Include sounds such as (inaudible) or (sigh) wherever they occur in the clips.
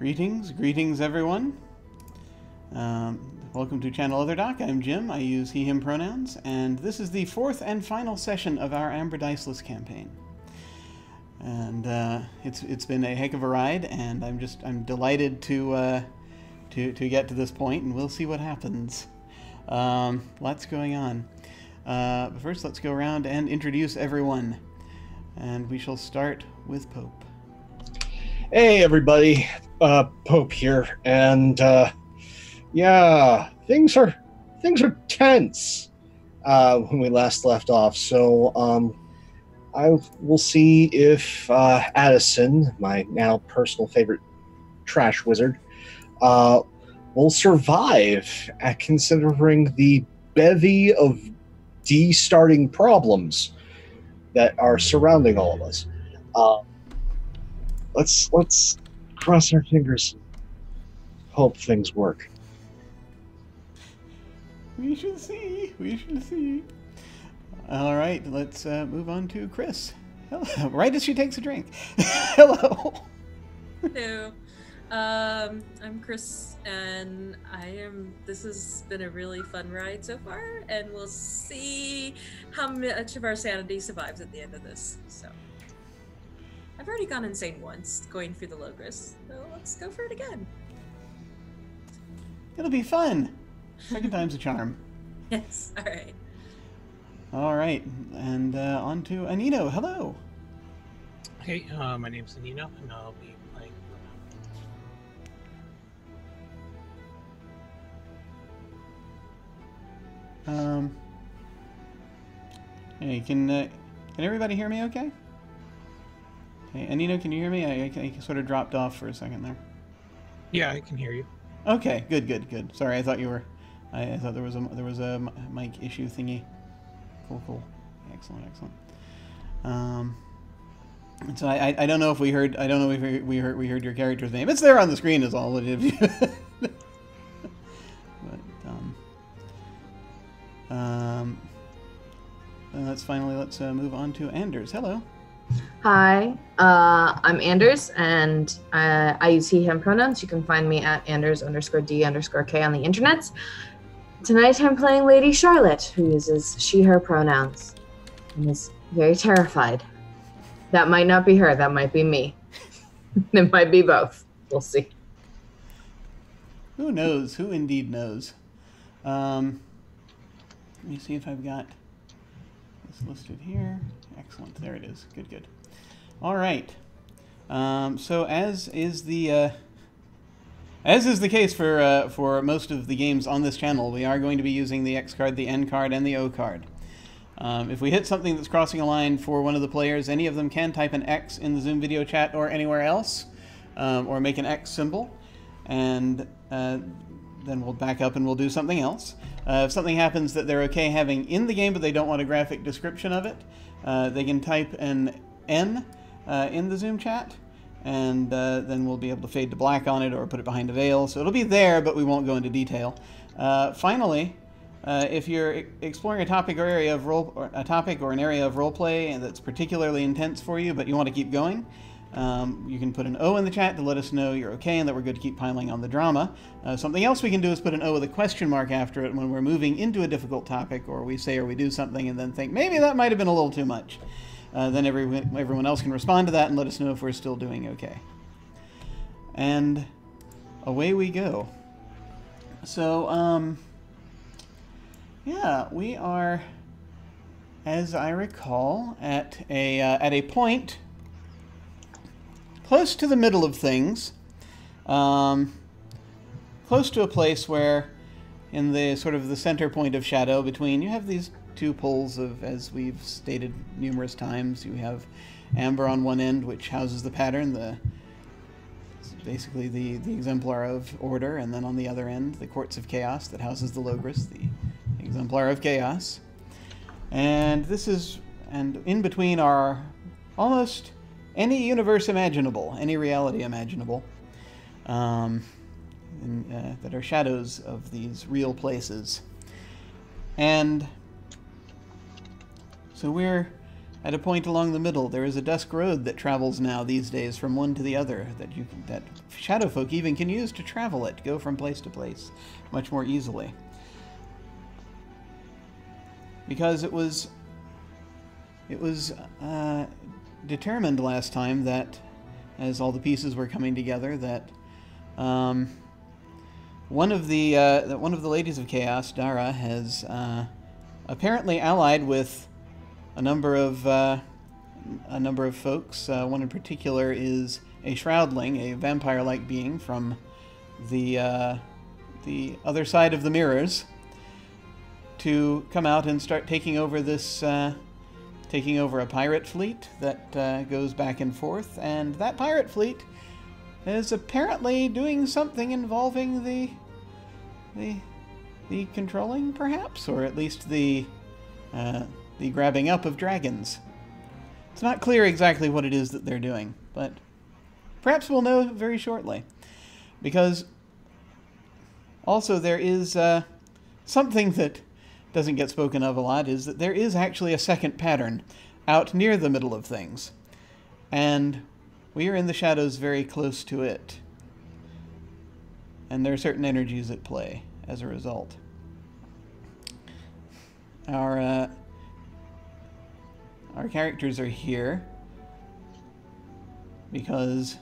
Greetings, greetings everyone. Um, welcome to Channel Other Doc. I'm Jim. I use he, him pronouns, and this is the fourth and final session of our Amber Diceless campaign. And uh, it's it's been a heck of a ride, and I'm just I'm delighted to uh, to to get to this point, and we'll see what happens. Um, lots going on. Uh, but first, let's go around and introduce everyone, and we shall start with Pope. Hey everybody, uh, Pope here, and uh, yeah, things are things are tense uh, when we last left off. So um, I will see if uh, Addison, my now personal favorite trash wizard, uh, will survive at considering the bevy of de-starting problems that are surrounding all of us. Uh, let's let's cross our fingers. Hope things work. We shall see. We shall see. All right, let's uh, move on to Chris. Hello. (laughs) Right as she takes a drink. (laughs) Hello. Hello. Um, I'm Chris, and I am. This has been a really fun ride so far, and we'll see how much of our sanity survives at the end of this. So, I've already gone insane once going through the Logrus, so let's go for it again. It'll be fun. (laughs) Second time's a charm. Yes. All right. All right, and uh, on to Anino. Hello. Hey, uh, my name's Anino, and I'll be playing. Um. Hey, can uh, can everybody hear me? Okay. Hey, Anino, can you hear me? I, I, I sort of dropped off for a second there. Yeah, I can hear you. Okay, good, good, good. Sorry, I thought you were. I, I thought there was a there was a mic issue thingy. Cool, cool, excellent, excellent. Um, so I, I, don't know if we heard I don't know if we heard, we heard we heard your character's name. It's there on the screen, is all it is. (laughs) but um, um, let's finally let's uh, move on to Anders. Hello. Hi, uh, I'm Anders, and uh, I use he, him pronouns. You can find me at Anders underscore D underscore K on the internet. Tonight I'm playing Lady Charlotte, who uses she, her pronouns and is very terrified. That might not be her, that might be me. (laughs) it might be both. We'll see. Who knows? Who indeed knows? Um, let me see if I've got this listed here. Excellent. There it is. Good, good. All right. Um, so as is the uh, as is the case for uh, for most of the games on this channel, we are going to be using the X card, the N card, and the O card. Um, if we hit something that's crossing a line for one of the players, any of them can type an X in the Zoom video chat or anywhere else, um, or make an X symbol, and uh, then we'll back up and we'll do something else. Uh, if something happens that they're okay having in the game, but they don't want a graphic description of it, they can type an N uh, in the Zoom chat, and uh, then we'll be able to fade to black on it or put it behind a veil. So it'll be there, but we won't go into detail. Uh, finally, uh, if you're exploring a topic or area of role, or a topic or an area of roleplay that's particularly intense for you, but you want to keep going, um, you can put an O in the chat to let us know you're okay and that we're good to keep piling on the drama. Uh, something else we can do is put an O with a question mark after it when we're moving into a difficult topic, or we say or we do something and then think maybe that might have been a little too much. Uh, then everyone, everyone else can respond to that and let us know if we're still doing okay. And away we go. So, um, yeah, we are, as I recall, at a uh, at a point close to the middle of things, um, close to a place where, in the sort of the center point of shadow between, you have these two poles of, as we've stated numerous times, you have amber on one end, which houses the pattern, the basically the, the exemplar of order, and then on the other end, the courts of chaos that houses the logrus, the exemplar of chaos. And this is, and in between are almost any universe imaginable, any reality imaginable, um, uh, that are shadows of these real places. And so we're at a point along the middle, there is a dusk road that travels now these days from one to the other that you that shadow folk even can use to travel it, go from place to place much more easily. Because it was it was uh, determined last time that, as all the pieces were coming together, that um, one of the uh, that one of the ladies of chaos, Dara, has uh, apparently allied with a number of uh, a number of folks. Uh, one in particular is a shroudling, a vampire-like being from the uh, the other side of the mirrors, to come out and start taking over this. Taking over a pirate fleet that uh, goes back and forth, and that pirate fleet is apparently doing something involving the the the controlling, perhaps, or at least the uh, the grabbing up of dragons. It's not clear exactly what it is that they're doing, but perhaps we'll know very shortly, because also there is uh, something that doesn't get spoken of a lot is that there is actually a second pattern out near the middle of things, and we are in the shadows very close to it. And there are certain energies at play as a result. Our uh, our characters are here because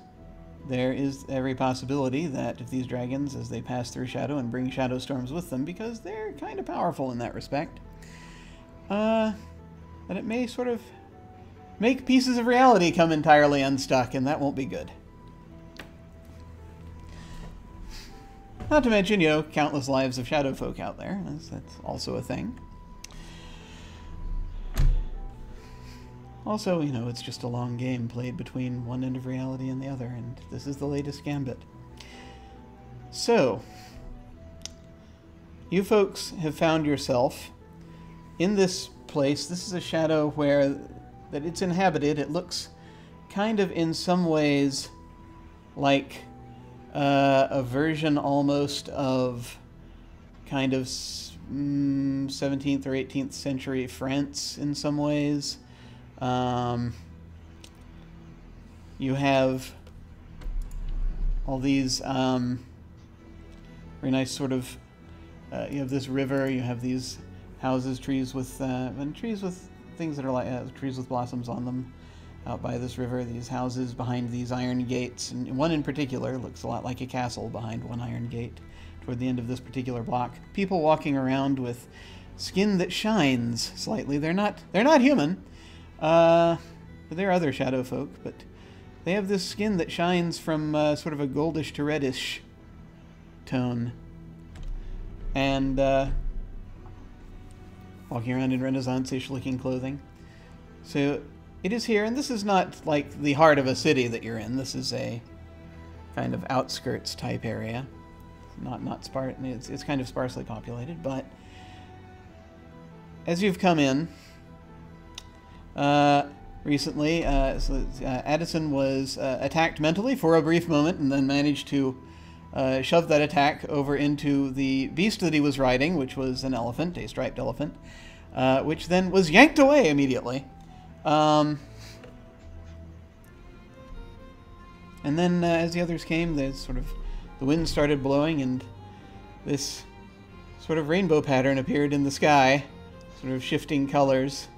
there is every possibility that if these dragons, as they pass through Shadow and bring Shadow Storms with them, because they're kind of powerful in that respect, uh, that it may sort of make pieces of reality come entirely unstuck, and that won't be good. Not to mention, you know, countless lives of shadow folk out there. That's, that's also a thing. Also, you know, it's just a long game played between one end of reality and the other, and this is the latest gambit. So, you folks have found yourself in this place. This is a shadow where that it's inhabited. It looks kind of in some ways like uh, a version almost of kind of mm, 17th or 18th century France in some ways. Um, you have all these um, very nice sort of. Uh, you have this river. You have these houses, trees with uh, and trees with things that are like uh, trees with blossoms on them. Out by this river, these houses behind these iron gates, and one in particular looks a lot like a castle behind one iron gate. Toward the end of this particular block, people walking around with skin that shines slightly. They're not. They're not human. Uh, there are other shadow folk, but they have this skin that shines from uh, sort of a goldish to reddish tone. And uh, walking around in Renaissance-ish looking clothing. So it is here, and this is not like the heart of a city that you're in. This is a kind of outskirts type area. Not not Spartan. It's it's kind of sparsely populated, but as you've come in, recently. Uh, so, uh, Addison was uh, attacked mentally for a brief moment and then managed to uh, shove that attack over into the beast that he was riding, which was an elephant, a striped elephant, uh, which then was yanked away immediately. Um, and then as the others came, the sort of the wind started blowing and this sort of rainbow pattern appeared in the sky, sort of shifting colors.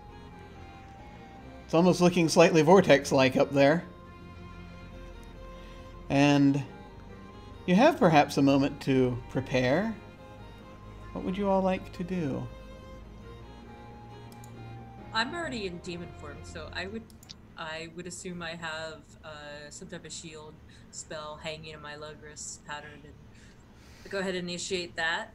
It's almost looking slightly vortex-like up there. And you have perhaps a moment to prepare. What would you all like to do? I'm already in demon form, so I would I would assume I have uh, some type of shield spell hanging in my Logrus pattern and go ahead and initiate that.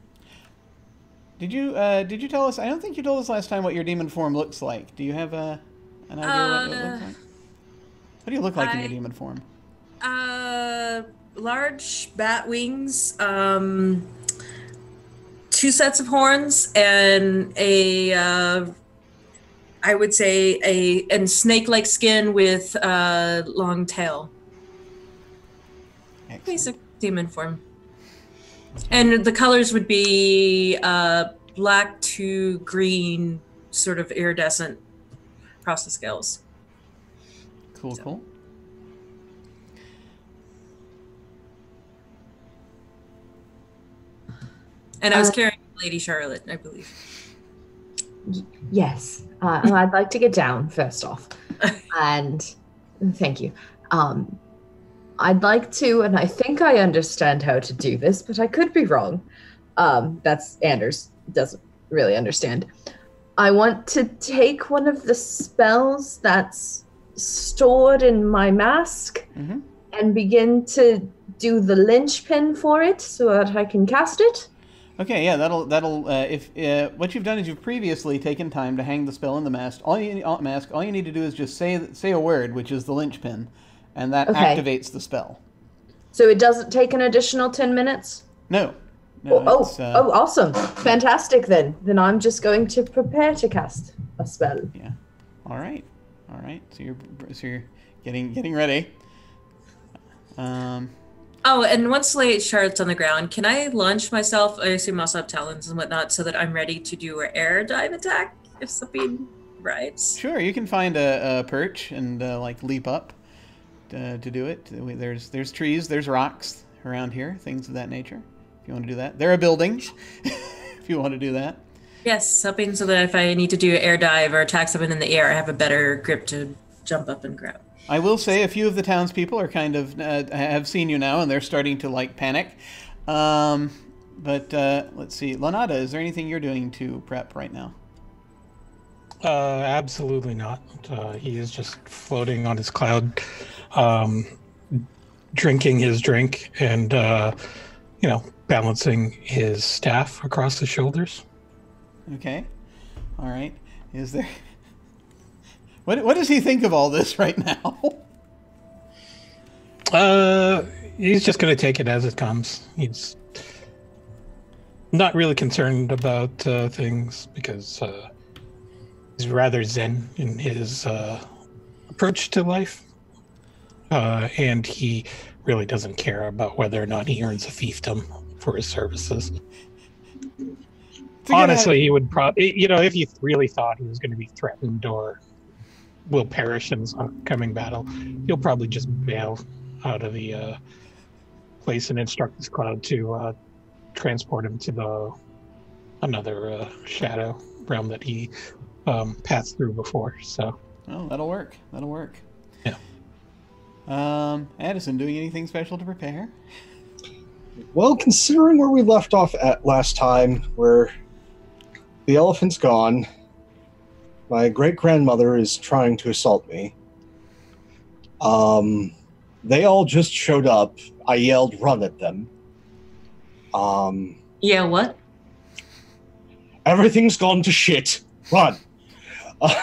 Did you uh, did you tell us? I don't think you told us last time what your demon form looks like. Do you have a an idea what it looks Uh, like? What do you look like in your demon form? Uh, large bat wings, um, two sets of horns, and a uh, I would say a and snake-like skin with uh, long tail. Excellent. Basic demon form. And the colors would be uh, black to green, sort of iridescent process skills. Cool, So- cool. And I was Uh, carrying Lady Charlotte, I believe. Yes. Uh, I'd like to get down first off. (laughs) and thank you. Um, I'd like to, and I think I understand how to do this, but I could be wrong. Um, that's Anders doesn't really understand. I want to take one of the spells that's stored in my mask hmm and begin to do the linchpin for it so that I can cast it. Okay, yeah, that'll that'll. Uh, if uh, what you've done is you've previously taken time to hang the spell in the mask. All you uh, mask. All you need to do is just say say a word, which is the linchpin, and that Okay. activates the spell. So it doesn't take an additional 10 minutes? No, no. oh, oh, it's, uh, oh, awesome. Fantastic then. Then I'm just going to prepare to cast a spell. Yeah. All right, all right. So you're so you're getting getting ready. Um, Oh, and once Lady Charlotte's on the ground, can I launch myself? I assume I also have talons and whatnot, so that I'm ready to do an air dive attack if something rides. sure, you can find a, a perch and uh, like leap up to, to do it. There's there's trees, there's rocks around here, things of that nature. If you want to do that, there are buildings. (laughs) if you want to do that. Yes, hoping so that if I need to do an air dive or attack someone in the air, I have a better grip to jump up and grab. I will say a few of the townspeople are kind of uh, have seen you now, and they're starting to like panic. Um, but uh, let's see, Lanada, is there anything you're doing to prep right now? Uh, absolutely not. Uh, he is just floating on his cloud, um, drinking his drink and, uh, you know, balancing his staff across his shoulders. Okay, all right. Is there? (laughs) What what does he think of all this right now? (laughs) Uh, he's just going to take it as it comes. He's not really concerned about uh, things because uh, he's rather zen in his uh, approach to life. Uh, and he really doesn't care about whether or not he earns a fiefdom for his services. It's a good Honestly, he would probably, you know, if he really thought he was going to be threatened or will perish in this upcoming battle, he'll probably just bail out of the uh, place and instruct this cloud to uh, transport him to the another uh, shadow realm that he um, passed through before. So, Oh, that'll work. That'll work. Yeah. Um, Addison, doing anything special to prepare? Well, considering where we left off at last time, where the elephant's gone, my great grandmother is trying to assault me. Um, they all just showed up. I yelled, "Run at them!" Um, Yeah, what? everything's gone to shit. Run! Uh,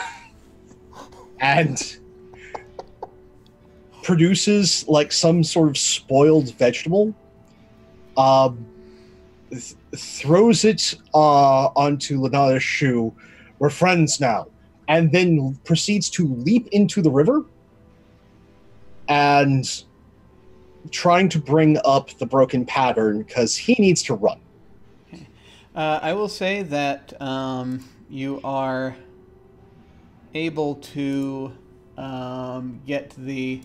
(laughs) and produces like some sort of spoiled vegetable. Um, th- throws it uh, onto Lanada's shoe. We're friends now, and then proceeds to leap into the river and trying to bring up the broken pattern because he needs to run. Uh, I will say that um, you are able to um, get the.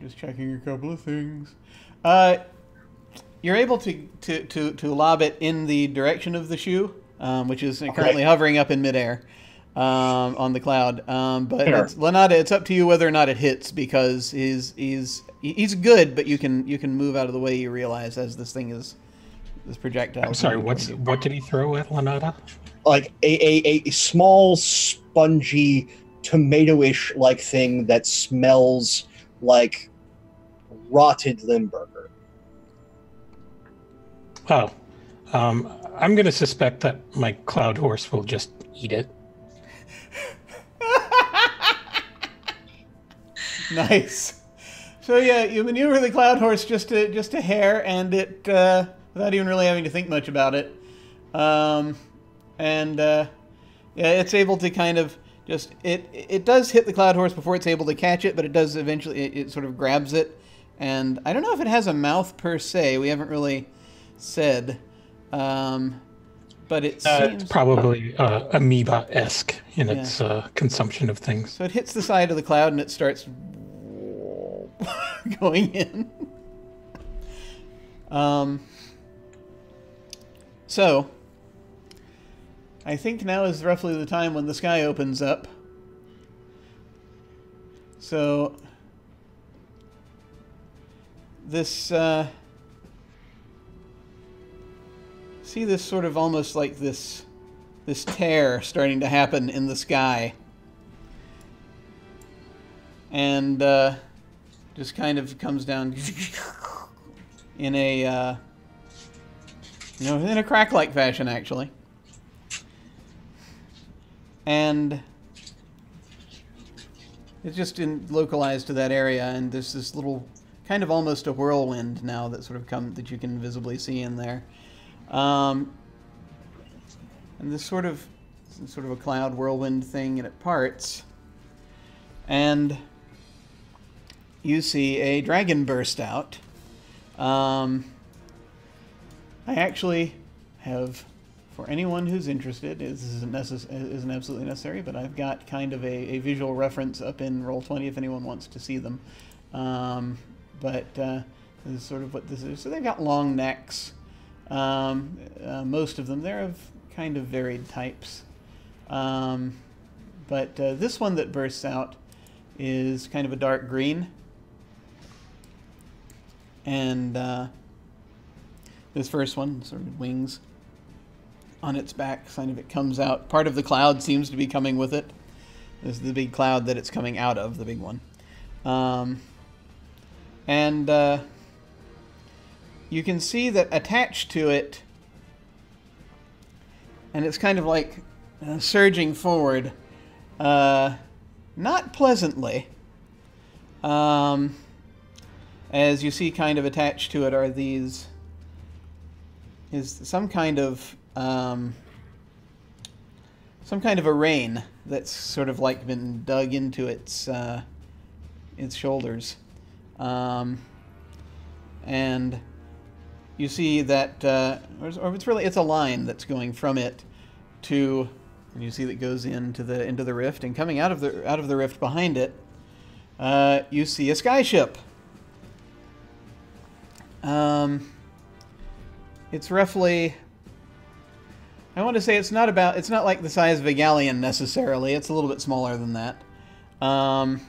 Just checking a couple of things. Uh, you're able to, to, to, to lob it in the direction of the shoe, um, which is currently hovering up in midair um, on the cloud. Um, but Fair. it's, Lanada, it's up to you whether or not it hits because he's he's he's good, but you can you can move out of the way. You realize as this thing is this projectile. I'm sorry. What's what did he throw at Lanada? like a, a, a small spongy tomato-ish like thing that smells like rotted limburger Oh, um, I'm going to suspect that my cloud horse will just eat it. (laughs) nice. So yeah, you maneuver the cloud horse just a just a hair, and it uh, without even really having to think much about it, um, and uh, yeah, it's able to kind of just it it does hit the cloud horse before it's able to catch it, but it does eventually it, it sort of grabs it, and I don't know if it has a mouth per se. We haven't really said. Um, but it Uh, seems it's probably uh, amoeba-esque in its uh, consumption of things. so. It hits the side of the cloud and it starts (laughs) going in. (laughs) Um. So, I think now is roughly the time when the sky opens up. So, this, uh, see this sort of almost like this, this tear starting to happen in the sky. And, uh, just kind of comes down in a, uh, you know, in a crack-like fashion, actually. And it's just in, localized to that area, and there's this little, kind of almost a whirlwind now that sort of come that you can visibly see in there. Um, and this sort of, sort of a cloud whirlwind thing, and it parts, and you see a dragon burst out. Um, I actually have, for anyone who's interested, this isn't, necess- isn't absolutely necessary, but I've got kind of a, a visual reference up in Roll20 if anyone wants to see them. Um, but uh, this is sort of what this is. So they've got long necks. Um, uh, most of them, they're of kind of varied types. Um, but uh, this one that bursts out is kind of a dark green. And uh, this first one, sort of wings on its back, kind of it comes out. Part of the cloud seems to be coming with it. This is the big cloud that it's coming out of, the big one. Um, and uh, you can see that attached to it, and it's kind of like uh, surging forward, uh, not pleasantly. Um, as you see, kind of attached to it are these is some kind of um, some kind of a rain that's sort of like been dug into its uh, its shoulders, um, and you see that, uh, or, it's really it's a line that's going from it to, and you see that goes into the into the rift, and coming out of the out of the rift behind it, uh, you see a skyship. Um, it's roughly. I want to say it's not about. It's not like the size of a galleon necessarily. It's a little bit smaller than that. Um,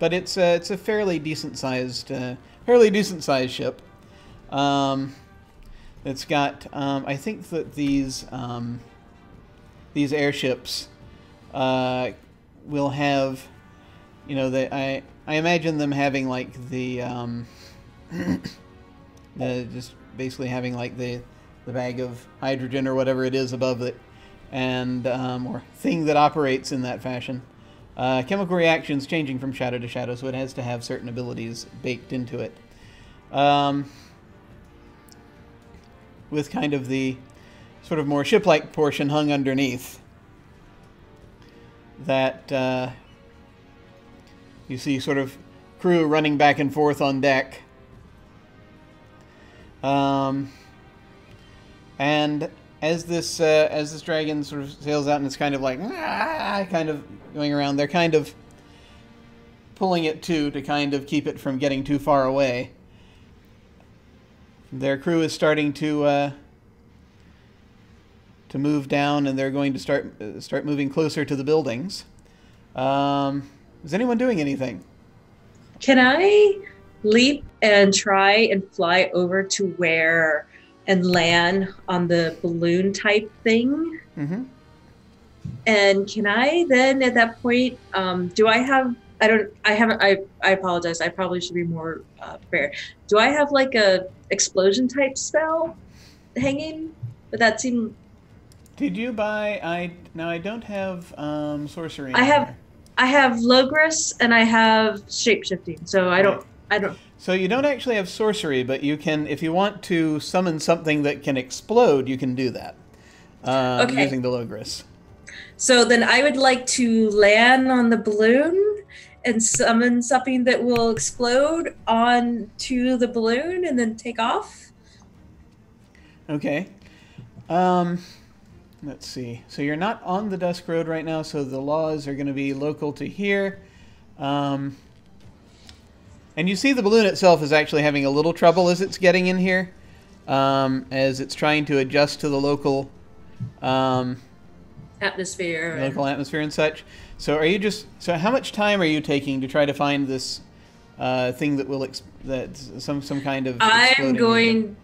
but it's a, it's a fairly decent sized, uh, fairly decent sized ship. Um, it's got. Um, I think that these um, these airships uh, will have. You know, they, I I imagine them having like the. Um, (coughs) the just basically having like the the bag of hydrogen or whatever it is above it, and um, or thing that operates in that fashion. Uh, chemical reactions changing from shadow to shadow, so it has to have certain abilities baked into it. Um, with kind of the sort of more ship-like portion hung underneath that uh, you see sort of crew running back and forth on deck. Um, and as this uh, as this dragon sort of sails out and it's kind of like ah, kind of going around, they're kind of pulling it too to kind of keep it from getting too far away. Their crew is starting to uh, to move down, and they're going to start uh, start moving closer to the buildings. Um, is anyone doing anything? Can I leap and try and fly over to where and land on the balloon type thing? Mm-hmm. And can I then at that point, um, do I have, I don't, I haven't, I, I apologize. I probably should be more uh, prepared. Do I have like a explosion type spell hanging? But that seemed, Did you buy? I now I don't have um, sorcery. I have-. I have Logrus and I have shapeshifting. So I don't, I don't, So you don't actually have sorcery, but you can, if you want to summon something that can explode, you can do that um, Okay. using the Logrus. So then I would like to land on the balloon and summon something that will explode onto the balloon and then take off. Okay. Um, let's see. So you're not on the Dusk Road right now, so the laws are going to be local to here. Um, and you see the balloon itself is actually having a little trouble as it's getting in here, um, as it's trying to adjust to the local um, Atmosphere. and- local atmosphere and such. So are you just so how much time are you taking to try to find this uh, thing that will ex- that some some kind of I'm going.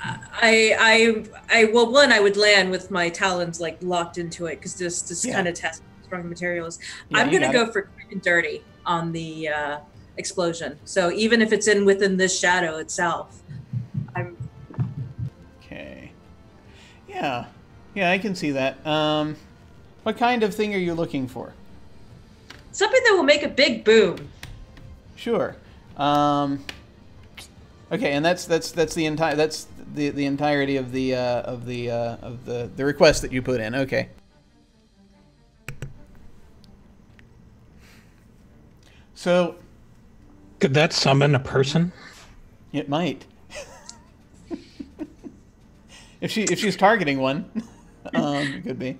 I I I well one I would land with my talons like locked into it because this this Yeah. kind of test strong the material is. Yeah, I'm gonna go for quick and dirty on the uh, explosion. So even if it's in within this shadow itself, I'm Okay. Yeah. Yeah, I can see that. Um, what kind of thing are you looking for? something that will make a big boom. Sure. Um, okay, and that's that's that's the entire that's the the entirety of the uh, of the uh, of the the request that you put in. Okay. So Could that summon a person? it might. (laughs) if she if she's targeting one, (laughs) um, it could be.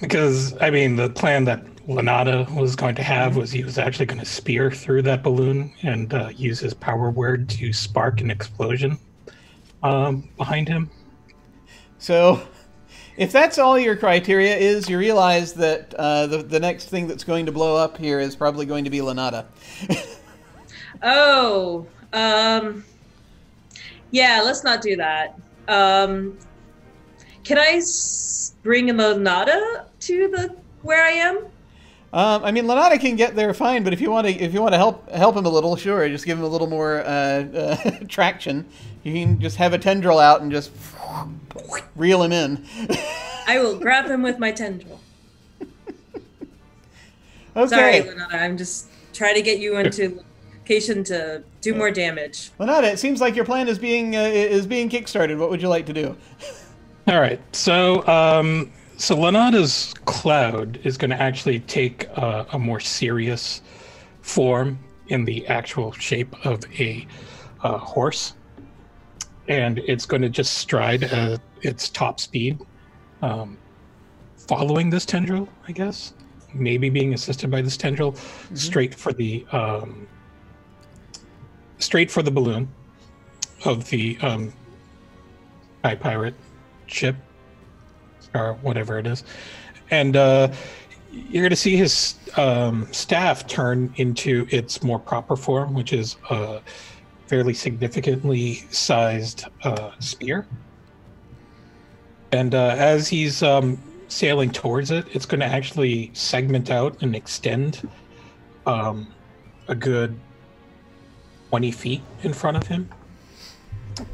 Because I mean, the plan that Lanata was going to have was he was actually going to spear through that balloon and uh, use his power word to spark an explosion um, behind him. So, if that's all your criteria is, you realize that uh, the the next thing that's going to blow up here is probably going to be Lanata. (laughs) Oh, um, yeah. Let's not do that. Um, can I s- bring Lonata to the where I am? Um, I mean, Lanata can get there fine, but if you want to, if you want to help help him a little, sure, just give him a little more uh, uh, (laughs) traction. You can just have a tendril out and just (laughs) reel him in. I will (laughs) grab him with my tendril. okay, Sorry, Lenata. I'm just trying to get you into location to do more damage. Well, Lanata, it seems like your plan is being uh, is being kickstarted. What would you like to do? (laughs) All right, so um, so Lanata's cloud is going to actually take uh, a more serious form in the actual shape of a uh, horse, and it's going to just stride at its top speed, um, following this tendril, I guess, maybe being assisted by this tendril, straight for the um, straight for the balloon of the um, Sky Pirate ship or whatever it is. And uh, you're going to see his um, staff turn into its more proper form which is a fairly significantly sized uh, spear. And uh, as he's um, sailing towards it it's going to actually segment out and extend um, a good 20 feet in front of him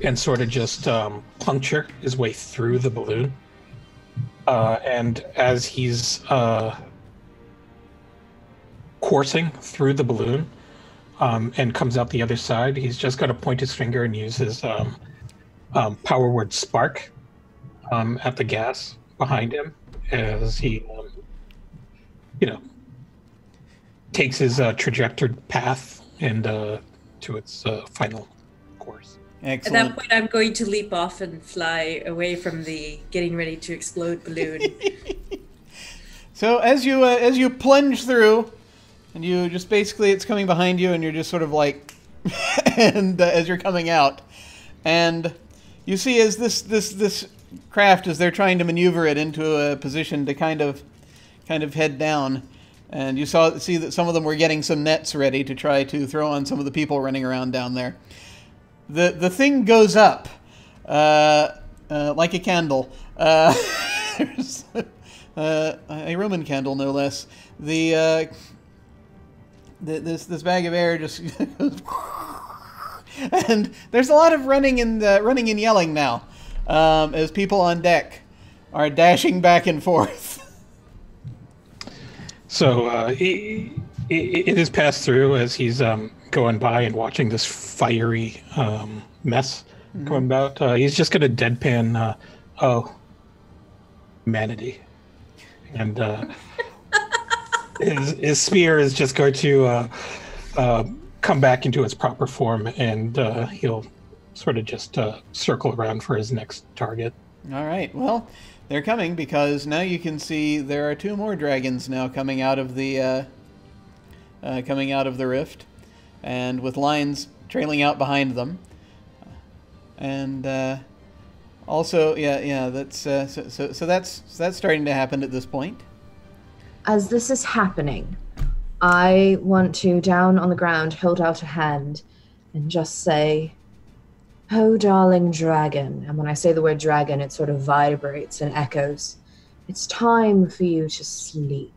and sort of just um, puncture his way through the balloon. Uh, and as he's uh, coursing through the balloon um, and comes out the other side, he's just going to point his finger and use his um, um, power word spark um, at the gas behind him as he, um, you know, takes his uh, trajectory path and uh, to its uh, final course. At that point, I'm going to leap off and fly away from the getting ready to explode balloon. (laughs) So as you uh, as you plunge through, and you just basically it's coming behind you, and you're just sort of like, (laughs) and uh, as you're coming out, and you see as this this this craft as they're trying to maneuver it into a position to kind of kind of head down, and you saw see that some of them were getting some nets ready to try to throw on some of the people running around down there. The the thing goes up, uh, uh, like a candle. Uh, (laughs) uh, a Roman candle, no less. The, uh, the this this bag of air just (laughs) goes, and there's a lot of running and running and yelling now, um, as people on deck are dashing back and forth. (laughs) So uh, it, it, it is passed through as he's um, going by and watching this fiery um, mess come about. Uh, he's just going to deadpan, uh, oh, humanity. And uh, (laughs) his, his spear is just going to uh, uh, come back into its proper form and uh, he'll sort of just uh, circle around for his next target. All right. Well, they're coming because now you can see there are two more dragons now coming out of the uh, uh, coming out of the rift, and with lines trailing out behind them. And uh, also, yeah, yeah, that's uh, so, so so that's so that's starting to happen at this point. As this is happening, I want to, down on the ground, hold out a hand and just say, Oh, darling dragon. And when I say the word dragon, it sort of vibrates and echoes. It's time for you to sleep.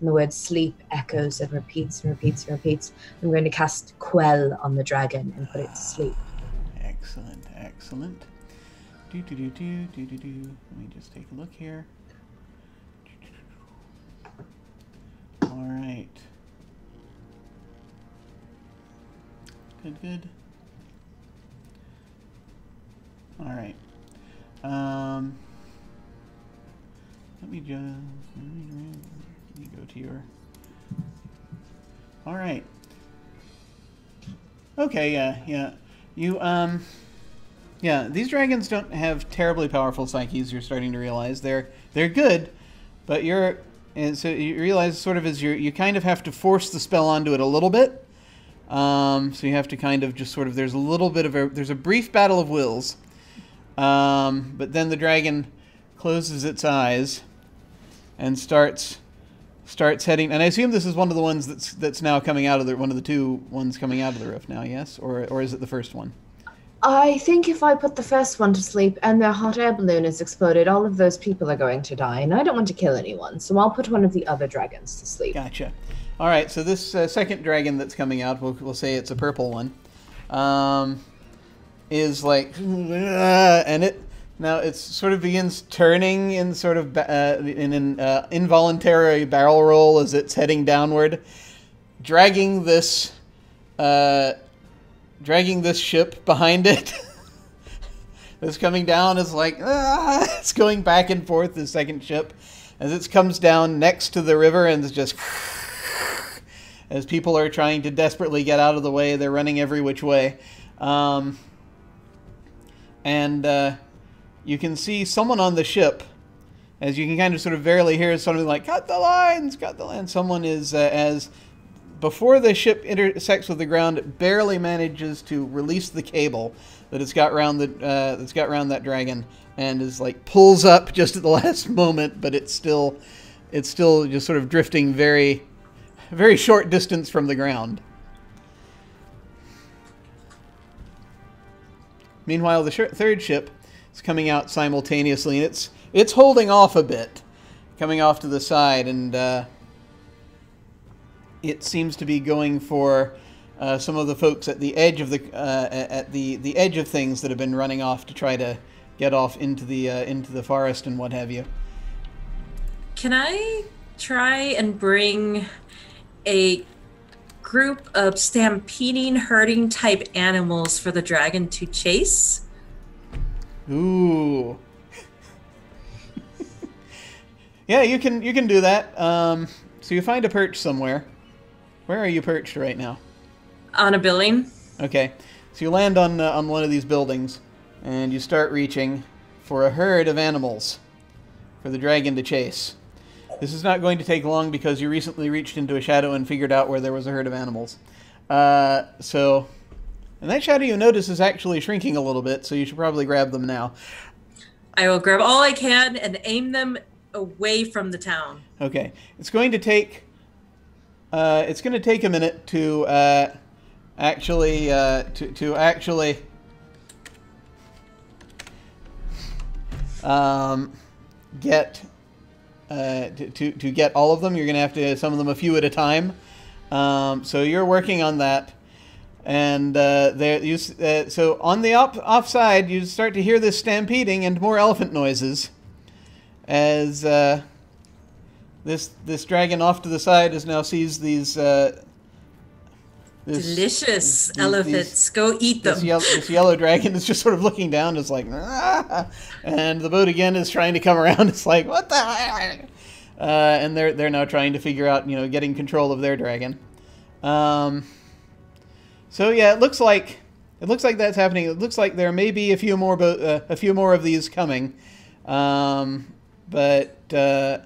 And the word sleep echoes and repeats and repeats and repeats. I'm going to cast Quell on the dragon and put it to sleep. Excellent, excellent. Do do do do do do do. Let me just take a look here. All right. Good, good. All right. Um, let me just let me go to your. All right. Okay. Yeah. Yeah. You um. Yeah, these dragons don't have terribly powerful psyches. You're starting to realize they're they're good, but you're and so you realize sort of as you you kind of have to force the spell onto it a little bit. Um, so you have to kind of just sort of there's a little bit of a there's a brief battle of wills, um, but then the dragon closes its eyes and starts starts heading. And I assume this is one of the ones that's that's now coming out of the one of the two ones coming out of the roof now. Yes, or or is it the first one? I think if I put the first one to sleep and their hot air balloon is exploded, all of those people are going to die, and I don't want to kill anyone, so I'll put one of the other dragons to sleep. Gotcha. All right, so this uh, second dragon that's coming out, we'll, we'll say it's a purple one, um, is like, (laughs) and it now it sort of begins turning in sort of uh, in an uh, involuntary barrel roll as it's heading downward, dragging this, uh, dragging this ship behind it. (laughs) That's coming down is like ah, (laughs) it's going back and forth. The second ship, as it comes down next to the river and it's just as people are trying to desperately get out of the way. They're running every which way. Um, and uh, you can see someone on the ship, as you can kind of sort of barely hear something like, cut the lines, cut the lines. Someone is, uh, as before the ship intersects with the ground, it barely manages to release the cable that it's got around the uh, that's got around that dragon, and is like pulls up (laughs) just at the last moment, but it's still it's still just sort of drifting very very short distance from the ground. Meanwhile, the sh- third ship is coming out simultaneously, and it's it's holding off a bit, coming off to the side, and uh, it seems to be going for uh, some of the folks at the edge of the uh, at the the edge of things that have been running off to try to get off into the uh, into the forest and what have you. Can I try and bring a group of stampeding, herding type animals for the dragon to chase? Ooh. (laughs) yeah, you can you can do that. Um, so you find a perch somewhere. Where are you perched right now? On a building. Okay, so you land on uh, on one of these buildings, and you start reaching for a herd of animals for the dragon to chase. This is not going to take long because you recently reached into a shadow and figured out where there was a herd of animals. Uh, so, and that shadow you notice is actually shrinking a little bit, so you should probably grab them now. I will grab all I can and aim them away from the town. Okay, it's going to take. Uh, it's going to take a minute to uh, actually uh, to to actually um, get uh, to, to get all of them. You're going to have to some of them a few at a time. Um, so you're working on that, and uh, there you uh, so on the op- offside you start to hear this stampeding and more elephant noises as. Uh, this this dragon off to the side is now sees these uh, this, Delicious these- elephants. these- Go eat this, them. yellow, (laughs) this yellow dragon is just sort of looking down. It's like, "Ah!" and the boat again is trying to come around. (laughs) It's like, what the? Uh, and they're they're now trying to figure out, you know, getting control of their dragon. Um, so yeah, it looks like it looks like that's happening. It looks like there may be a few more bo- uh, a few more of these coming. Um, but uh,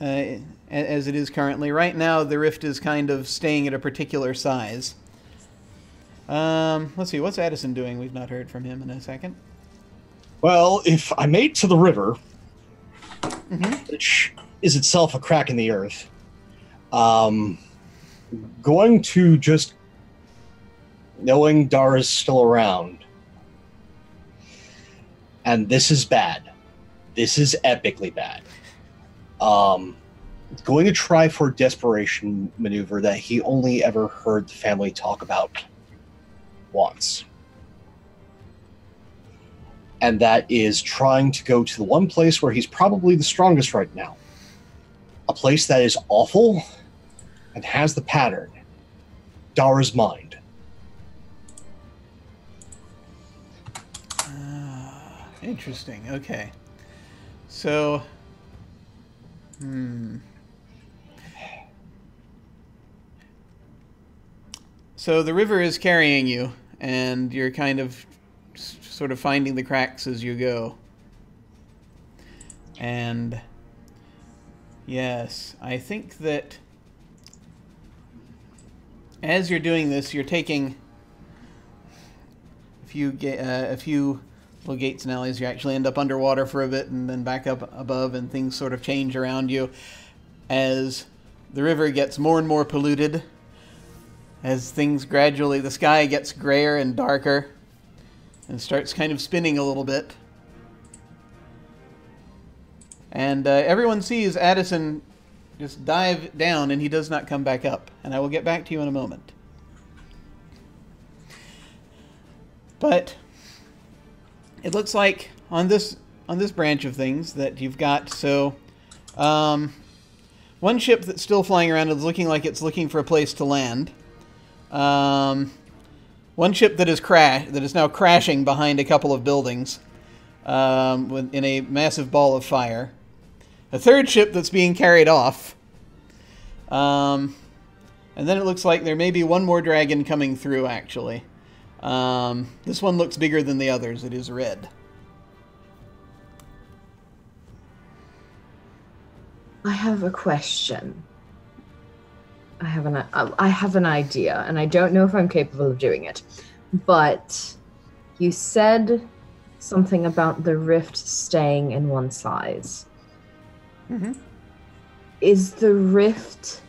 uh, as it is currently, right now the rift is kind of staying at a particular size. Um, let's see, what's Addison doing? We've not heard from him in a second. Well, if I made to the river, Mhm. which is itself a crack in the earth, um, going to just knowing Dara's still around, and this is bad. This is epically bad. Um, going to try for a desperation maneuver that he only ever heard the family talk about once and that is trying to go to the one place where he's probably the strongest right now. A place that is awful and has the pattern Dara's mind. Ah, interesting. Okay. So, hmm. So the river is carrying you, and you're kind of sort of finding the cracks as you go. And yes, I think that as you're doing this, you're taking a few uh, a few little gates and alleys. You actually end up underwater for a bit and then back up above, and things sort of change around you as the river gets more and more polluted. As things gradually, the sky gets grayer and darker, and starts kind of spinning a little bit. And uh, everyone sees Addison just dive down, and he does not come back up. And I will get back to you in a moment. But it looks like on this on this branch of things that you've got so um, one ship that's still flying around is looking like it's looking for a place to land. Um, one ship that is crash that is now crashing behind a couple of buildings um, in a massive ball of fire. A third ship that's being carried off. Um, and then it looks like there may be one more dragon coming through, actually. Um, this one looks bigger than the others. It is red. I have a question. I have an I I have an idea, and I don't know if I'm capable of doing it. But you said something about the rift staying in one size. Mhm. Is the rift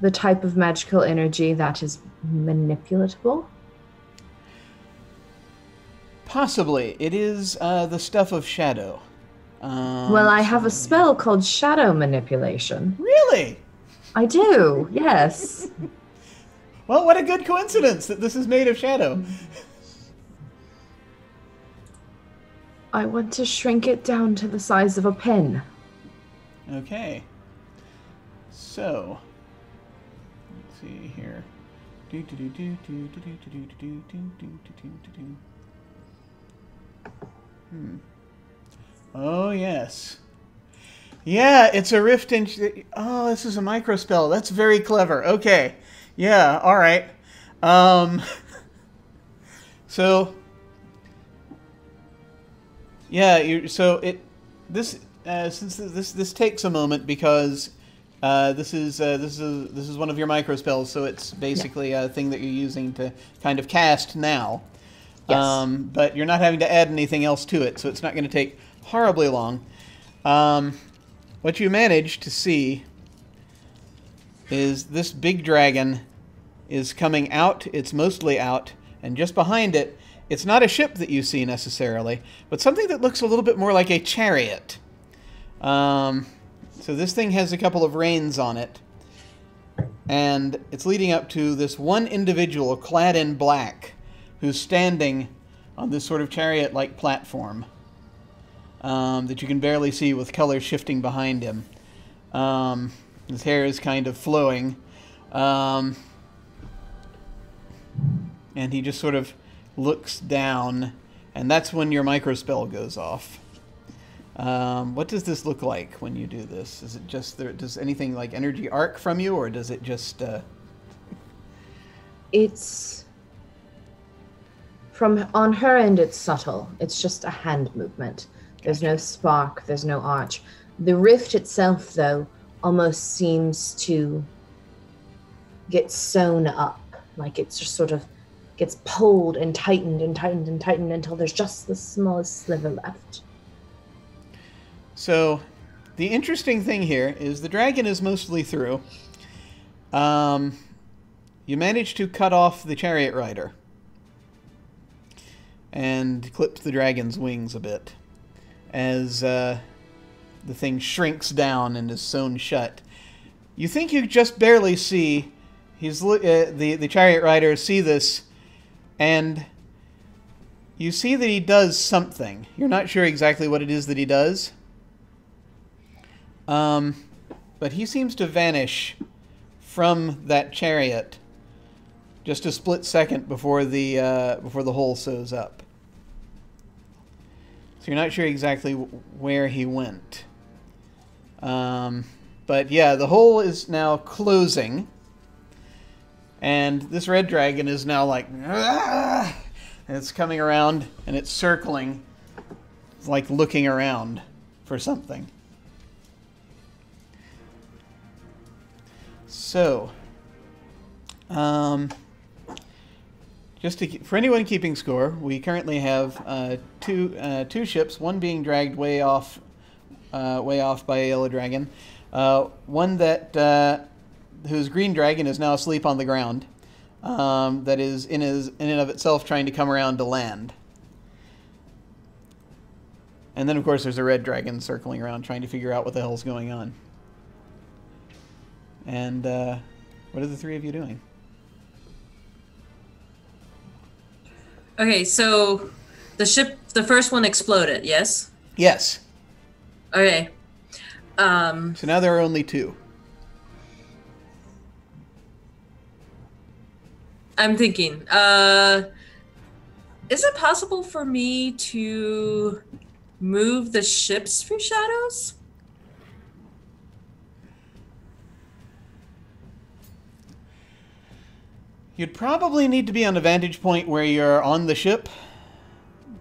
the type of magical energy that is manipulatable? Possibly. It is uh, the stuff of shadow. Um, well, I have a spell called shadow manipulation. Really? I do. Yes. Well, what a good coincidence that this is made of shadow. I want to shrink it down to the size of a pin. Okay. So, let's see here. Do do do do do do do do do do do do do do do. Hmm. Oh yes. Yeah, it's a rift in. Oh, this is a micro spell. That's very clever. Okay. Yeah. All right. Um. (laughs) So. Yeah. You. So it. This. Uh, since this this takes a moment because uh, this is uh, this is this is one of your micro spells, so it's basically a thing that you're using to kind of cast now. Yes. Um, but you're not having to add anything else to it, so it's not going to take horribly long. Um, what you manage to see is this big dragon is coming out. It's mostly out, and just behind it, it's not a ship that you see necessarily, but something that looks a little bit more like a chariot. Um, so this thing has a couple of reins on it, and it's leading up to this one individual clad in black who's standing on this sort of chariot like platform um, that you can barely see with color shifting behind him. Um, his hair is kind of flowing. Um, and he just sort of looks down, and that's when your microspell goes off. Um, what does this look like when you do this? Is it just there? Does anything like energy arc from you, or does it just? Uh, It's from on her end it's subtle. It's just a hand movement. There's no spark, there's no arch. The rift itself, though, almost seems to get sewn up. Like it's just sort of gets pulled and tightened and tightened and tightened until there's just the smallest sliver left. So, the interesting thing here is the dragon is mostly through. Um, you managed to cut off the chariot rider and clipped the dragon's wings a bit as uh, the thing shrinks down and is sewn shut. You think you just barely see he's uh, the the chariot rider see this, and you see that he does something. You're not sure exactly what it is that he does. Um, but he seems to vanish from that chariot just a split second before the uh, before the hole sews up. So you're not sure exactly where he went. Um, but yeah, the hole is now closing, and this red dragon is now like, "Ah!" and it's coming around and it's circling, like looking around for something. So, um, just for anyone keeping score, we currently have uh, two uh, two ships. One being dragged way off, uh, way off by a yellow dragon. Uh, one that uh, whose green dragon is now asleep on the ground. Um, that is in his in and of itself trying to come around to land. And then of course there's a red dragon circling around trying to figure out what the hell's going on. And uh, what are the three of you doing? Okay, so the ship, the first one exploded. Yes. Yes. Okay. Um. So now there are only two. I'm thinking. Uh, is it possible for me to move the ships through shadows? You'd probably need to be on a vantage point where you're on the ship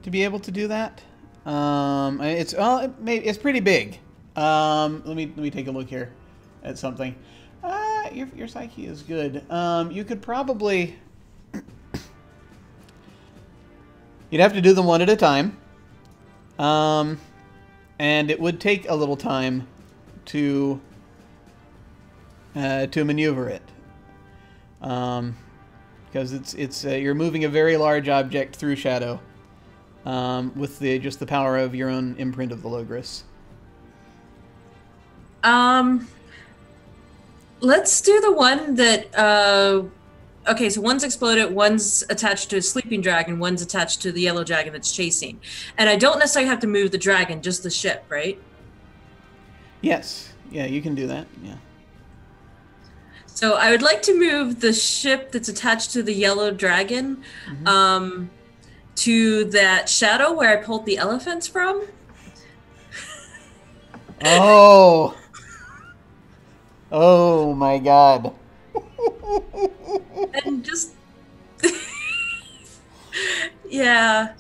to be able to do that. Um, it's well, it may, it's pretty big. Um, let me let me take a look here at something. Uh, your your psyche is good. Um, you could probably (coughs) you'd have to do them one at a time. Um, and it would take a little time to uh, to maneuver it. Um, because it's it's uh, you're moving a very large object through shadow um, with the just the power of your own imprint of the Logrus. Um. Let's do the one that. Uh, okay, so one's exploded, one's attached to a sleeping dragon, one's attached to the yellow dragon that's chasing, and I don't necessarily have to move the dragon, just the ship, right? Yes, yeah, you can do that. Yeah. So I would like to move the ship that's attached to the yellow dragon um, to that shadow where I pulled the elephants from. Oh. (laughs) oh my God. (laughs) and just (laughs) yeah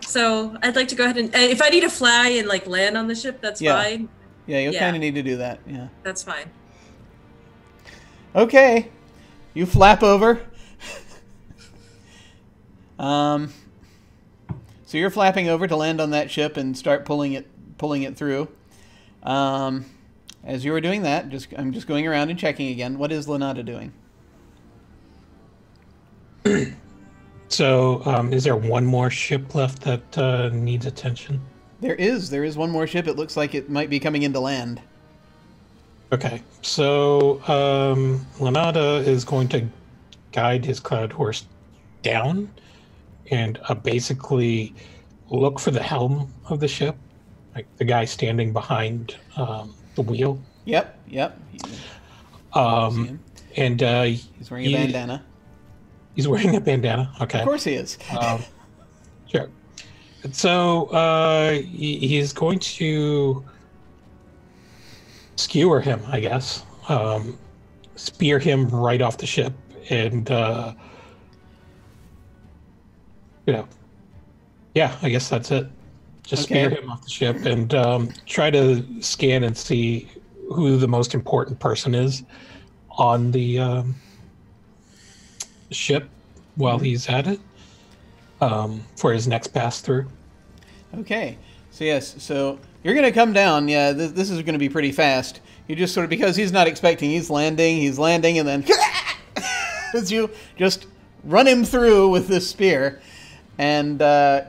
so i'd like to go ahead and and if i need to fly and like land on the ship that's Yeah. fine Yeah, you'll Yeah. kind of need to do that. Yeah. that's fine Okay. You flap over. um. So you're flapping over to land on that ship and start pulling it, pulling it through. Um, as you were doing that, just I'm just going around and checking again. What is Lenata doing? (clears throat) So, um, is there one more ship left that uh, needs attention? There is, there is one more ship. It looks like it might be coming into land. Okay, so um, Lanada is going to guide his cloud horse down and uh, basically look for the helm of the ship, like the guy standing behind um, the wheel. Yep, yep. See Um, him. and uh, He's wearing a bandana. he's wearing a bandana. Okay. Of course he is. Um, sure. So uh, he, he's going to skewer him, I guess. Um, spear him right off the ship, and uh, you know, yeah, I guess that's it. Just Okay. spear him off the ship and um, try to scan and see who the most important person is on the um, ship while he's at it um, for his next pass through. Okay. So yes, so you're going to come down. Yeah, this, this is going to be pretty fast. You just sort of because he's not expecting. He's landing. He's landing, and then (laughs) as you just run him through with this spear, and uh,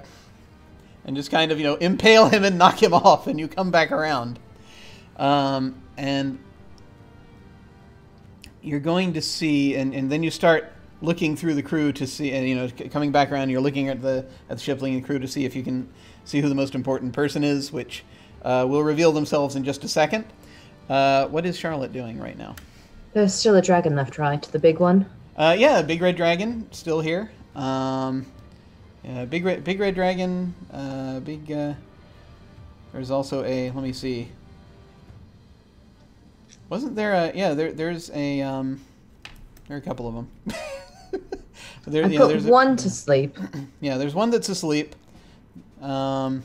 and just kind of you know impale him and knock him (laughs) off, and you come back around, um, and you're going to see, and, and then you start looking through the crew to see, and you know, coming back around, you're looking at the at the shipling and crew to see if you can see who the most important person is, which uh, will reveal themselves in just a second. Uh, what is Charlotte doing right now? There's still a dragon left, right? The big one. Uh, yeah, big red dragon still here. Um, yeah, big red, big red dragon. Uh, big. Uh, there's also a. Let me see. Wasn't there a? Yeah, there, there's a. Um, there are a couple of them. (laughs) there, I yeah, put there's a- one to sleep. (clears throat) yeah, there's one that's asleep. Um,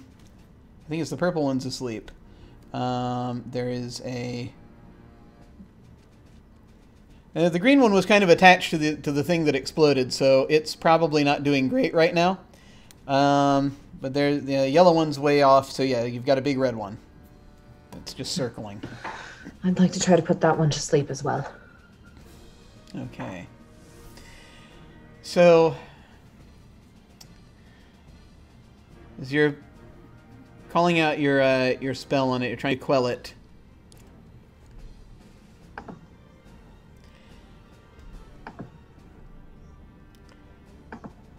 I think it's the purple one's asleep. Um, there is a. Uh, the green one was kind of attached to the to the thing that exploded, so it's probably not doing great right now. Um, but there, the yellow one's way off, so yeah, you've got a big red one. It's just circling. I'd like to try to put that one to sleep as well. Okay. So, as you're calling out your uh, your spell on it, you're trying to quell it.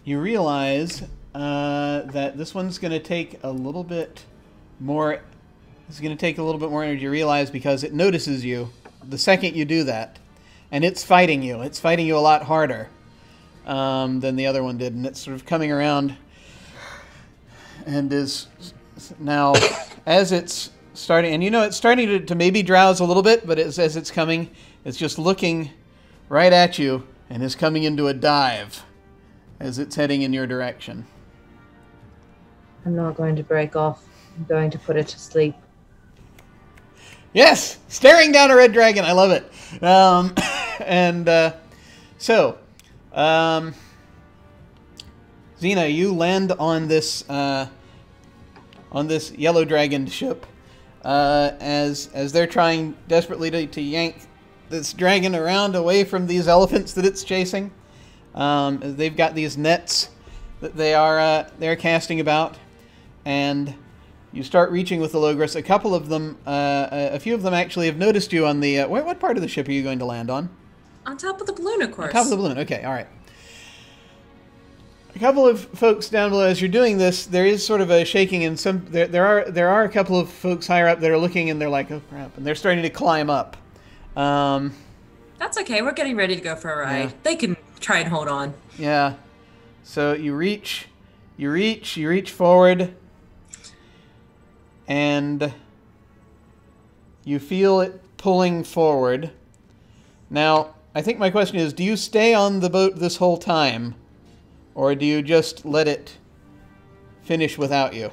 You realize uh, that this one's going to take a little bit more. It's going to take a little bit more energy. You realize because it notices you the second you do that and it's fighting you. It's fighting you a lot harder um, than the other one did, and it's sort of coming around and is now as it's starting, and you know it's starting to, to maybe drowse a little bit, but it's, as it's coming, it's just looking right at you and is coming into a dive as it's heading in your direction. I'm not going to break off. I'm going to put it to sleep. Yes, staring down a red dragon. I love it. Um, (laughs) and uh, so, um, Xena, you land on this uh, on this yellow dragon ship uh, as as they're trying desperately to, to yank this dragon around away from these elephants that it's chasing. Um, they've got these nets that they are uh, they're casting about, and you start reaching with the Logrus. A couple of them, uh, a few of them actually have noticed you on the. Uh, what, what part of the ship are you going to land on? On top of the balloon, of course. Top of the balloon. Okay, all right. A couple of folks down below, as you're doing this, there is sort of a shaking, and some there, there are there are a couple of folks higher up that are looking, and they're like, "Oh crap!" and they're starting to climb up. Um, That's okay. We're getting ready to go for a ride. Yeah. They can try and hold on. Yeah. So you reach, you reach, you reach forward, and you feel it pulling forward. Now, I think my question is do you stay on the boat this whole time, or do you just let it finish without you?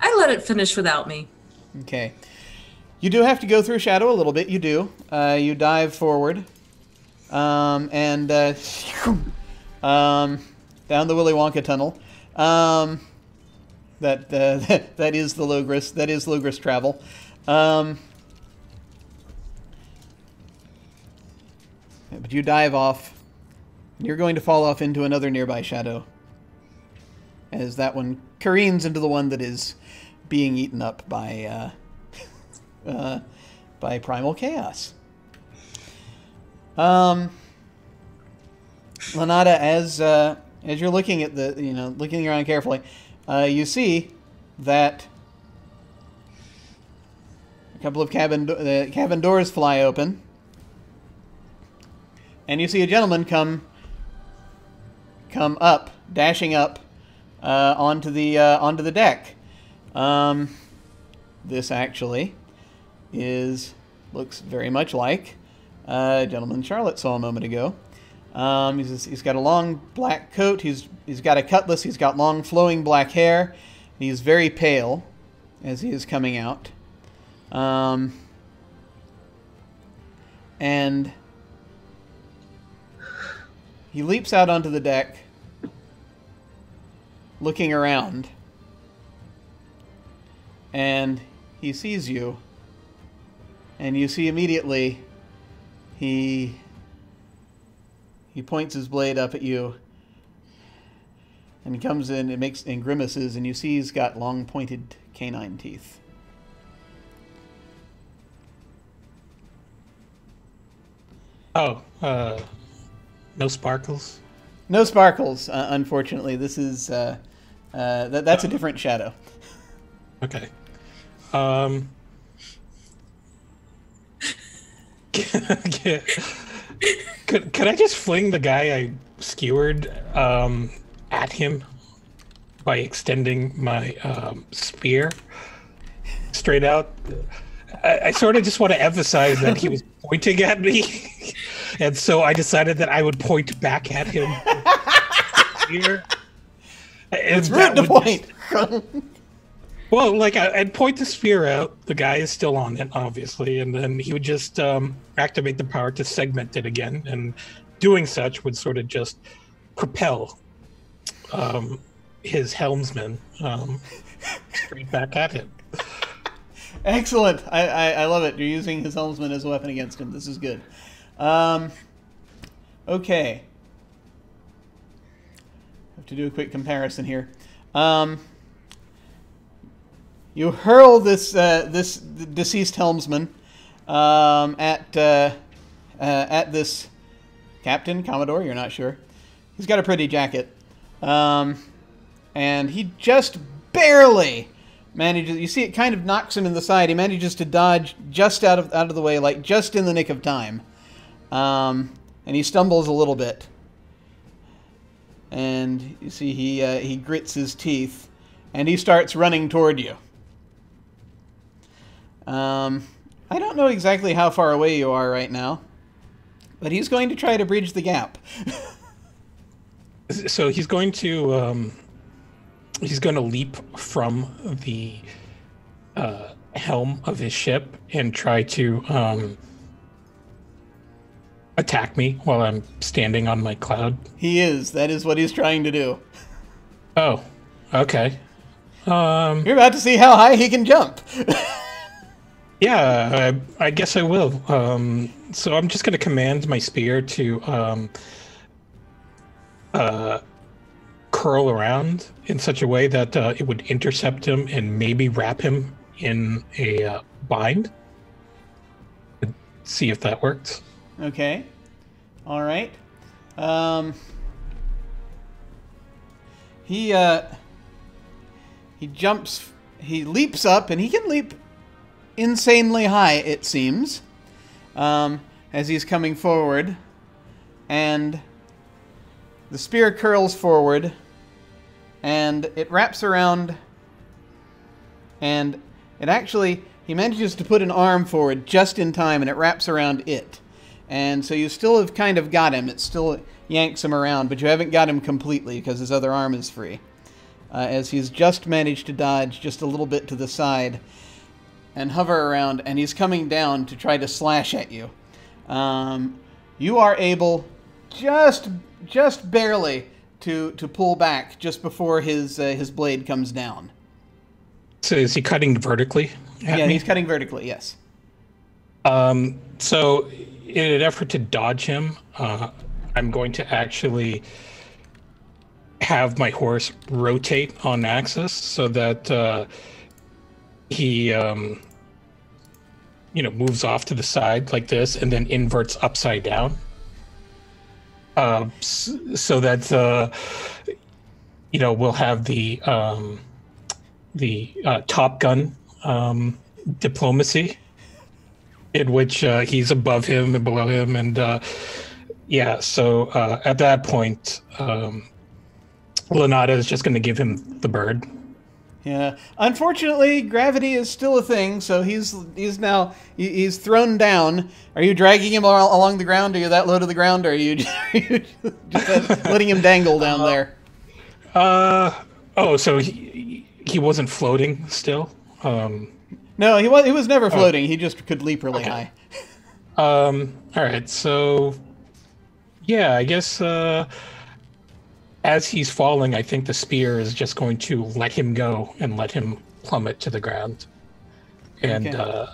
I let it finish without me. Okay. You do have to go through shadow a little bit. You do. Uh, you dive forward, um, and uh, (laughs) um, down the Willy Wonka tunnel. Um, that, uh, that (laughs) that is the Logrus. That is Logrus travel. Um, but you dive off. You're going to fall off into another nearby shadow. As that one careens into the one that is being eaten up by uh, (laughs) uh, by primal chaos. Um, as uh, as you're looking at the you know looking around carefully, uh, you see that a couple of cabin do- the cabin doors fly open, and you see a gentleman come come up, dashing up uh, onto the uh, onto the deck. Um, this actually is looks very much like uh, a gentleman Charlotte saw a moment ago. Um, he's, he's got a long black coat. He's he's got a cutlass. He's got long flowing black hair, He's very pale as he is coming out. Um, and he leaps out onto the deck, looking around. And he sees you. And you see immediately he he points his blade up at you and he comes in and makes and grimaces and you see he's got long pointed canine teeth. Oh, uh, no sparkles. No sparkles, uh, unfortunately. This is uh, uh, that, that's a different shadow. Okay. Um. (laughs) could, could I just fling the guy I skewered um, at him by extending my um, spear straight out? I, I sort of just want to emphasize that he was (laughs) pointing at me, and so I decided that I would point back at him. (laughs) Here. It's rude to point. Well, like I, would point the spear out. The guy is still on it, obviously, and then he would just um, activate the power to segment it again, and doing such would sort of just propel um, his helmsman um, straight back at him. (laughs) Excellent. I, I, I, love it. You're using his helmsman as a weapon against him. This is good. Um, okay. Have to do a quick comparison here. Um, you hurl this uh, this deceased helmsman um, at uh, uh, at this captain commodore. You're not sure. He's got a pretty jacket, um, and he just barely manages. You see, it kind of knocks him in the side. He manages to dodge just out of out of the way, like just in the nick of time, um, and he stumbles a little bit. And you see, he uh, he grits his teeth, and he starts running toward you. Um, I don't know exactly how far away you are right now, but he's going to try to bridge the gap. (laughs) so he's going to um, he's going to leap from the uh, helm of his ship and try to um, attack me while I'm standing on my cloud. He is. That is what he's trying to do. Oh, okay. Um, You're about to see how high he can jump. (laughs) Yeah, I, I, guess I will. Um, so I'm just going to command my spear to um, uh, curl around in such a way that uh, it would intercept him and maybe wrap him in a uh, bind. See if that works. Okay. All right. Um, he uh, he jumps. He leaps up, and he can leap insanely high, it seems, um, as he's coming forward. And the spear curls forward, and it wraps around, and it actually, he manages to put an arm forward just in time, and it wraps around it. And so you still have kind of got him. It still yanks him around, but you haven't got him completely because his other arm is free. Uh, as he's just managed to dodge just a little bit to the side and hover around, and he's coming down to try to slash at you. Um, you are able, just just barely, to to pull back just before his uh, his blade comes down. So is he cutting vertically? Yeah, me? he's cutting vertically. Yes. Um, so, in an effort to dodge him, uh, I'm going to actually have my horse rotate on axis so that uh, he um, you know moves off to the side like this and then inverts upside down. Uh, so that uh, you know we'll have the um, the uh, Top Gun um, diplomacy in which uh, he's above him and below him and uh, yeah so uh, at that point um, Lanata is just going to give him the bird yeah. Unfortunately, gravity is still a thing, so he's he's now he's thrown down. Are you dragging him along the ground? Are you that low to the ground? Or are you just, (laughs) just letting him dangle down there? Uh oh, so he, he wasn't floating still. Um, No, he was he was never floating. He just could leap really Okay. high. (laughs) Um, all right, so yeah, I guess uh, as he's falling, I think the spear is just going to let him go and let him plummet to the ground. And Okay. uh,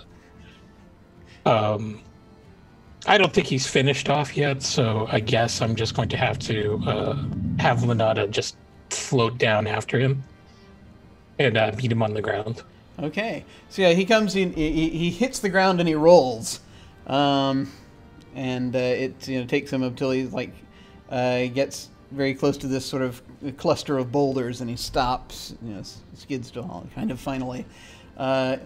um, I don't think he's finished off yet, so I guess I'm just going to have to uh, have Lenata just float down after him and uh, meet him on the ground. Okay. So yeah, he comes in. He, he- he hits the ground and he rolls, um, and uh, it you know takes him until he's like uh, he gets very close to this sort of cluster of boulders, and he stops. You know, skids to a halt, kind of finally. Uh,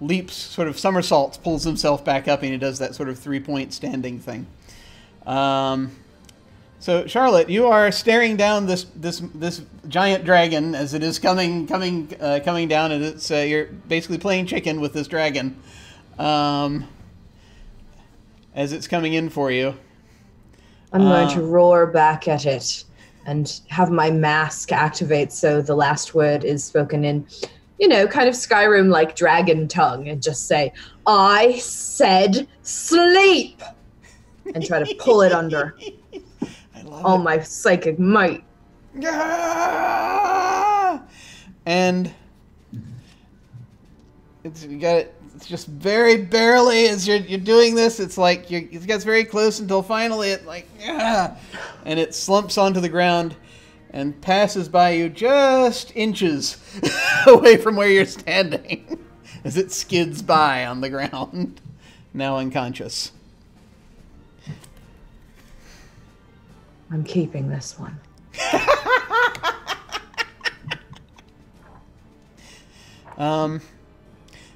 leaps, sort of somersaults, pulls himself back up, and he does that sort of three-point standing thing. Um, so Charlotte, you are staring down this this this giant dragon as it is coming coming uh, coming down, and it's uh, you're basically playing chicken with this dragon, um, as it's coming in for you. I'm going to Uh. roar back at it and have my mask activate so the last word is spoken in, you know, kind of Skyrim like dragon tongue and just say, I said sleep! And try to pull it under (laughs) all it. my psychic might. And it's you got it. It's just very barely as you're you're doing this. It's like you it gets very close until finally it like and it slumps onto the ground and passes by you just inches (laughs) away from where you're standing (laughs) as it skids by on the ground, now unconscious. I'm keeping this one. (laughs) Um,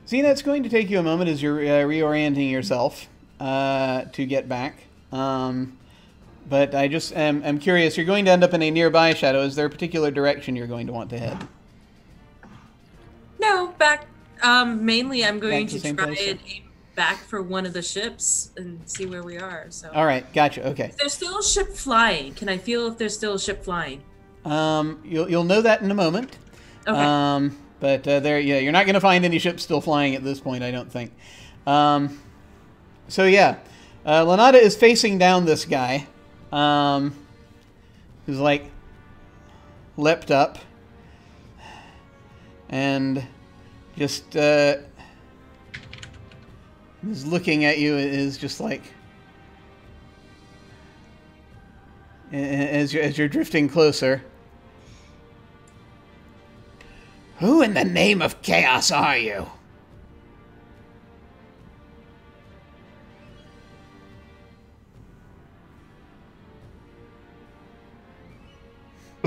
Xena, it's going to take you a moment as you're uh, reorienting yourself uh, to get back. Um, but I just am I'm curious. You're going to end up in a nearby shadow. Is there a particular direction you're going to want to head? No, back. Um, mainly, I'm going to the to try place, and aim back for one of the ships and see where we are. So, All right, gotcha. Okay. there's still a ship flying. Can I feel if there's still a ship flying? Um, you'll you'll know that in a moment. Okay. Um, but uh, there, yeah, you're not going to find any ships still flying at this point, I don't think. Um, so yeah, uh, Lanata is facing down this guy, um, who's like leapt up and just uh, is looking at you. Is just like as you're, as you're drifting closer. Who in the name of chaos are you?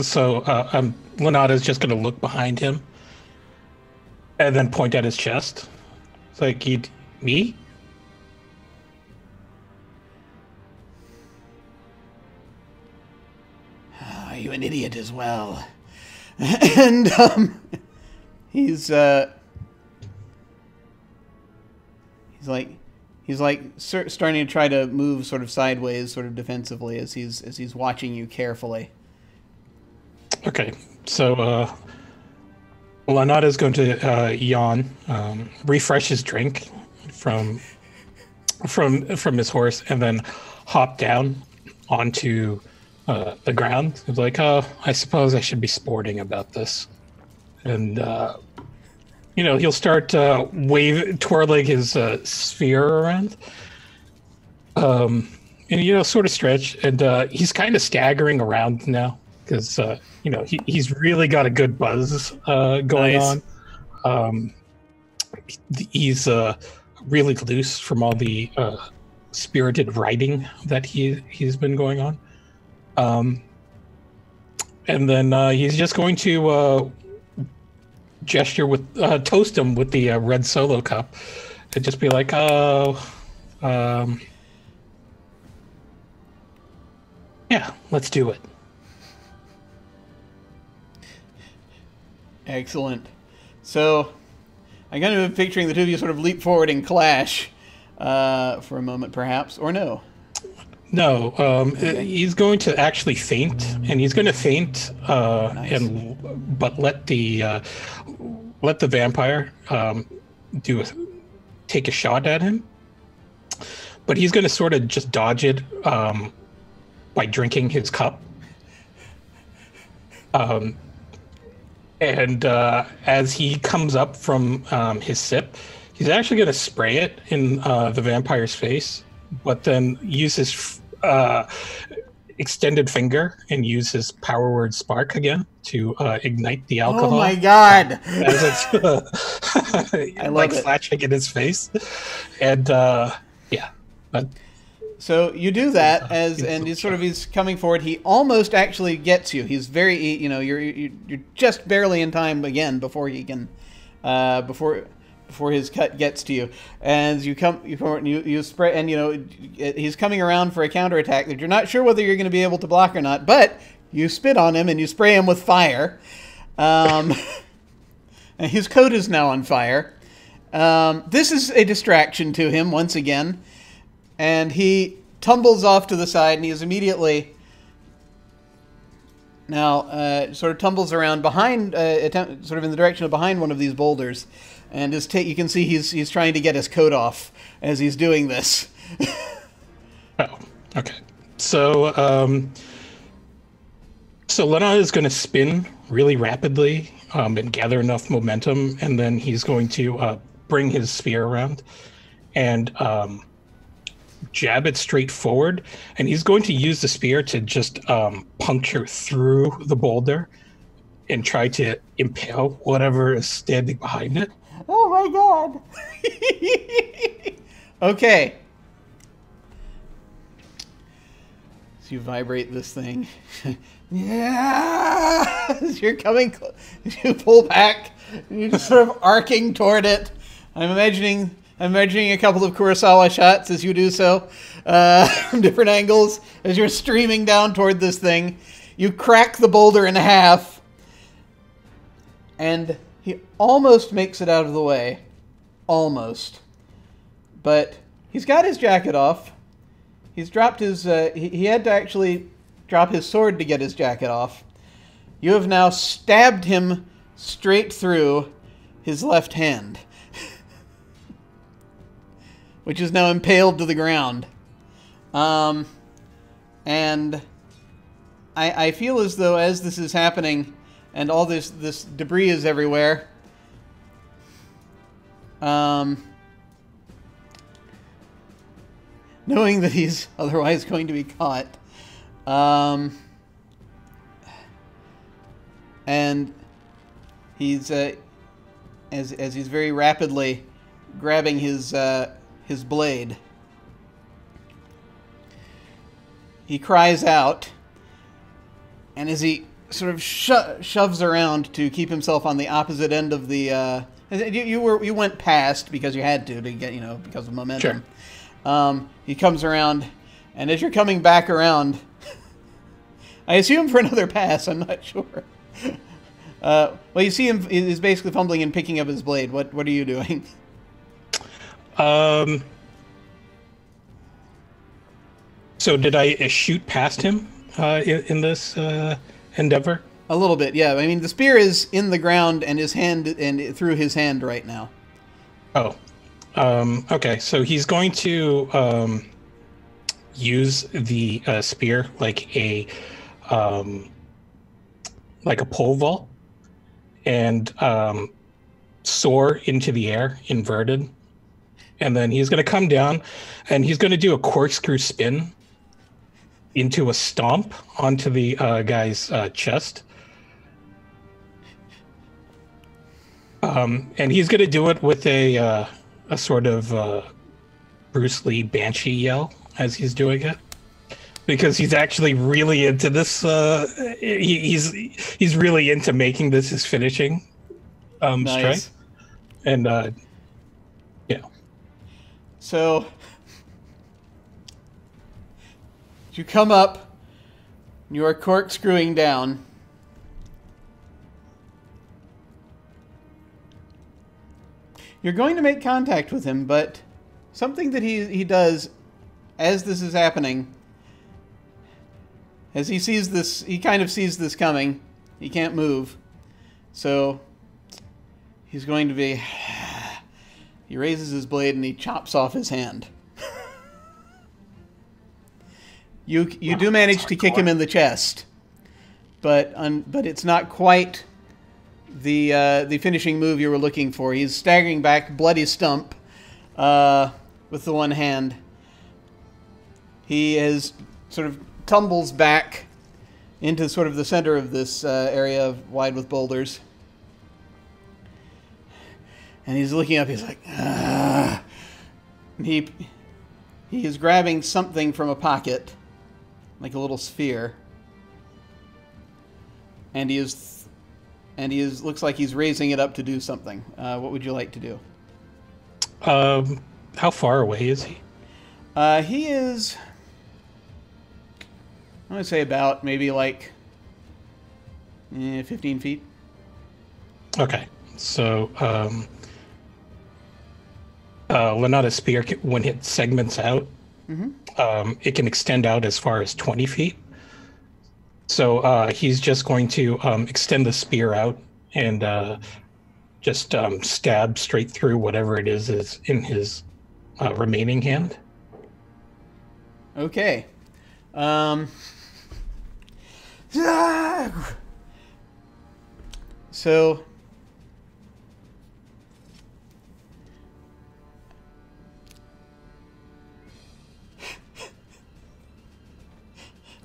So uh, um, Lenata's just going to look behind him and then point at his chest. It's like, you, me? You an idiot as well? (laughs) and um, he's uh, he's like he's like starting to try to move sort of sideways, sort of defensively as he's as he's watching you carefully. Okay, so uh, Lenata's going to uh, yawn, um, refresh his drink from from from his horse, and then hop down onto uh, the ground. He's like, "Oh, I suppose I should be sporting about this," and uh, you know he'll start uh, wave twirling his uh, sphere around. Um, and you know, sort of stretch, and uh, he's kind of staggering around now because uh, you know he, he's really got a good buzz uh, going Nice. on. Um, he's uh, really loose from all the uh, spirited writing that he he's been going on. Um, and then uh, he's just going to uh, gesture with uh, toast him with the uh, red solo cup and just be like, "Oh, um, yeah, let's do it." Excellent. So I'm kind of picturing the two of you sort of leap forward and clash uh, for a moment, perhaps, or no. No, um, he's going to actually feint, and he's going to feint, uh, Nice. and but let the uh, let the vampire um, do a, take a shot at him. But he's going to sort of just dodge it um, by drinking his cup. Um, and uh, as he comes up from um, his sip, he's actually going to spray it in uh, the vampire's face, but then use his uh, extended finger and use his power word spark again to uh, ignite the alcohol Oh my god! (laughs) as it's uh, (laughs) (laughs) I love like it. flashing in his face. And uh, yeah, but So you do that as, and he's sort of he's coming forward. He almost actually gets you. He's very, you know, you're you're, you're just barely in time again before he can, uh, before before his cut gets to you. And you come, you come, you you spray, and you know he's coming around for a counterattack that you're not sure whether you're going to be able to block or not. But you spit on him and you spray him with fire. Um, (laughs) and his coat is now on fire. Um, this is a distraction to him once again and he tumbles off to the side and he is immediately now uh, sort of tumbles around behind uh, sort of in the direction of behind one of these boulders and is ta- you can see he's he's trying to get his coat off as he's doing this (laughs) oh, okay. So um, so Lena is going to spin really rapidly um, and gather enough momentum, and then he's going to uh, bring his spear around and um, jab it straight forward, and he's going to use the spear to just um, puncture through the boulder and try to impale whatever is standing behind it. Oh my god. (laughs) Okay. So you vibrate this thing. (laughs) Yeah you're coming you pull back. You're just sort of arcing toward it. I'm imagining i'm imagining a couple of kurosawa shots as you do so uh, (laughs) from different angles as you're streaming down toward this thing. You crack the boulder in half. And he almost makes it out of the way. Almost. But he's got his jacket off. He's dropped his uh, he, he had to actually drop his sword to get his jacket off. You have now stabbed him straight through his left hand (laughs) which is now impaled to the ground. Um, and I, I feel as though as this is happening and all this this debris is everywhere um, knowing that he's (laughs) otherwise going to be caught. Um, and he's uh, as as he's very rapidly grabbing his uh, his blade. He cries out, and as he sort of sho- shoves around to keep himself on the opposite end of the. Uh, you, you were you went past because you had to to get you know because of momentum. Um, he comes around, and as you're coming back around, (laughs) I assume for another pass. I'm not sure. (laughs) Uh, well, you see him is basically fumbling and picking up his blade. What what are you doing? (laughs) Um. So did I uh, shoot past him uh, in, in this uh, endeavor? A little bit, yeah. I mean, the spear is in the ground and his hand and through his hand right now. Oh, um, okay. So he's going to um, use the uh, spear like a um, like a pole vault and um, soar into the air, inverted, and then he's going to come down and he's going to do a corkscrew spin into a stomp onto the uh, guy's uh, chest. Um, and he's going to do it with a uh, a sort of uh, Bruce Lee banshee yell as he's doing it, because he's actually really into this. Uh, he, he's he's really into making this his finishing um, Nice. strike, and uh, yeah, So you come up, you are corkscrewing down. You're going to make contact with him, but something that he he does as this is happening as he sees this, he kind of sees this coming. He can't move, so he's going to be. (sighs) He raises his blade and he chops off his hand. You you do manage to kick him in the chest, but un, but it's not quite the uh, the finishing move you were looking for. He's staggering back, bloody stump, uh, with the one hand. He is sort of tumbles back into sort of the center of this uh, area wide with boulders. And he's looking up. He's like, ah. He he is grabbing something from a pocket, like a little sphere. And he is and he is looks like he's raising it up to do something. Uh, what would you like to do? Um, how far away is he? Uh, he is. I want to say about maybe like eh, 15 feet. Okay, so um, uh, Lenata's spear, when it segments out, um, it can extend out as far as 20 feet. So uh, he's just going to um, extend the spear out and uh, just um, stab straight through whatever it is is in his uh, remaining hand. Okay. Um. (sighs) So.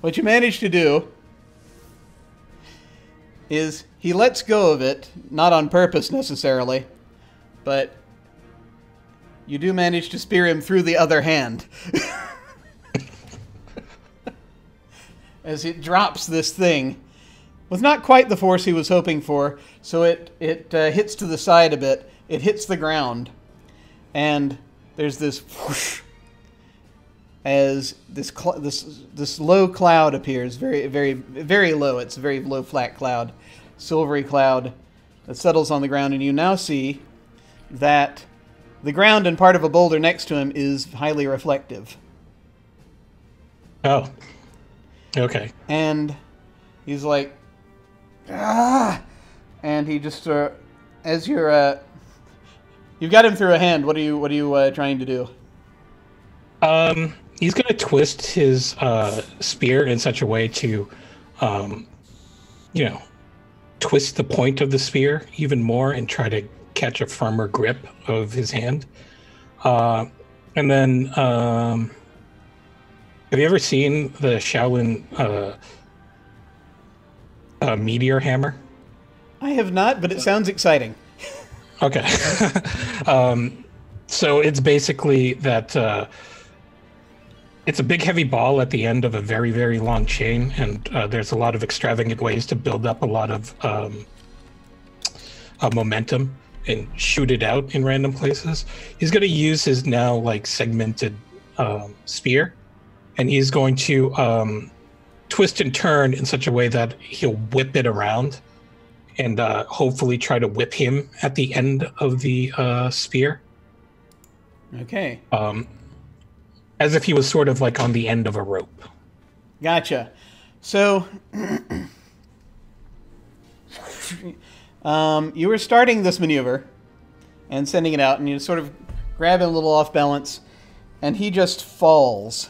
What you manage to do is he lets go of it, not on purpose necessarily, but you do manage to spear him through the other hand. (laughs) as it drops this thing with not quite the force he was hoping for. So it it uh, hits to the side a bit. It hits the ground, and there's this whoosh as this cl- this this low cloud appears, very very very low. It's a very low flat cloud, silvery cloud that settles on the ground, and you now see that the ground and part of a boulder next to him is highly reflective. Oh, okay. and he's like, ah, and he just uh, as you're uh, you've got him through a hand. What are you what are you uh, trying to do? Um, he's going to twist his uh, spear in such a way to, um, you know, twist the point of the spear even more and try to catch a firmer grip of his hand. Uh, and then, um, have you ever seen the Shaolin uh, uh, meteor hammer? I have not, but it sounds exciting. Okay. (laughs) um, so it's basically that uh, it's a big, heavy ball at the end of a very, very long chain, and uh, there's a lot of extravagant ways to build up a lot of um, uh, momentum and shoot it out in random places. He's going to use his now like segmented um, spear, and he's going to um, twist and turn in such a way that he'll whip it around and uh, hopefully try to whip him at the end of the uh, spear, Okay, um, as if he was sort of like on the end of a rope. gotcha. So, um, you were starting this maneuver and sending it out, and you sort of grab him a little off balance, and he just falls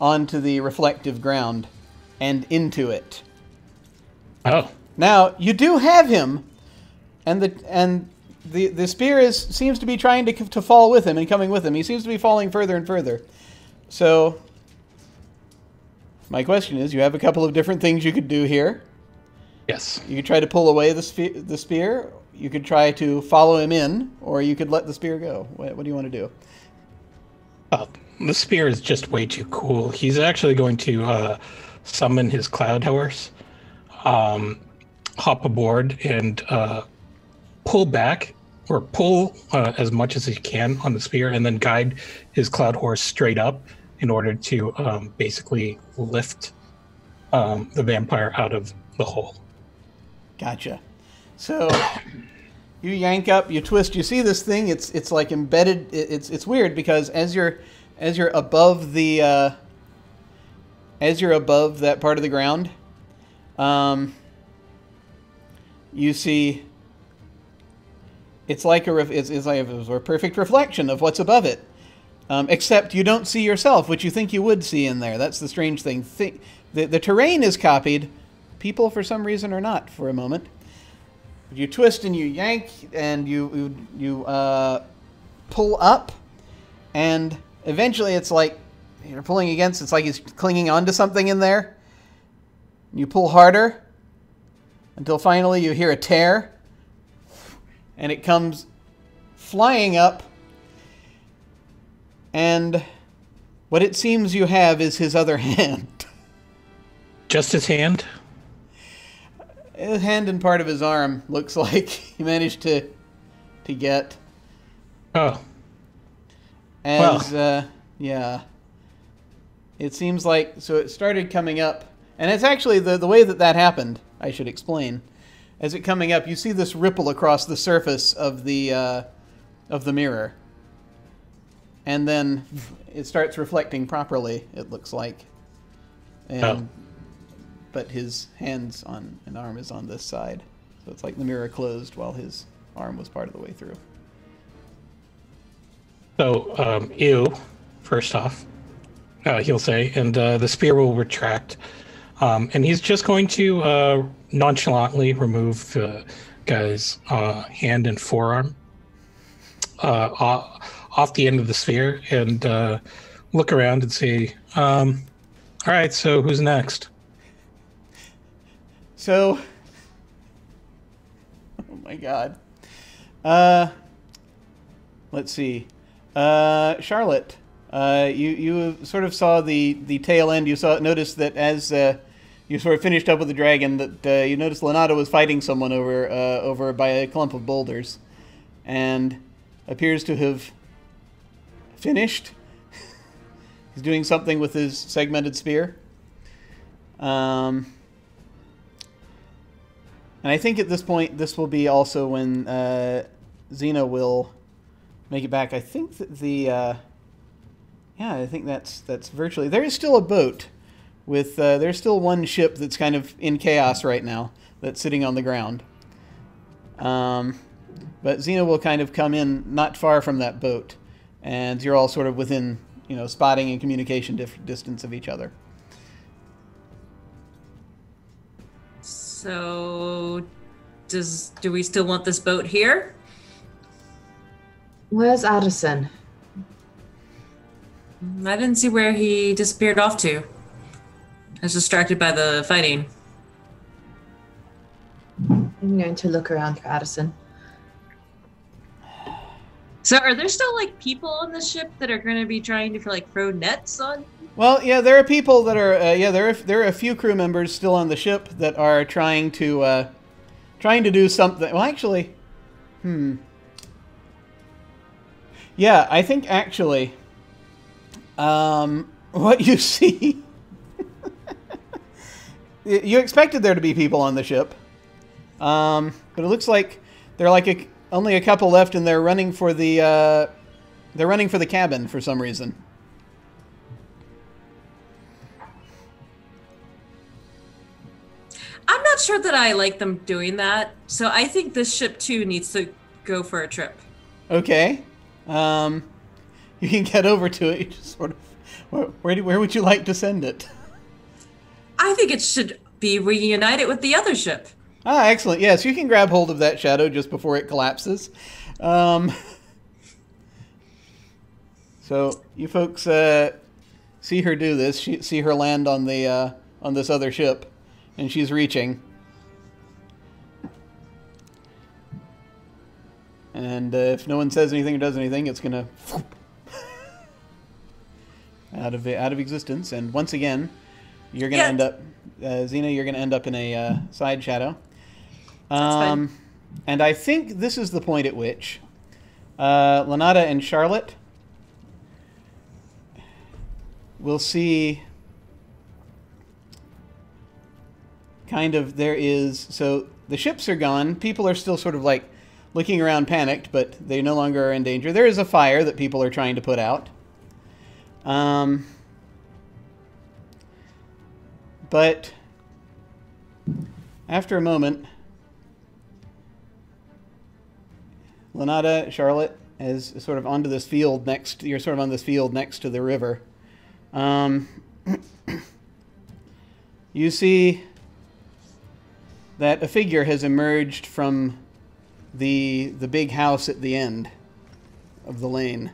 onto the reflective ground and into it. Oh, Now you do have him, and the and the the spear is seems to be trying to to fall with him and coming with him. He seems to be falling further and further. So my question is, you have a couple of different things you could do here. yes. You could try to pull away the spear, the spear. You could try to follow him in, or you could let the spear go. What, what do you want to do? Oh, the spear is just way too cool. He's actually going to uh, summon his cloud horse, um, hop aboard, and uh, pull back or pull uh, as much as he can on the spear, and then guide his cloud horse straight up in order to um, basically lift um, the vampire out of the hole. Gotcha. So you yank up, you twist. You see this thing? It's it's like embedded. It's it's weird because as you're as you're above the uh, as you're above that part of the ground, um, you see it's like a it's, it's like a perfect reflection of what's above it. Um, except you don't see yourself, which you think you would see in there. That's the strange thing. Thi- the, the terrain is copied. People, for some reason, are not for a moment. You twist and you yank and you you, you uh, pull up, and eventually it's like you're pulling against. It's like he's clinging onto something in there. You pull harder until finally you hear a tear, and it comes flying up. And what it seems you have is his other (laughs) hand. Just his hand? His hand and part of his arm looks like (laughs) he managed to to get. Oh, As uh, yeah. It seems like so it started coming up, and it's actually the the way that that happened. I should explain. As it coming up, you see this ripple across the surface of the uh, of the mirror, and then it starts reflecting properly. It looks like, and Oh. but his hands on an arm is on this side, so it's like the mirror closed while his arm was part of the way through. so um, ew. First off, uh, he'll say, and uh, the spear will retract, um, and he's just going to uh, nonchalantly remove the guy's uh, hand and forearm uh, off the end of the sphere, and uh, look around and say, um, "All right, so who's next?" So, oh my god. Uh, let's see. Uh, Charlotte, uh, you you sort of saw the the tail end. You saw noticed that as uh, you sort of finished up with the dragon, that uh, you noticed Leonardo was fighting someone over uh, over by a clump of boulders, and appears to have finished. (laughs) He's doing something with his segmented spear. Um. And I think at this point, this will be also when uh, Xena will make it back. I think that the, uh, yeah, I think that's that's virtually. There is still a boat with. Uh, there's still one ship that's kind of in chaos right now that's sitting on the ground. Um, but Xena will kind of come in not far from that boat, and you're all sort of within, you know, spotting and communication dif- distance of each other. So, does do we still want this boat here? Where's Addison? I didn't see where he disappeared off to. I was distracted by the fighting. I'm going to look around for Addison. So, are there still like people on the ship that are going to be trying to like throw nets on? Well, yeah, there are people that are uh, yeah there are, there are a few crew members still on the ship that are trying to uh, trying to do something. Well, actually, hmm. Yeah, I think actually, um, (laughs) what you see, y- you expected there to be people on the ship, um, but it looks like there are like a, only a couple left, and they're running for the uh, they're running for the cabin for some reason. I'm not sure that I like them doing that. So, I think this ship too needs to go for a trip. Okay. Um, (laughs) you can get over to it. You just sort of. Where, where, do, where would you like to send it? (laughs) I think it should be reunited with the other ship. Ah, excellent. Yes, you can grab hold of that shadow just before it collapses. Um, (laughs) so you folks uh, see her do this. She, see her land on the uh, on this other ship, and she's reaching. And uh, if no one says anything or does anything, it's gonna (laughs) out of out of existence. And once again, you're gonna Yeah. end up, uh, Xena. You're gonna end up in a uh, side shadow. Um, and I think this is the point at which uh, Lanata and Charlotte will see kind of there is so the ships are gone people are still sort of like looking around panicked but they no longer are in danger there is a fire that people are trying to put out um, but after a moment, Lanata, Charlotte, is sort of onto this field next. You're sort of on this field next to the river. Um, (clears throat) you see that a figure has emerged from the the big house at the end of the lane.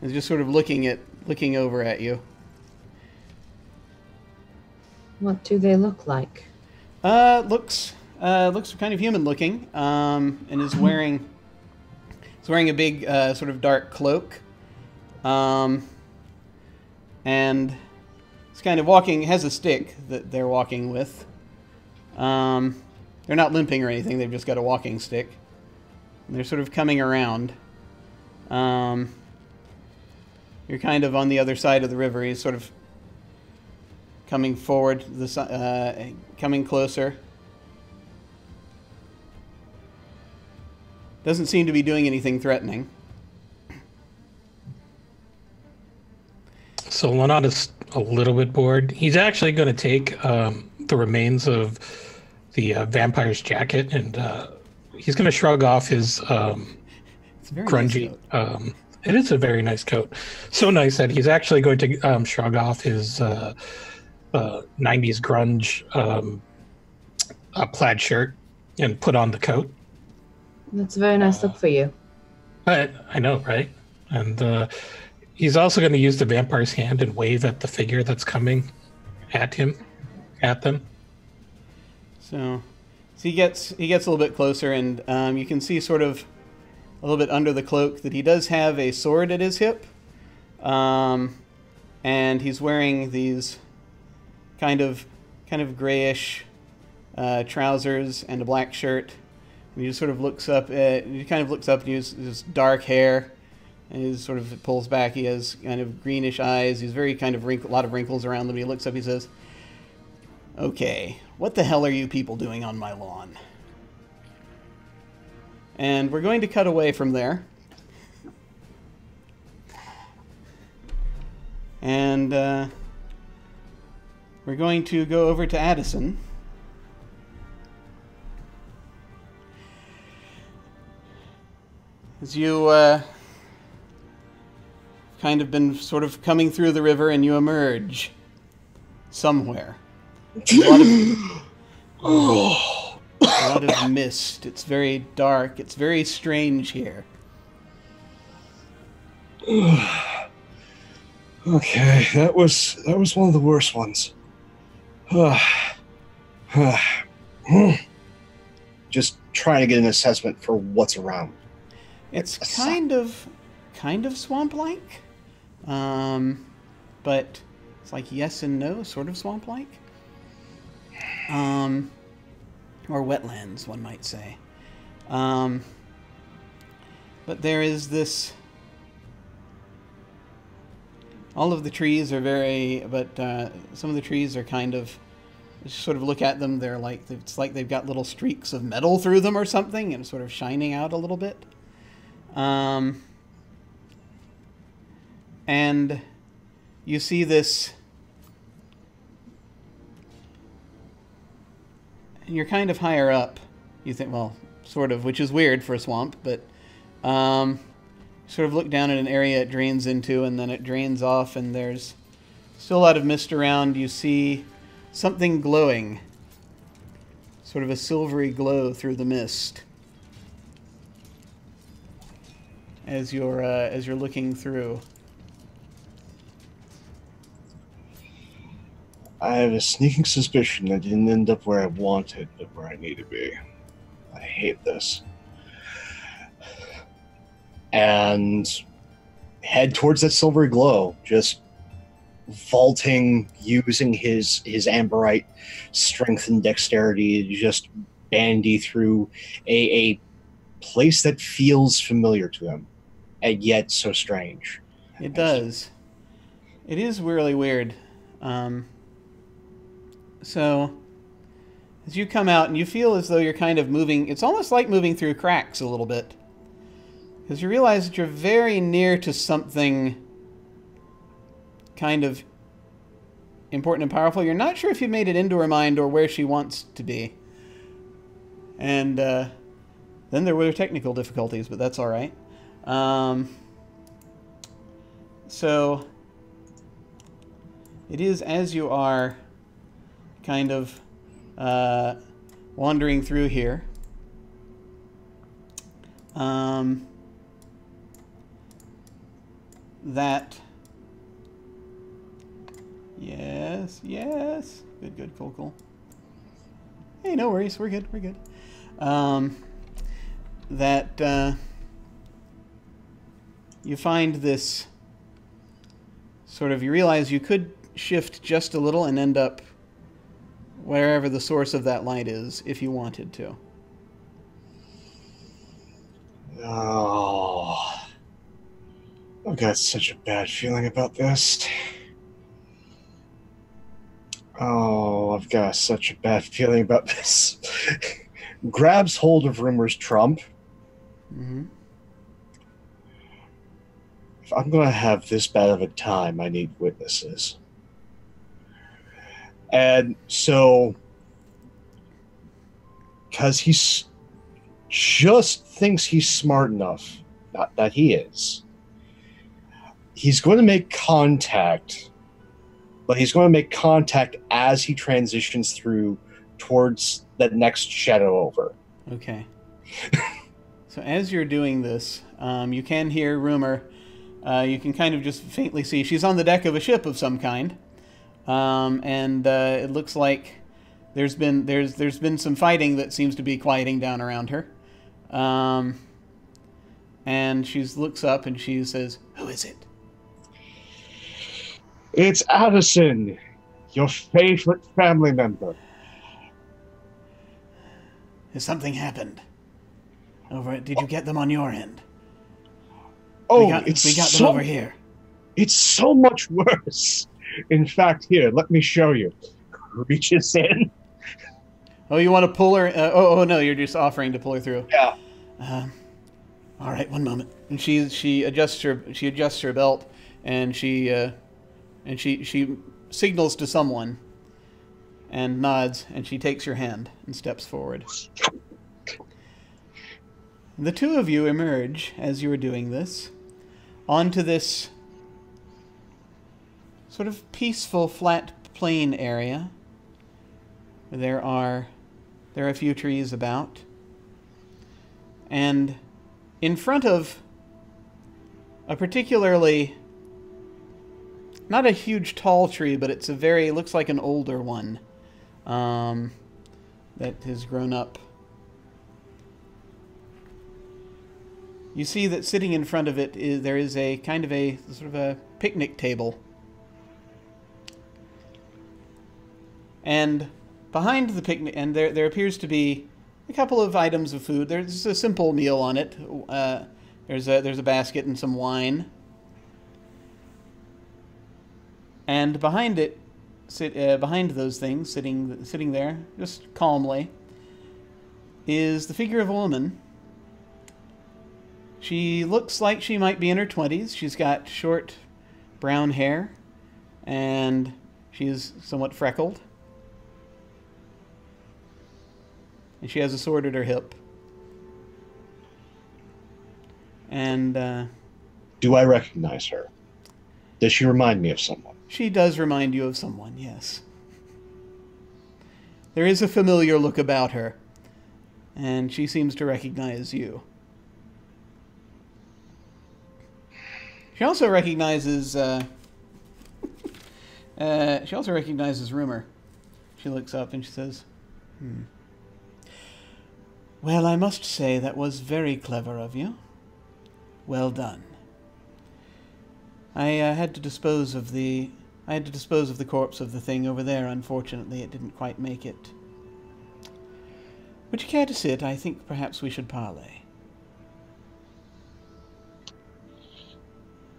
It's just sort of looking at looking over at you. What do they look like? Uh, looks uh, looks kind of human looking, um, and is wearing is wearing a big uh, sort of dark cloak, um, and it's kind of walking. Has a stick that they're walking with. Um, they're not limping or anything. They've just got a walking stick. And they're sort of coming around. Um, you're kind of on the other side of the river. He's sort of coming forward, the si- uh, coming closer. Doesn't seem to be doing anything threatening. So Lonata's a little bit bored. He's actually going to take um, the remains of the uh, vampire's jacket and uh, he's going to shrug off his um, It's a very grungy. Nice coat. um, it is a very nice coat. So nice that he's actually going to um, shrug off his uh, uh, 90s grunge um, uh, plaid shirt and put on the coat. That's a very nice look for you. I, I know, right? And uh, he's also going to use the vampire's hand and wave at the figure that's coming at him, at them. So, so he gets he gets a little bit closer, and um, you can see sort of a little bit under the cloak that he does have a sword at his hip, um, and he's wearing these kind of kind of grayish uh, trousers and a black shirt. And he just sort of looks up. At, he kind of looks up and he has his dark hair, and he sort of pulls back. He has kind of greenish eyes. He's very kind of wrinkle, a lot of wrinkles around them. He looks up. He says. Okay, what the hell are you people doing on my lawn? And we're going to cut away from there. And uh, we're going to go over to Addison. As you uh, kind of been sort of coming through the river and you emerge somewhere. A lot of, (laughs) Oh, a lot of mist. It's very dark. It's very strange here. (sighs) okay, that was that was one of the worst ones. (sighs) Just trying to get an assessment for what's around. It's kind of, kind of swamp-like, um, but it's like yes and no, sort of swamp-like, um, or wetlands, one might say. Um, but there is this. All of the trees are very, but uh, some of the trees are kind of. Sort of look at them. They're like it's like they've got little streaks of metal through them or something, and sort of shining out a little bit. Um, and you see this. You're kind of higher up. You think, well, sort of, which is weird for a swamp, but um, sort of look down at an area it drains into, and then it drains off, and there's still a lot of mist around. You see something glowing, sort of a silvery glow through the mist. as you're uh, as you're looking through. I have a sneaking suspicion I didn't end up where I wanted, but where I need to be. I hate this. And head towards that silvery glow, just vaulting, using his his amberite strength and dexterity to just bandy through a, a place that feels familiar to him, and yet so strange. It does. It is really weird. Um, so, as you come out and you feel as though you're kind of moving, it's almost like moving through cracks a little bit. Because you realize that you're very near to something kind of important and powerful. You're not sure if you made it into her mind or where she wants to be. And uh, then there were technical difficulties, but that's all right. Um, so it is as you are kind of uh, wandering through here. Um, that. Yes, yes. Good, good, cool, cool. Hey, no worries. We're good. We're good. Um, that uh, you find this sort of, you realize you could shift just a little and end up wherever the source of that light is if you wanted to. Oh, I've got such a bad feeling about this. Oh, I've got such a bad feeling about (laughs) this. Grabs hold of Rumor's trump. Mm-hmm. If I'm going to have this bad of a time, I need witnesses. And so, because he's just thinks he's smart enough, not that he is, he's going to make contact, but he's going to make contact as he transitions through towards that next shadow over. Okay. (laughs) so as you're doing this, um, you can hear rumor. Uh, you can kind of just faintly see she's on the deck of a ship of some kind, um, and uh, it looks like there's been there's there's been some fighting that seems to be quieting down around her. Um, and she looks up and she says, "Who is it?" It's Addison, your favorite family member. Something happened? Over, did you get them on your end? Oh, we got, it's we got so, them over here. It's so much worse. In fact, here, let me show you. Reaches in. Oh, you want to pull her? Uh, oh, oh no, you're just offering to pull her through. Yeah. Um, all right, one moment. And she she adjusts her she adjusts her belt, and she uh, and she she signals to someone, and nods, and she takes your hand and steps forward. The two of you emerge as you are doing this onto this sort of peaceful flat plain area. There are there are a few trees about. And in front of a particularly not a huge tall tree, but it's a very looks like an older one um, that has grown up. You see that sitting in front of it is there is a kind of a sort of a picnic table. And behind the picnic, and there there appears to be a couple of items of food. There's a simple meal on it. Uh, there's a there's a basket and some wine. And behind it, sit uh, behind those things, sitting sitting there just calmly, is the figure of a woman. She looks like she might be in her twenties. She's got short, brown hair, and she's somewhat freckled. and she has a sword at her hip. And uh, Do I recognize her? Does she remind me of someone? She does remind you of someone, yes. There is a familiar look about her, and she seems to recognize you. She also recognizes. Uh, uh, she also recognizes Rumor. She looks up and she says, "Hmm." Well, I must say that was very clever of you. Well done. I uh, had to dispose of the I had to dispose of the corpse of the thing over there. Unfortunately, it didn't quite make it. Would you care to sit? I think perhaps we should parley.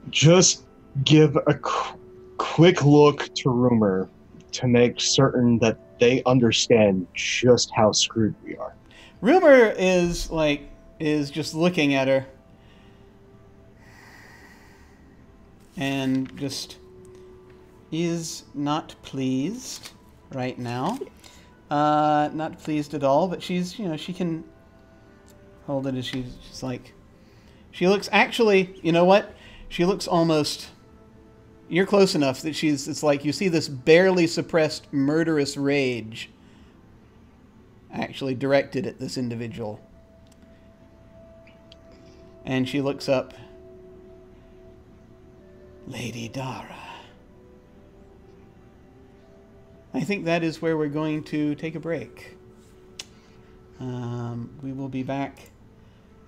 Just give a qu- quick look to Rumor to make certain that they understand just how screwed we are. Rumor is like is just looking at her and just is not pleased right now. Uh, not pleased at all, but she's, you know, she can hold it as she's, she's like, she looks actually, you know what? She looks almost, you're close enough that she's, it's like you see this barely suppressed murderous rage actually directed at this individual. And she looks up. Lady Dara. I think that is where we're going to take a break. Um, we will be back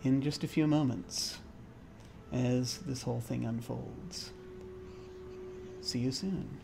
in just a few moments as this whole thing unfolds. See you soon.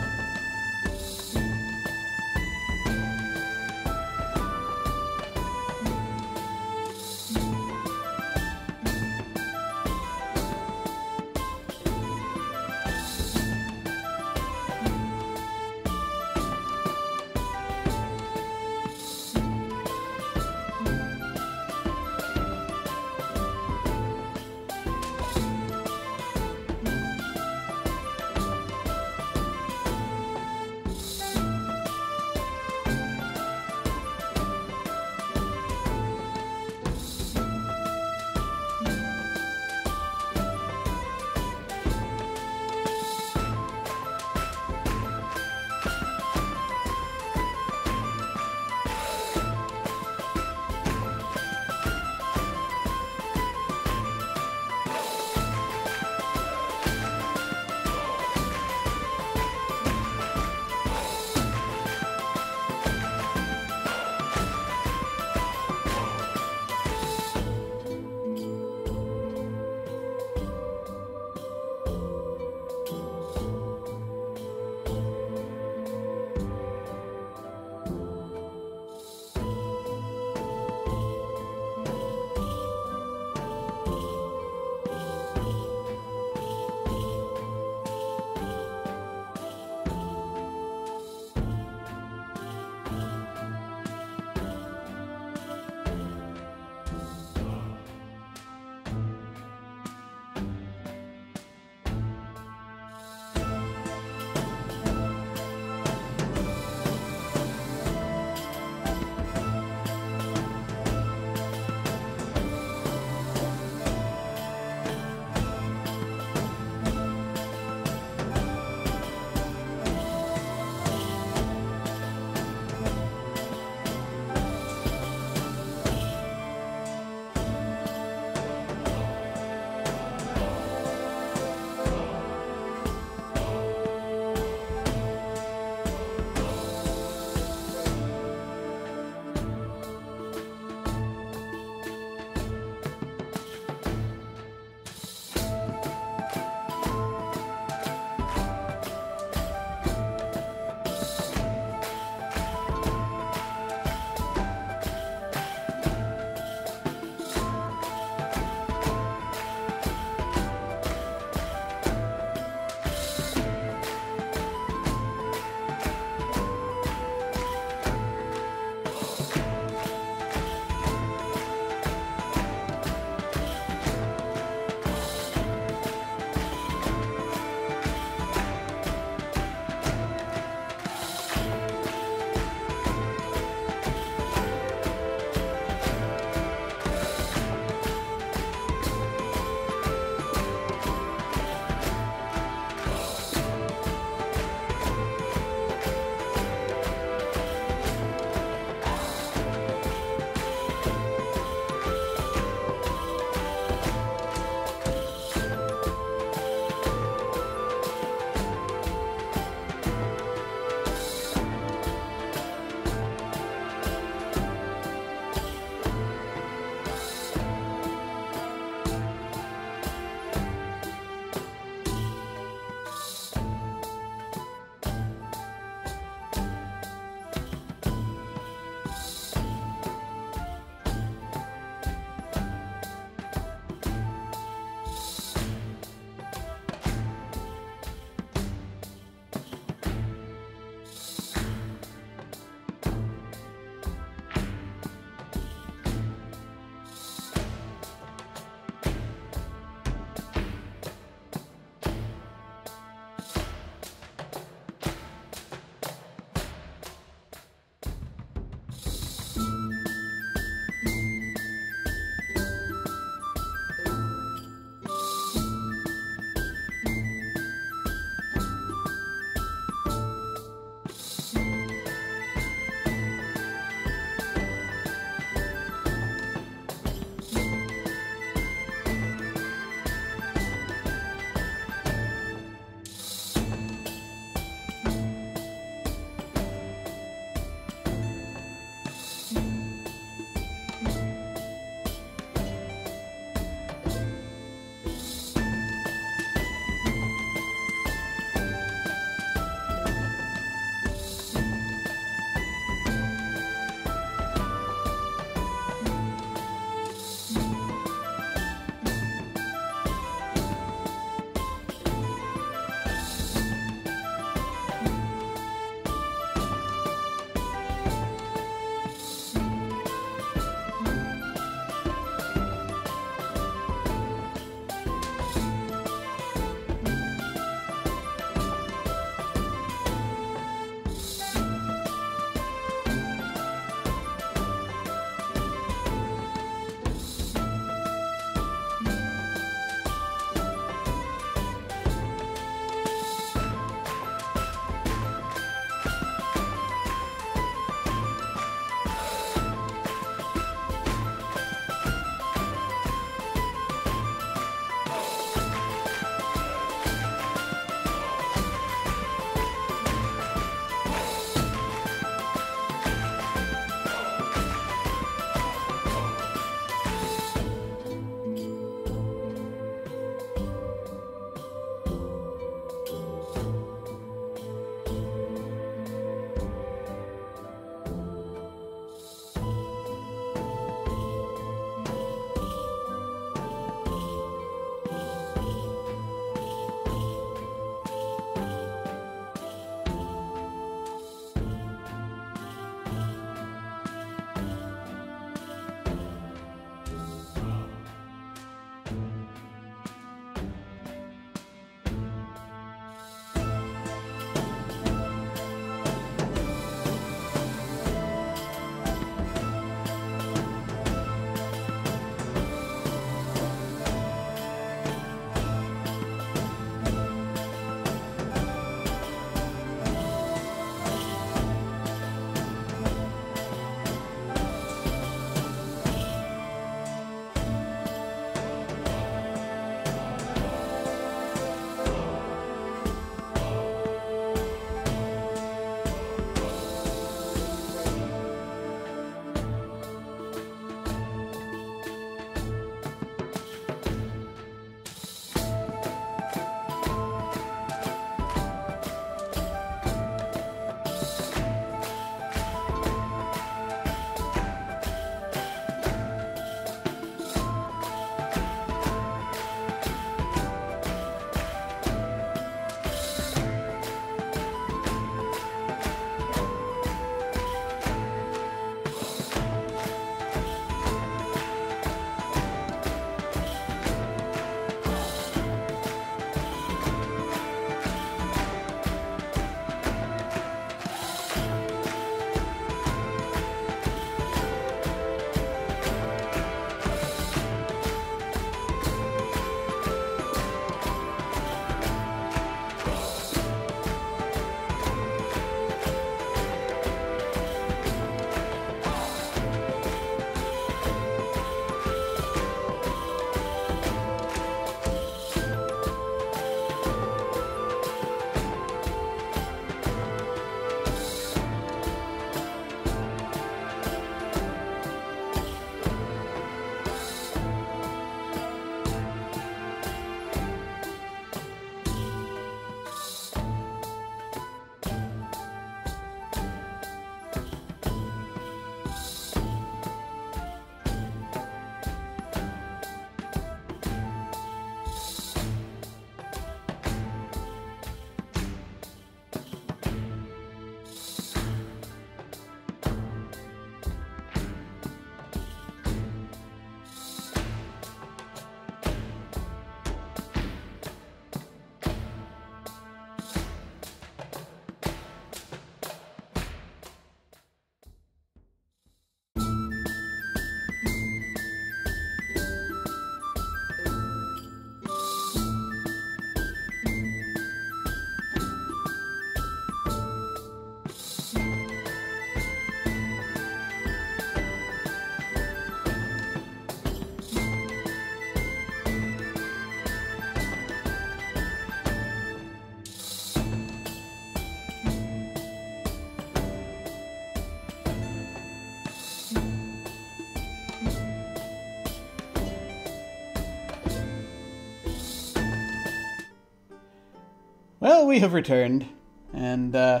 We have returned, and uh,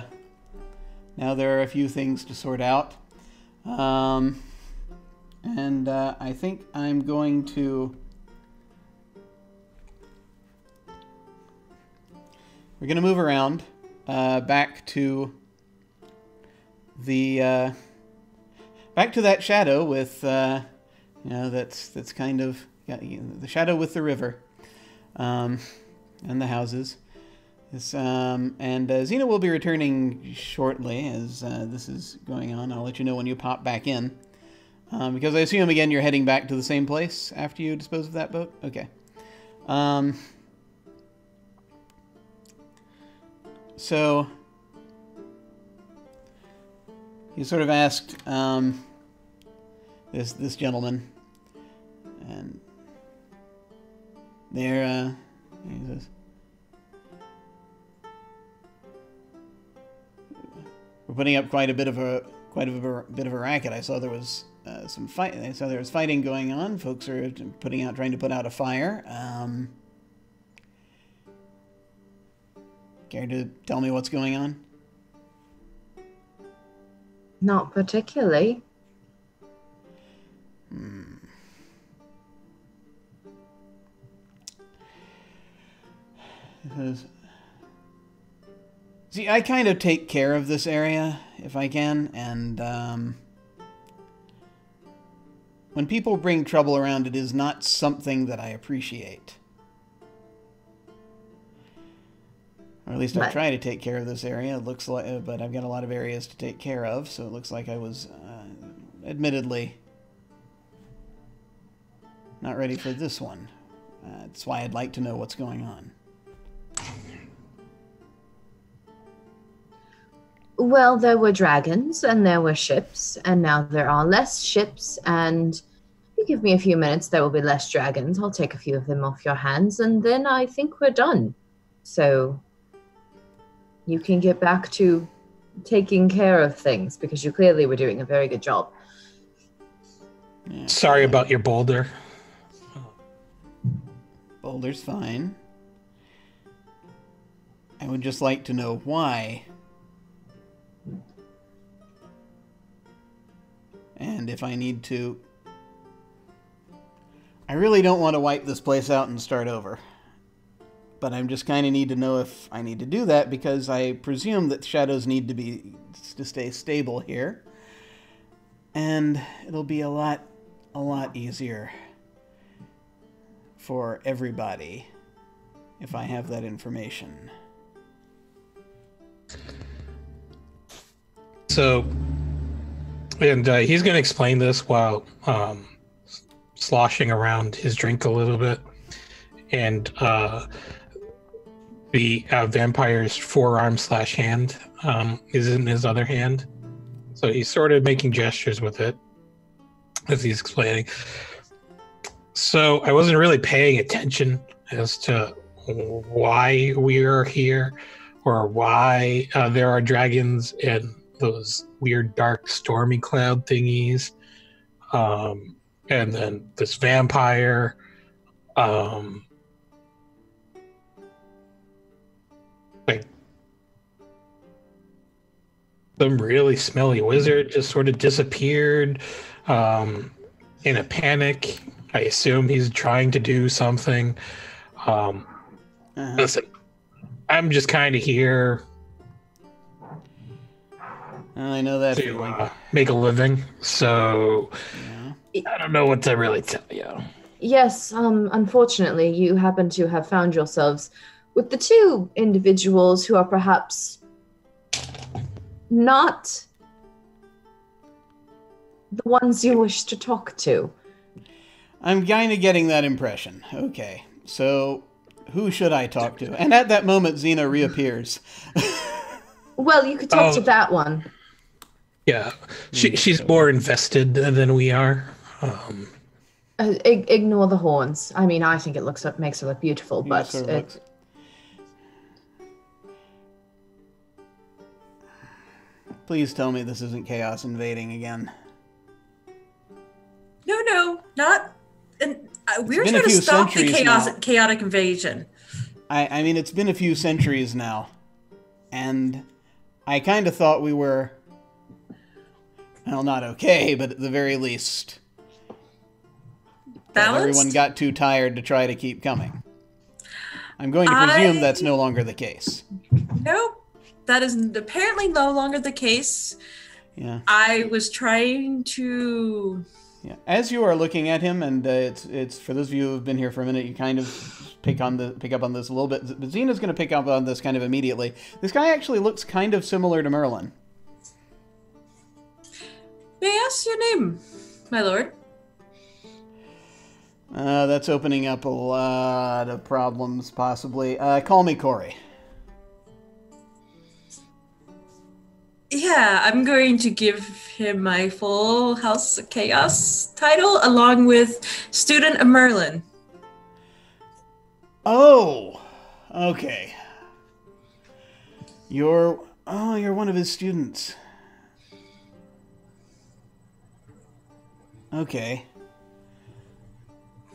now there are a few things to sort out. Um, and uh, I think I'm going to. We're going to move around uh, back to the uh, back to that shadow with uh, you know that's that's kind of yeah, the shadow with the river um, and the houses. This, um, and uh, Xena will be returning shortly as uh, this is going on. I'll let you know when you pop back in. Um, because I assume, again, you're heading back to the same place after you dispose of that boat? Okay. Um, so, he sort of asked um, this, this gentleman, and there, uh, he says, we're putting up quite a bit of a quite a bit of a racket. I saw there was uh, some fight. I saw there was fighting going on. Folks are putting out, trying to put out a fire. Um, care to tell me what's going on? Not particularly. Hmm. Because See, I kind of take care of this area if I can, and um, when people bring trouble around, it is not something that I appreciate. Or at least I try to take care of this area. It looks like, uh, but I've got a lot of areas to take care of, so it looks like I was, uh, admittedly, not ready for this one. Uh, that's why I'd like to know what's going on. Well, there were dragons and there were ships, and now there are less ships. And if you give me a few minutes, there will be less dragons. I'll take a few of them off your hands, and then I think we're done. So you can get back to taking care of things because you clearly were doing a very good job. Yeah. Sorry about your boulder. Boulder's fine. I would just like to know why And if I need to... I really don't want to wipe this place out and start over. But I'm just kind of need to know if I need to do that because I presume that shadows need to be to stay stable here. And it'll be a lot, a lot easier for everybody if I have that information. So and uh, he's going to explain this while um, sloshing around his drink a little bit. And uh, the uh, vampire's forearm slash hand um, is in his other hand. So he's sort of making gestures with it as he's explaining. So I wasn't really paying attention as to why we are here or why uh, there are dragons and those weird dark stormy cloud thingies um and then this vampire um like some really smelly wizard just sort of disappeared um in a panic i assume he's trying to do something um uh-huh. listen i'm just kind of here I know that to uh, make a living. So yeah. I don't know what to really tell you. Yes, um, unfortunately, you happen to have found yourselves with the two individuals who are perhaps not the ones you wish to talk to. I'm kind of getting that impression. Okay, so who should I talk to? And at that moment, Xena reappears. (laughs) well, you could talk oh. to that one. Yeah, she, she's more invested than we are. Um, uh, ignore the horns. I mean, I think it looks up makes her look beautiful, but it, looks... please tell me this isn't chaos invading again. No, no, not. And uh, we are trying to stop the chaos, chaotic invasion. I, I mean, it's been a few centuries now, and I kind of thought we were, well, not okay, but at the very least, Balanced? everyone got too tired to try to keep coming. I'm going to presume I- that's no longer the case. Nope. That is apparently no longer the case. Yeah. I was trying to. Yeah. As you are looking at him, and uh, it's it's for those of you who have been here for a minute, you kind of pick on the pick up on this a little bit. But Xena's going to pick up on this kind of immediately. This guy actually looks kind of similar to Merlin. May I ask your name, my lord? Uh, that's opening up a lot of problems, possibly. Uh, call me Corey. Yeah, I'm going to give him my full House of Chaos title along with Student of Merlin. Oh, okay. You're oh, you're one of his students. Okay.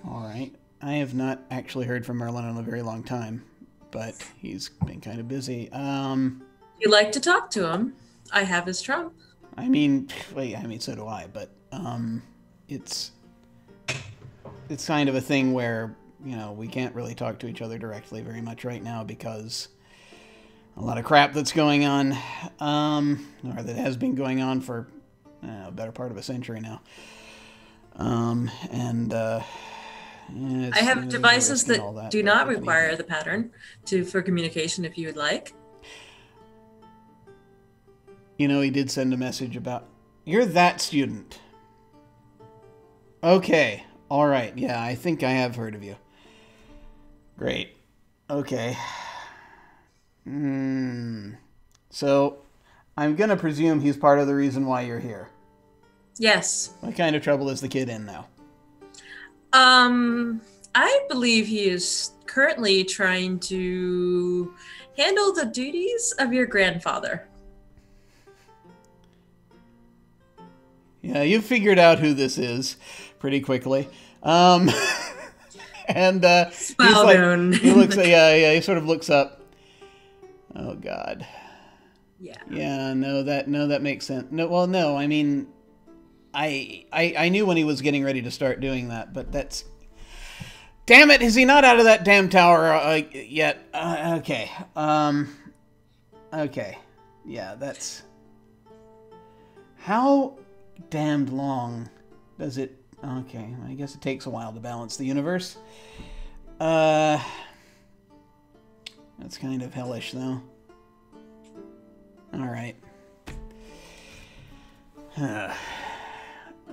All right. I have not actually heard from Merlin in a very long time, but he's been kind of busy. Um, you like to talk to him, I have his trump. I mean, wait, I mean, so do I, but um, it's it's kind of a thing where you know we can't really talk to each other directly very much right now because a lot of crap that's going on, um, or that has been going on for uh, a better part of a century now. Um, and uh, I have there's devices and that, do not require the pattern to for communication if you would like. You know, he did send a message about you're that student. Okay. All right. Yeah, I think I have heard of you. Great. Okay. Hmm. So, I'm going to presume he's part of the reason why you're here. Yes. What kind of trouble is the kid in now? Um, I believe he is currently trying to handle the duties of your grandfather. Yeah, you figured out who this is pretty quickly. Um, (laughs) and uh, he's like, he looks, (laughs) yeah, yeah, he sort of looks up. Oh God. yeah. Yeah, no, that no, that makes sense. No, well, no, I mean, I, I, I knew when he was getting ready to start doing that, but that's. Damn it! Is he not out of that damn tower uh, yet? Uh, okay. Um. Okay. Yeah, that's. How damned long does it? Okay, I guess it takes a while to balance the universe. Uh. That's kind of hellish, though. All right.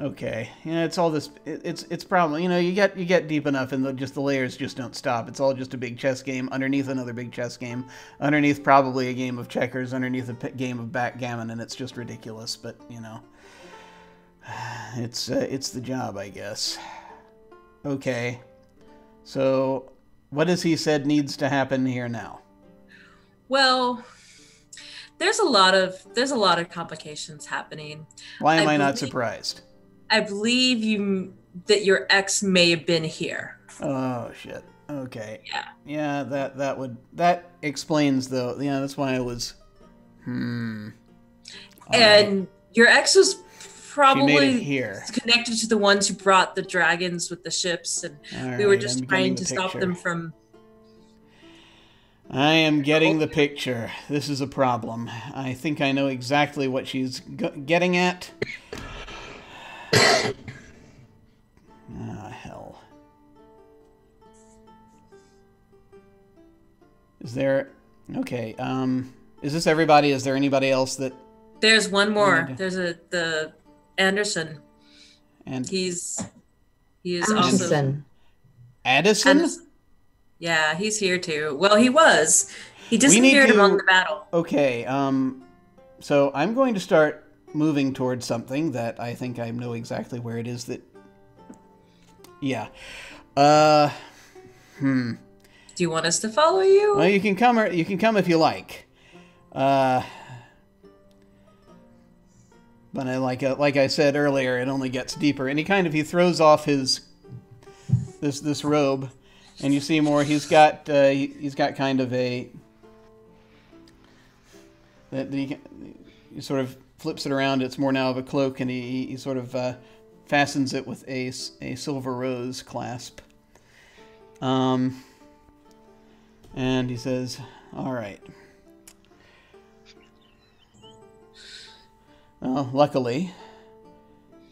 Okay. Yeah, it's all this. It's it's problem. You know, you get you get deep enough, and the, just the layers just don't stop. It's all just a big chess game underneath another big chess game, underneath probably a game of checkers, underneath a game of backgammon, and it's just ridiculous. But you know, (sighs) it's uh, it's the job, I guess. Okay. So, what has he said needs to happen here now? Well, there's a lot of there's a lot of complications happening. Why am I, I not believe- surprised? I believe you that your ex may have been here. Oh shit. Okay. Yeah. Yeah, that that would that explains though. Yeah, that's why I was. Hmm. All right. and your ex was she made it probably here. connected to the ones who brought the dragons with the ships and All we were right, just I'm trying to the stop them from I am getting the picture. This is a problem. I think I know exactly what she's g- getting at. Ah, hell. Is there. Okay, um. Is this everybody? Is there anybody else that. there's one more Good. there's a the anderson And he's he is also Anderson. Addison? Yeah he's here too well he was he disappeared to- among the battle Okay, um, so I'm going to start moving towards something that I think I know exactly where it is that. Yeah. Uh, hmm. do you want us to follow you Well, you can come. Or, you can come if you like. Uh, but I like uh, like I said earlier, it only gets deeper. And he kind of he throws off his this this robe, and you see more. He's got uh, he, he's got kind of a that sort of flips it around. It's more now of a cloak, and he, he sort of uh, fastens it with a, a silver rose clasp. Um, and he says, "All right." Well, luckily,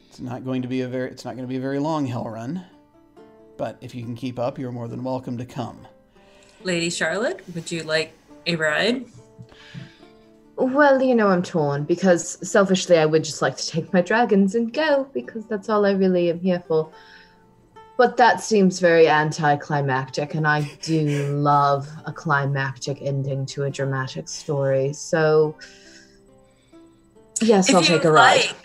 it's not going to be a very it's not going to be a very long hell run. But if you can keep up, you're more than welcome to come. Lady Charlotte, would you like a ride? Well, you know, I'm torn because selfishly, I would just like to take my dragons and go because that's all I really am here for. But that seems very anticlimactic, and I do love a climactic ending to a dramatic story. So, yes, I'll take a ride. like,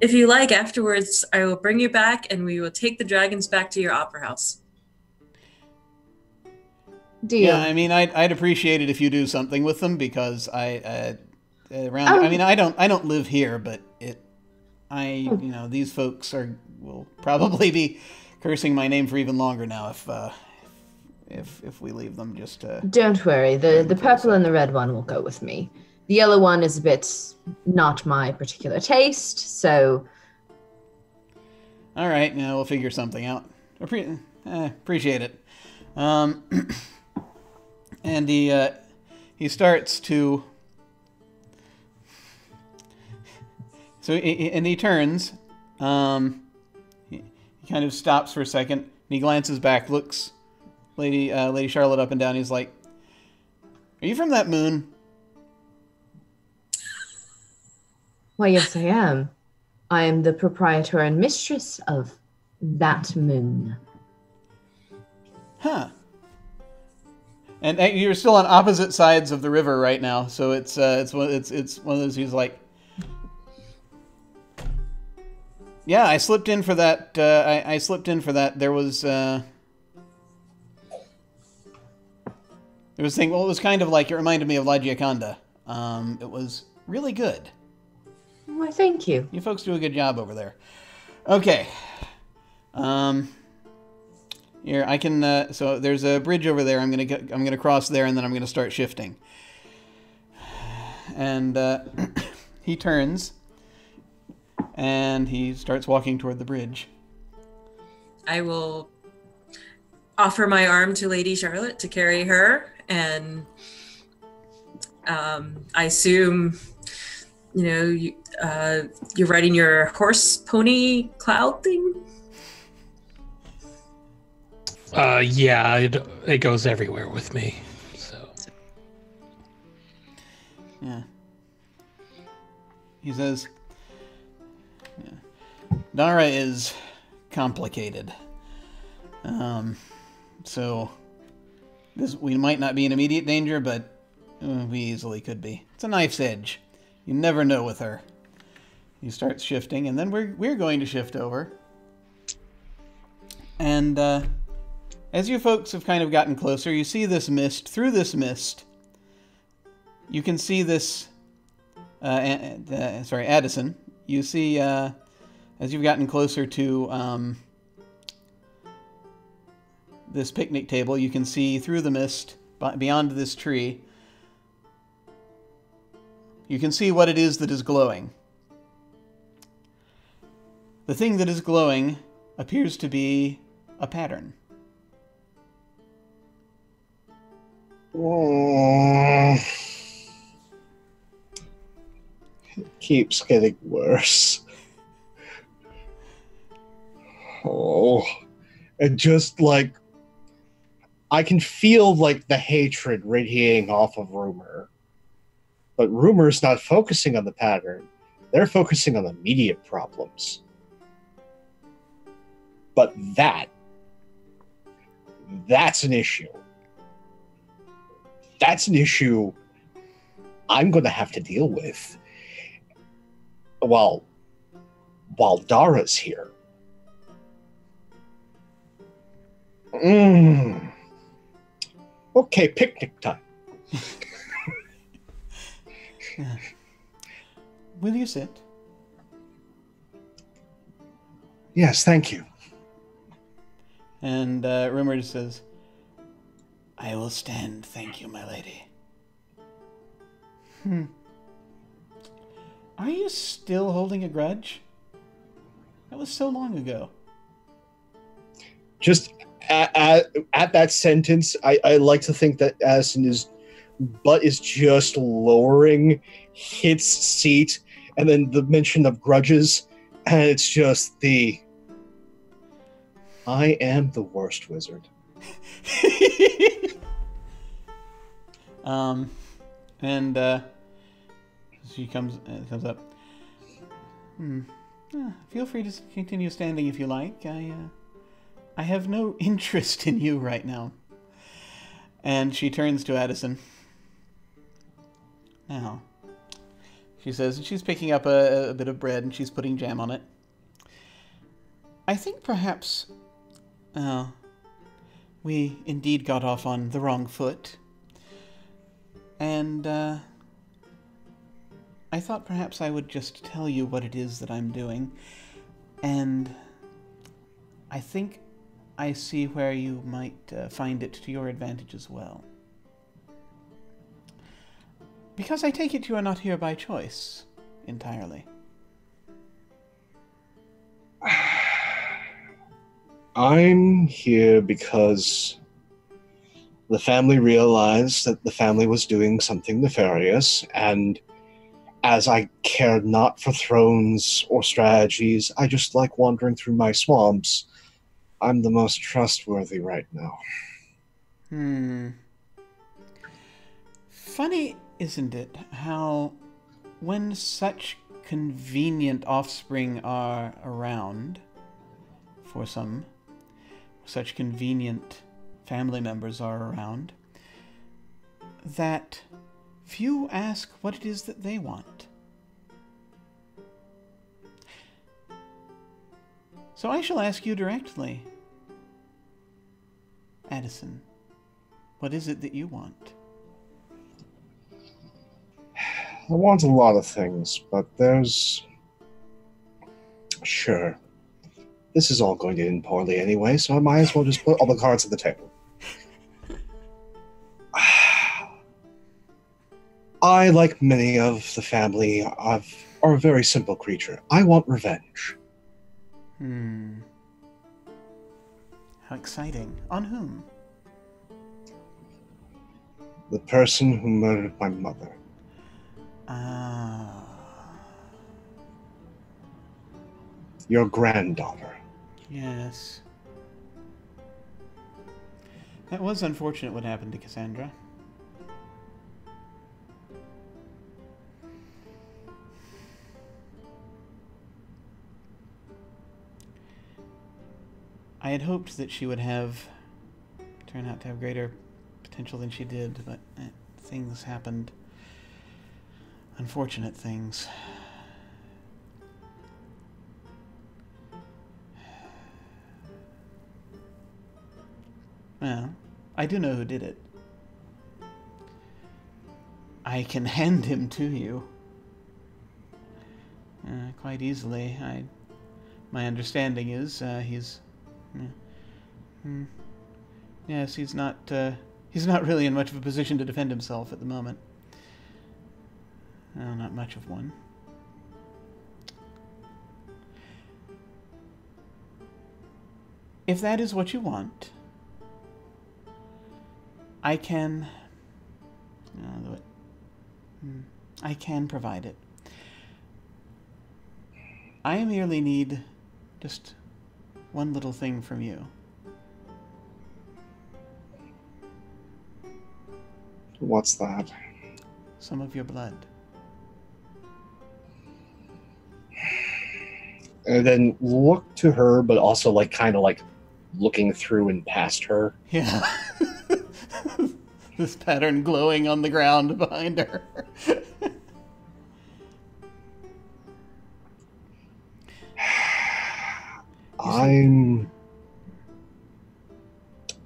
if you like, afterwards, I will bring you back, and we will take the dragons back to your opera house. Yeah, I mean, I'd, I'd appreciate it if you do something with them because I uh, around. Oh. I mean, I don't I don't live here, but it. I you know these folks are will probably be cursing my name for even longer now if uh, if if we leave them just. Uh, Don't worry. The the purple and the red one will go with me. The yellow one is a bit not my particular taste, so all right, now we'll figure something out. Appre- eh, appreciate it. Um, (clears throat) and he uh, he starts to. So he- and he turns. Um, he, he kind of stops for a second. And he glances back, looks Lady uh, Lady Charlotte up and down. He's like, "Are you from that moon?" why yes I am. I am the proprietor and mistress of that moon. Huh. And uh, you're still on opposite sides of the river right now, so it's uh, it's one it's it's one of those who's like, yeah, I slipped in for that. Uh, I, I slipped in for that. There was uh, there was thing. Well, it was kind of like it reminded me of La Gioconda. Um, it was really good. Why, thank you. You folks do a good job over there. Okay. Um. Here I can. Uh, so there's a bridge over there. I'm gonna get, I'm gonna cross there, and then I'm gonna start shifting. And uh, (coughs) he turns, and he starts walking toward the bridge. I will offer my arm to Lady Charlotte to carry her, and um, I assume, you know, you, uh, you're riding your horse pony cloud thing. Uh, yeah, it, it goes everywhere with me. So Yeah. He says, yeah. Dara is complicated. Um, so this we might not be in immediate danger, but uh, we easily could be. It's a knife's edge. You never know with her. He starts shifting, and then we're we're going to shift over. And uh, as you folks have kind of gotten closer, you see this mist. Through this mist, you can see this. Uh, uh, sorry, Addison. You see, uh, as you've gotten closer to um, this picnic table, you can see through the mist beyond this tree. You can see what it is that is glowing. The thing that is glowing appears to be a pattern. Mm. It keeps getting worse. Oh, and just like I can feel like the hatred radiating off of Rumor, but Rumor's not focusing on the pattern; they're focusing on the immediate problems. But that, that's an issue that's an issue I'm going to have to deal with while while Dara's here. Mm. Okay, picnic time. (laughs) Will you sit? Yes, thank you. And uh, Rumor just says, I will stand, thank you, my lady. Hmm. Are you still holding a grudge? That was so long ago. Just at, at, at that sentence, I, I like to think that Addison is butt is just lowering, hits seat, and then the mention of grudges, and it's just the I am the worst wizard. (laughs) um, and uh, she comes uh, comes up. Hmm. Yeah, feel free to continue standing if you like. I uh, I have no (laughs) interest in you right now. And she turns to Addison. Now, she says, and she's picking up a, a bit of bread and she's putting jam on it. I think perhaps, uh, we indeed got off on the wrong foot. And, uh, I thought perhaps I would just tell you what it is that I'm doing. And I think I see where you might uh, find it to your advantage as well. Because I take it you are not here by choice entirely. (sighs) (sighs) (sighs) I'm here because the family realized that the family was doing something nefarious, and as I cared not for thrones or strategies, I just like wandering through my swamps. I'm the most trustworthy right now. Hmm. Funny, isn't it, how when such convenient offspring are around, for some, such convenient family members are around, that few ask what it is that they want. So I shall ask you directly, Addison. What is it that you want? I want a lot of things, but there's. Sure. This is all going to end poorly anyway, so I might as well just put all the cards on the table. (sighs) I, like many of the family, I've, are a very simple creature. I want revenge. Hmm. How exciting. On whom? The person who murdered my mother. Ah. Your granddaughter. Yes. That was unfortunate what happened to Cassandra. I had hoped that she would have turned out to have greater potential than she did, but eh, things happened. Unfortunate things. Well, I do know who did it. I can (laughs) hand him to you. Uh, quite easily. I, my understanding is uh, he's. Hmm. yes, he's not. Uh, he's not really in much of a position to defend himself at the moment. No, not much of one. If that is what you want, I can. Uh, hmm, I can provide it. I merely need just one little thing from you. What's that? Some of your blood. And then look to her, but also like kind of like looking through and past her. Yeah. (laughs) (laughs) this pattern glowing on the ground behind her. (sighs) I'm.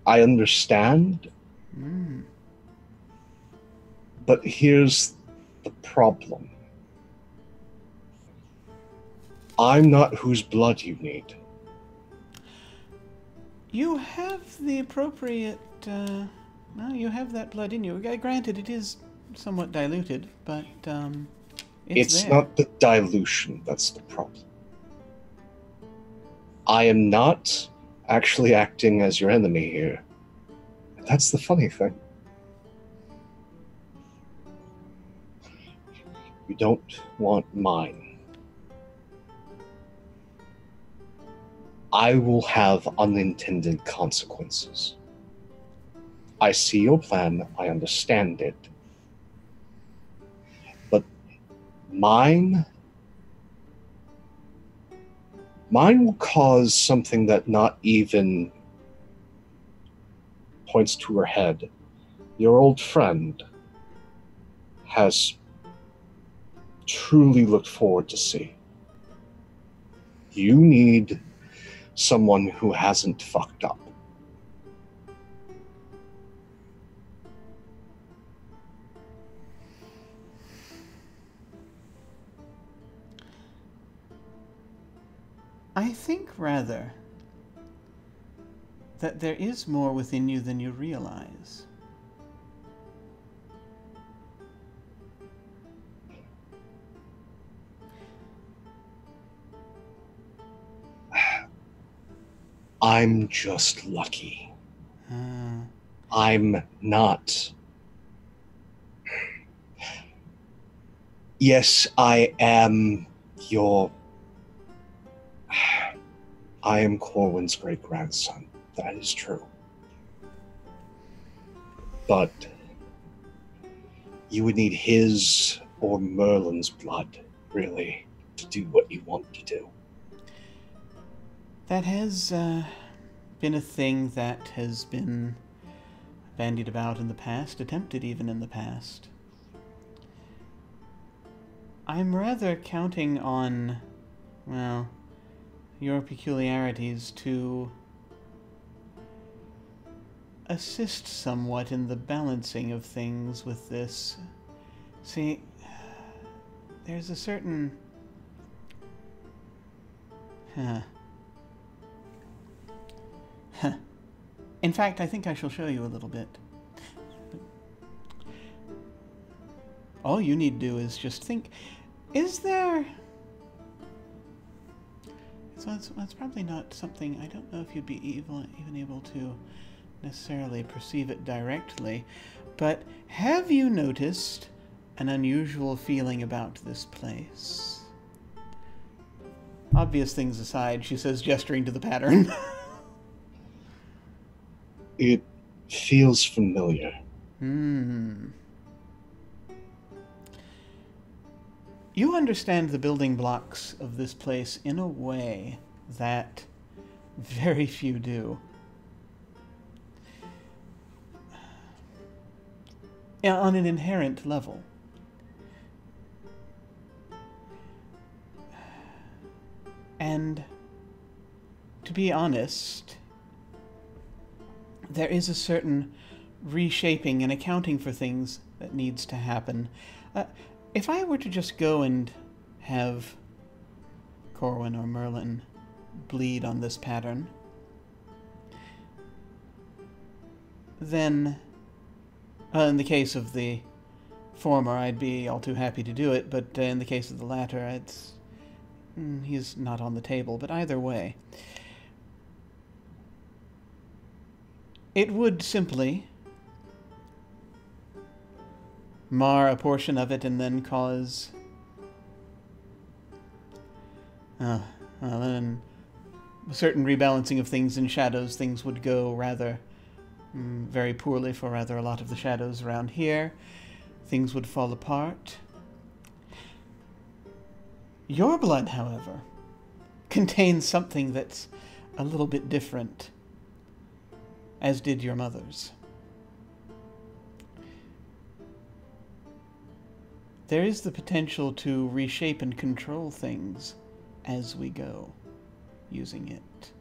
I understand, Mm. but here's the problem. I'm not whose blood you need. You have the appropriate uh, Well, you have that blood in you. Uh, Granted, it is somewhat diluted, but um, it's, It's not the dilution that's the problem. I am not actually acting as your enemy here. That's the funny thing. You don't want mine. I will have unintended consequences. I see your plan, I understand it. But mine mine will cause something that not even points to her head. Your old friend has truly looked forward to see. You need someone who hasn't fucked up. I think rather that there is more within you than you realize. I'm just lucky. Uh, I'm not. Yes, I am your. (sighs) I am Corwin's great grandson. That is true. But you would need his or Merlin's blood, really, to do what you want to do. that has uh, been a thing that has been bandied about in the past, attempted even in the past. I'm rather counting on, well, your peculiarities to assist somewhat in the balancing of things with this. See, there's a certain. Huh. Huh. In fact, I think I shall show you a little bit. All you need to do is just think is there. So that's, that's probably not something. I don't know if you'd be evil, even able to necessarily perceive it directly, but have you noticed an unusual feeling about this place? Obvious things aside, she says, gesturing to the pattern. (laughs) It feels familiar. Hmm. You understand the building blocks of this place in a way that very few do. On an inherent level. And to be honest, there is a certain reshaping and accounting for things that needs to happen. Uh, if I were to just go and have Corwin or Merlin bleed on this pattern, then, uh, in the case of the former, I'd be all too happy to do it, but uh, in the case of the latter, it's. mm, he's not on the table, but either way. It would simply mar a portion of it and then cause. Uh, well, then a certain rebalancing of things in shadows, things would go rather mm, very poorly for rather a lot of the shadows around here. Things would fall apart. Your blood, however, contains something that's a little bit different as did your mother's. There is the potential to reshape and control things as we go using it.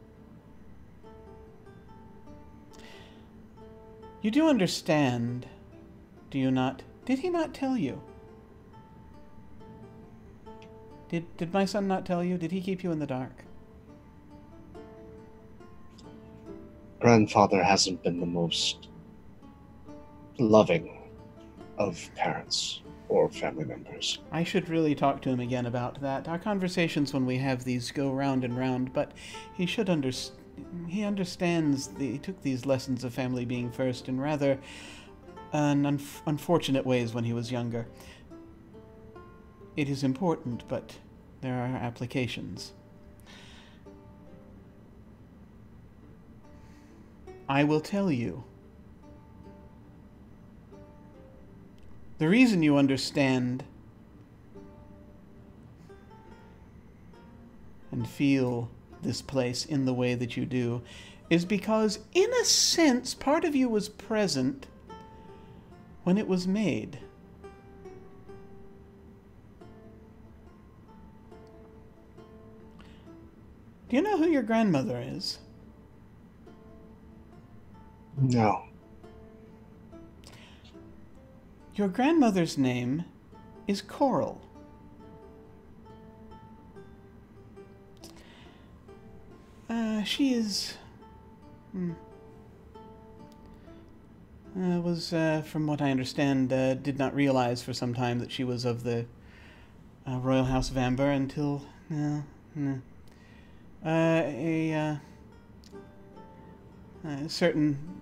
You do understand, do you not? Did he not tell you? Did, did my son not tell you? Did he keep you in the dark? Grandfather hasn't been the most loving of parents or family members. I should really talk to him again about that. Our conversations when we have these go round and round, but he should understand. He understands the, he took these lessons of family being first in rather un- unfortunate ways when he was younger. It is important, but there are applications. I will tell you. The reason you understand and feel this place in the way that you do is because, in a sense, part of you was present when it was made. Do you know who your grandmother is? No. Your grandmother's name is Coral. Uh, she is. Hmm. Uh, was, uh, from what I understand, uh, did not realize for some time that she was of the uh, Royal House of Amber until. No, no. Uh, a, uh, a certain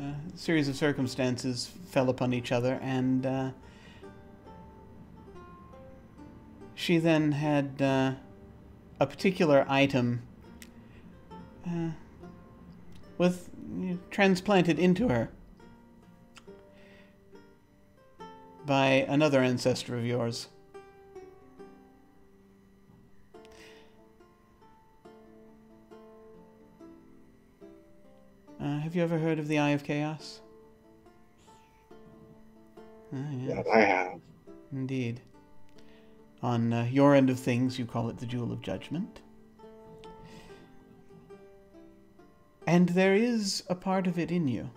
uh, series of circumstances fell upon each other, and uh, she then had uh, a particular item uh, with you know, transplanted into her by another ancestor of yours. Uh, have you ever heard of the Eye of Chaos? Ah, yes, Yeah, I have. indeed. On uh, your end of things, you call it the Jewel of Judgment. And there is a part of it in you.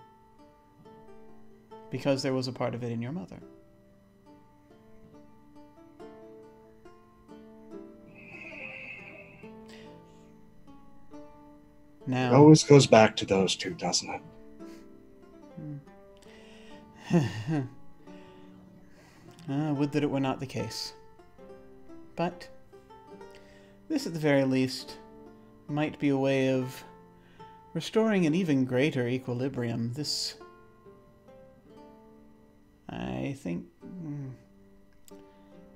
Because there was a part of it in your mother. It always goes back to those two, doesn't it? (sighs) Ah, would that it were not the case. But this, at the very least, might be a way of restoring an even greater equilibrium. This, I think, mm,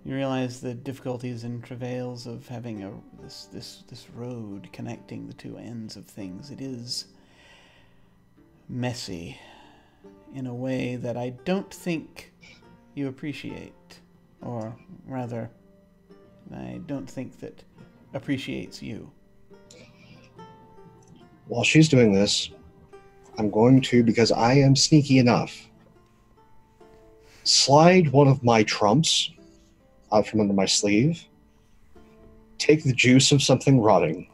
you realize the difficulties and travails of having a this this this road connecting the two ends of things. It is messy in a way that I don't think you appreciate, or rather, I don't think that appreciates you. While she's doing this, I'm going to, because I am sneaky enough, slide one of my trumps out from under my sleeve, take the juice of something rotting,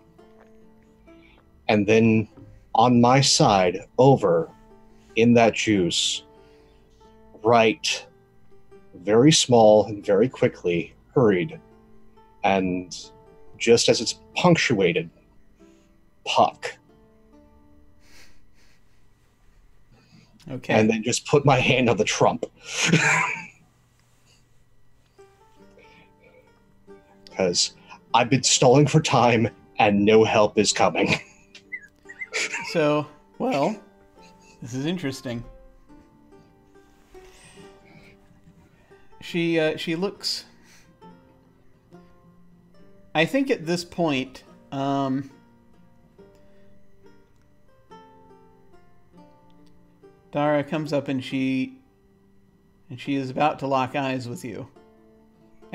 and then on my side, over in that juice, write very small and very quickly, hurried, and just as it's punctuated, puck. Okay. and then just put my hand on the trump. (laughs) Because I've been stalling for time and no help is coming. (laughs) So, well, this is interesting. She uh, she looks. I think at this point, um, Dara comes up and she and she is about to lock eyes with you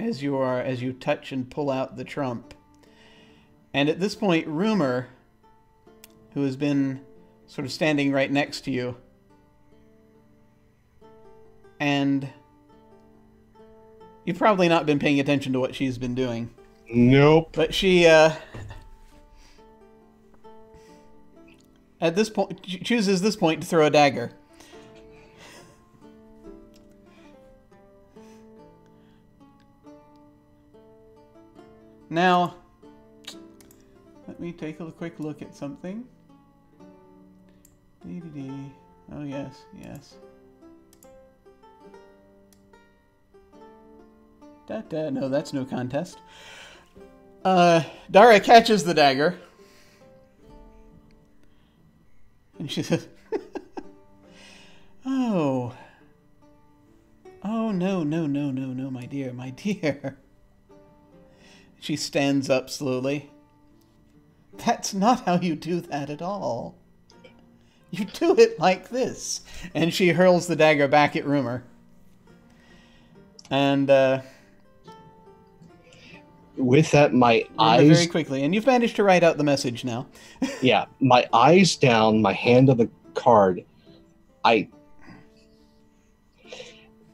as you are as you touch and pull out the trump. And at this point, Rumor who has been sort of standing right next to you. And you've probably not been paying attention to what she's been doing. Nope. But she, uh, at this point, ch- chooses this point to throw a dagger. Now, let me take a quick look at something. Dee. Oh yes, yes. Da -da. No, that's no contest. Uh, Dara catches the dagger. And she (laughs) says, Oh. Oh, no, no, no, no, no, my dear, my dear. She stands up slowly. That's not how you do that at all. You do it like this. And she hurls the dagger back at Rumor. And, uh, With that, my Rumor very quickly. And you've managed to write out the message now. (laughs) yeah, my eyes down, my hand on the card. I.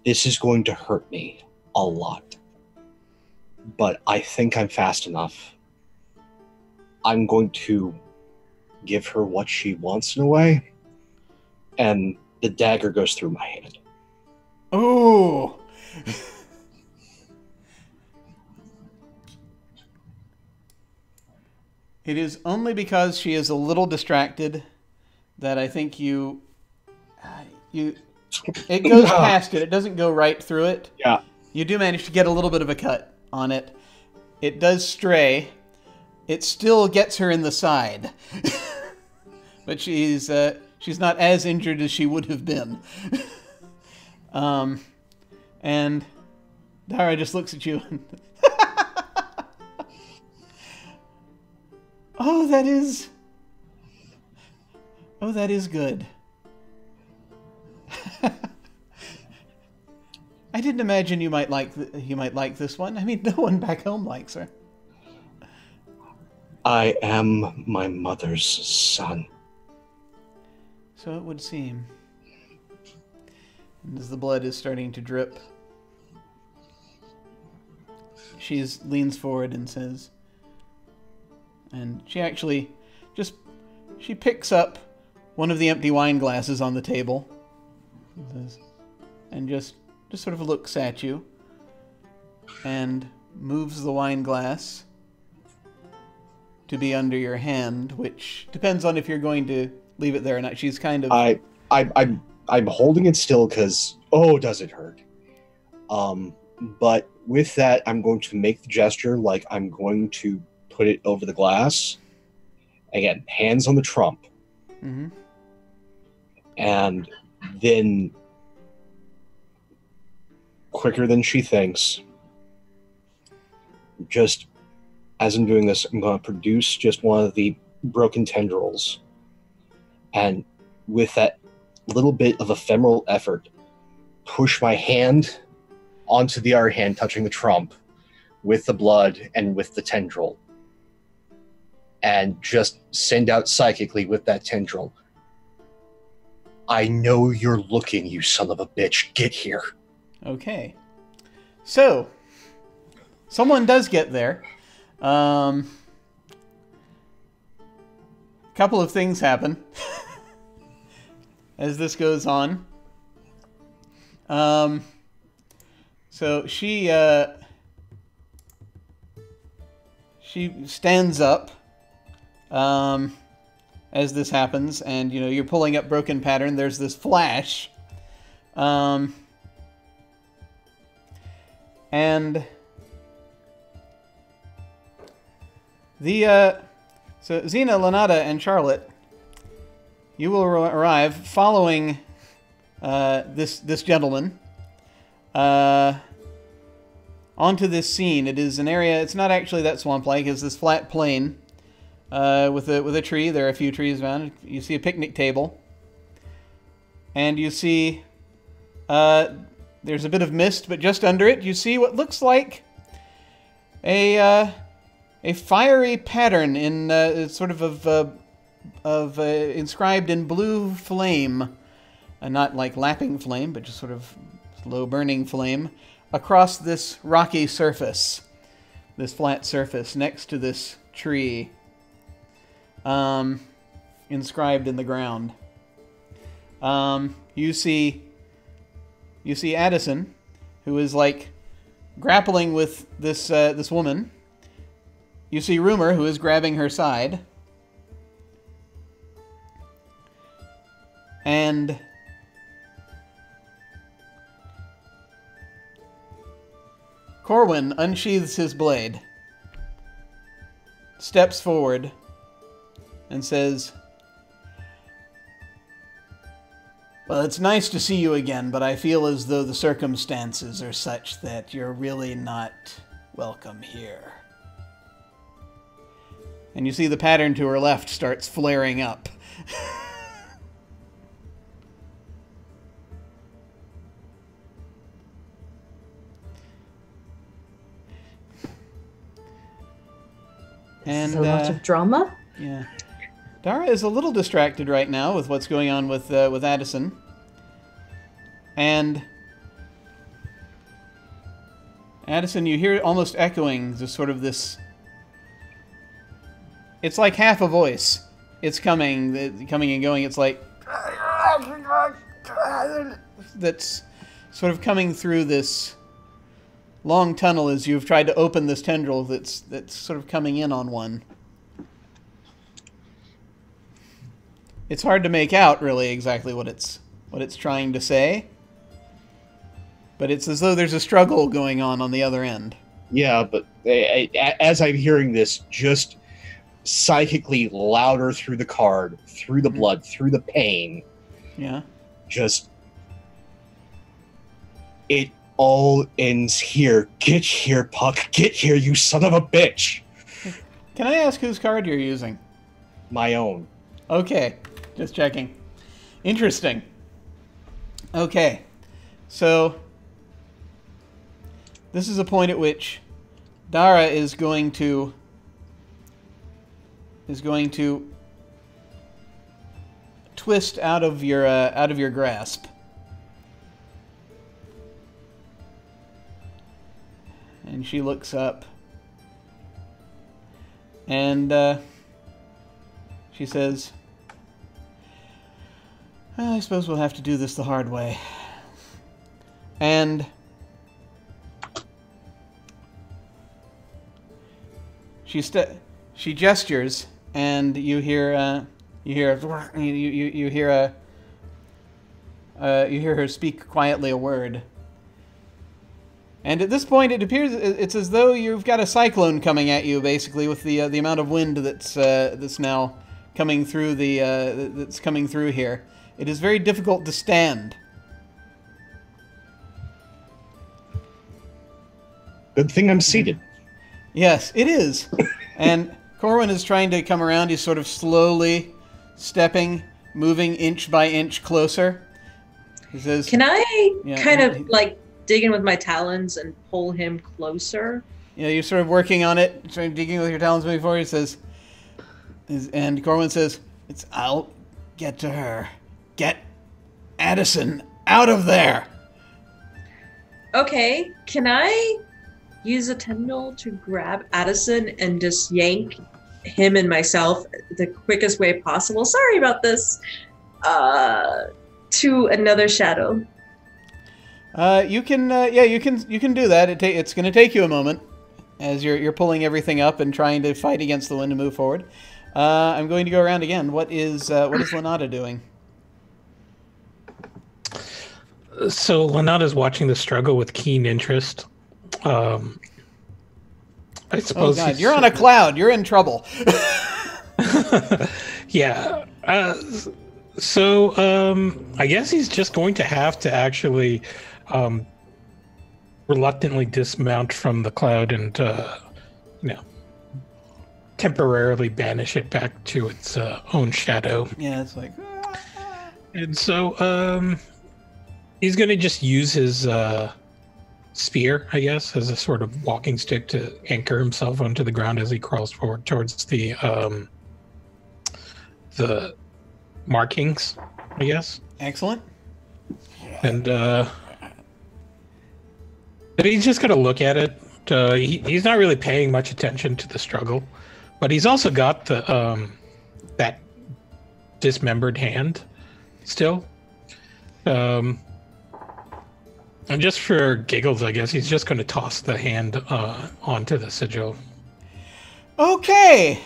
This is going to hurt me a lot. But I think I'm fast enough. I'm going to give her what she wants in a way. And the dagger goes through my hand. Oh! (laughs) it is only because she is a little distracted that I think you. uh, you it goes (laughs) past it. It doesn't go right through it. Yeah. You do manage to get a little bit of a cut on it. It does stray. It still gets her in the side. (laughs) but she's uh, she's not as injured as she would have been. (laughs) um, and Dara just looks at you. And (laughs) oh, that is. Oh, that is good. I didn't imagine you might like th- you might like this one. I mean, (laughs) no one back home likes her. I am my mother's son. So it would seem. And as the blood is starting to drip, she is, leans forward and says, and she actually just she picks up one of the empty wine glasses on the table, and says- and just just sort of looks at you, and moves the wine glass to be under your hand, which depends on if you're going to leave it there or not. She's kind of I, I, I'm, I'm holding it still because oh, does it hurt? Um, but with that, I'm going to make the gesture like I'm going to put it over the glass. Again, hands on the trump, mm-hmm. and then quicker than she thinks. Just as I'm doing this, I'm going to produce just one of the broken tendrils. And with that little bit of ephemeral effort, push my hand onto the other hand, touching the trump with the blood and with the tendril. And just send out psychically with that tendril. I know you're looking, you son of a bitch. Get here. Okay. So, someone does get there. Um, couple of things happen (laughs) as this goes on. Um, so she uh, she stands up um, as this happens, and you know you're pulling up broken pattern. There's this flash. Um, and the uh, so Xena, Lanata, and Charlotte, you will ar- arrive following uh, this this gentleman uh, onto this scene. It is an area. It's not actually that swamp-like. It's this flat plain uh, with a with a tree. There are a few trees around. You see a picnic table, and you see uh, there's a bit of mist, but just under it, you see what looks like a uh, a fiery pattern in uh, sort of of uh, of uh, inscribed in blue flame, uh, not like lapping flame, but just sort of slow burning flame across this rocky surface, this flat surface next to this tree, um, inscribed in the ground. Um, you see you see Addison, who is like grappling with this uh, this woman. You see Rumor, who is grabbing her side, and Corwin unsheathes his blade, steps forward, and says, Well, it's nice to see you again, but I feel as though the circumstances are such that you're really not welcome here. And you see the pattern to her left starts flaring up. And a lot uh, of drama. yeah, Dara is a little distracted right now with what's going on with uh, with Addison, and Addison, you hear almost echoing the sort of this. It's like half a voice. It's coming, coming and going. It's like that's sort of coming through this long tunnel as you've tried to open this tendril that's that's sort of coming in on one. It's hard to make out really exactly what it's what it's trying to say. But it's as though there's a struggle going on on the other end. Yeah, but a- a- as I'm hearing this, just psychically louder through the card, through the Mhm. blood, through the pain, Yeah. just it all ends here. Get here, Puck. Get here, you son of a bitch. Can I ask whose card you're using? My own. Okay, just checking. Interesting. Okay, so this is a point at which Dara is going to is going to twist out of your uh, out of your grasp. And she looks up. And uh, she says, "Well, I suppose we'll have to do this the hard way. And she she gestures, and you hear uh, you hear you you, you hear a uh, you hear her speak quietly a word. And at this point, it appears it's as though you've got a cyclone coming at you, basically, with the uh, the amount of wind that's uh, that's now coming through the uh, that's coming through here. It is very difficult to stand. Good thing I'm seated. Yes, it is. and Corwin is trying to come around. He's sort of slowly stepping, moving inch by inch closer. He says, Can I Yeah, kind he- of like dig in with my talons and pull him closer? you know, you're sort of working on it, trying digging with your talons moving forward. He says, and Corwin says, "It's I'll get to her. Get Addison out of there." Okay, can I use a tendril to grab Addison and just yank him and myself the quickest way possible? Sorry about this. Uh, to another shadow. Uh, you can, uh, yeah, you can, you can do that. It ta- it's going to take you a moment as you're you're pulling everything up and trying to fight against the wind to move forward. Uh, I'm going to go around again. What is uh, what is Lenata doing? So Lanata's watching the struggle with keen interest. Um, I Oh suppose. God, you're on a cloud. You're in trouble. (laughs) (laughs) yeah. Uh, so um, I guess he's just going to have to actually um, reluctantly dismount from the cloud and, uh, you know, temporarily banish it back to its uh, own shadow. yeah, it's like And so um, he's going to just use his uh, spear, I guess, as a sort of walking stick to anchor himself onto the ground as he crawls forward towards the um, the markings, I guess. excellent. And uh, but he's just going to look at it. Uh, he, he's not really paying much attention to the struggle, but he's also got the um, that dismembered hand still. Um, and just for giggles, I guess he's just going to toss the hand uh, onto the sigil. Okay.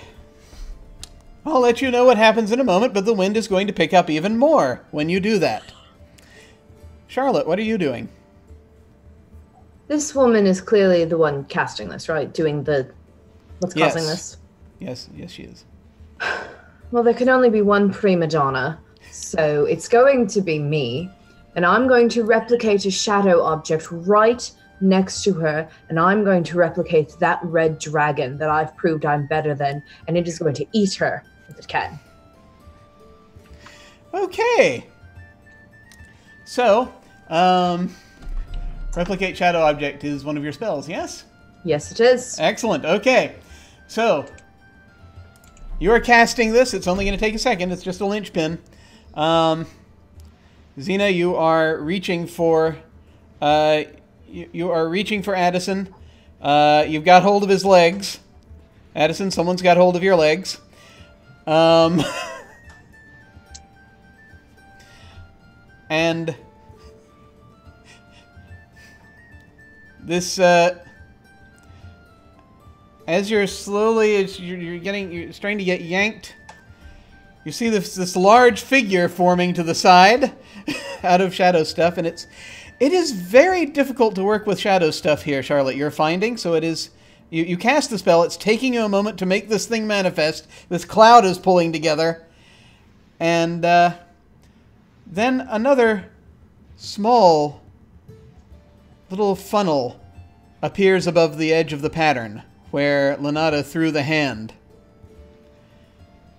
I'll let you know what happens in a moment, but the wind is going to pick up even more when you do that. Charlotte, what are you doing? This woman is clearly the one casting this, right? Doing the what's causing Yes. this. Yes, yes, she is. Well, there can only be one prima donna, so it's going to be me, and I'm going to replicate a shadow object right next to her, and I'm going to replicate that red dragon that I've proved I'm better than, and it is going to eat her if it can. Okay. So, um, replicate shadow object is one of your spells, yes? Yes, it is. Excellent. Okay. So, you are casting this. It's only going to take a second. It's just a linchpin. Um, Xena, you are reaching for, uh, you, you are reaching for Addison. Uh, you've got hold of his legs. Addison, someone's got hold of your legs. Um, (laughs) and this, uh, as you're slowly, as you're, you're getting, you're starting to get yanked, you see this this large figure forming to the side, (laughs) out of shadow stuff, and it's, it is very difficult to work with shadow stuff here, Charlotte. You're finding, so it is. You, you cast the spell. It's taking you a moment to make this thing manifest. This cloud is pulling together, and uh, then another small little funnel appears above the edge of the pattern where Lenata threw the hand.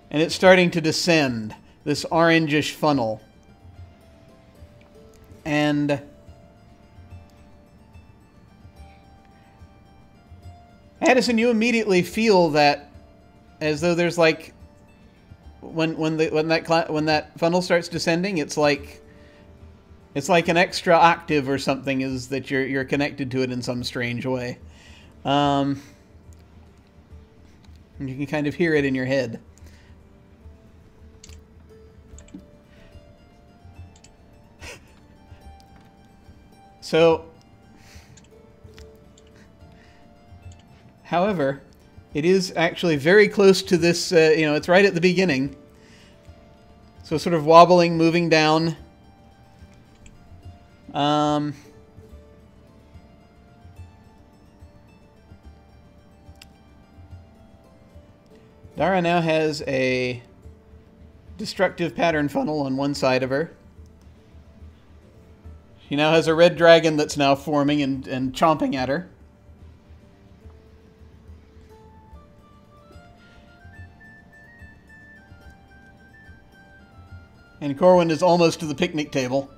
And it's starting to descend, this orangish funnel. And Addison, you immediately feel that as though there's like when when the when that when that funnel starts descending, it's like it's like an extra octave or something is that you're you're connected to it in some strange way. Um, and you can kind of hear it in your head. So, however, it is actually very close to this, uh, you know, it's right at the beginning. So, sort of wobbling, moving down. Um, Dara now has a destructive pattern funnel on one side of her. She now has a red dragon that's now forming and, and chomping at her. And Corwin is almost to the picnic table.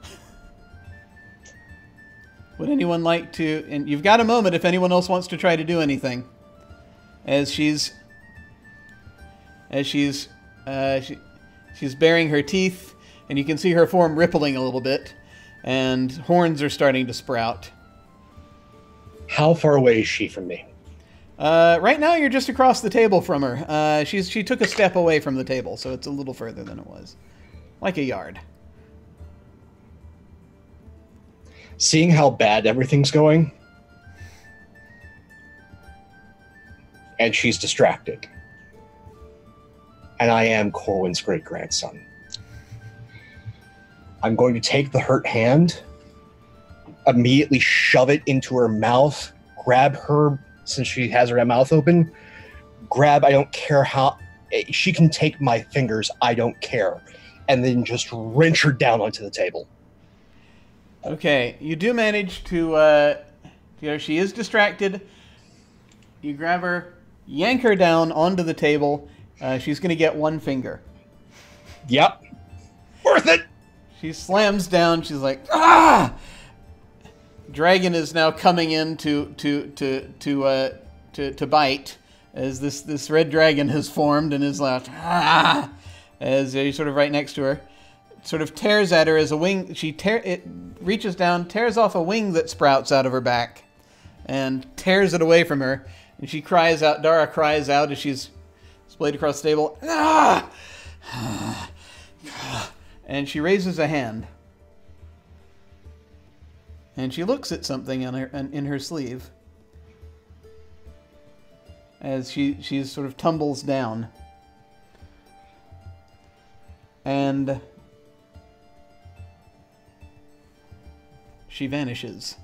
(laughs) Would anyone like to? And you've got a moment if anyone else wants to try to do anything. As she's, as she's, uh, she, she's baring her teeth, and you can see her form rippling a little bit, and horns are starting to sprout. How far away is she from me? Uh, right now, you're just across the table from her. Uh, she's she took a step away from the table, so it's a little further than it was, like a yard. Seeing how bad everything's going, and she's distracted, and I am Corwin's great grandson. I'm going to take the hurt hand, immediately shove it into her mouth, grab her since she has her mouth open, grab, I don't care how, eh, she can take my fingers, I don't care, and then just wrench her down onto the table. Okay, you do manage to, uh, you know, she is distracted. You grab her, yank her down onto the table. Uh, she's going to get one finger. Yep. Worth it! She slams down. She's like, ah! Dragon is now coming in to to to to uh, to, to bite as this this red dragon has formed and is like, ah! As you're sort of right next to her, sort of tears at her as a wing. She tear it reaches down, tears off a wing that sprouts out of her back, and tears it away from her. And she cries out. Dara cries out as she's splayed across the table. Ah! (sighs) (sighs) and she raises a hand. And she looks at something in her in her sleeve. As she she sort of tumbles down. And she vanishes.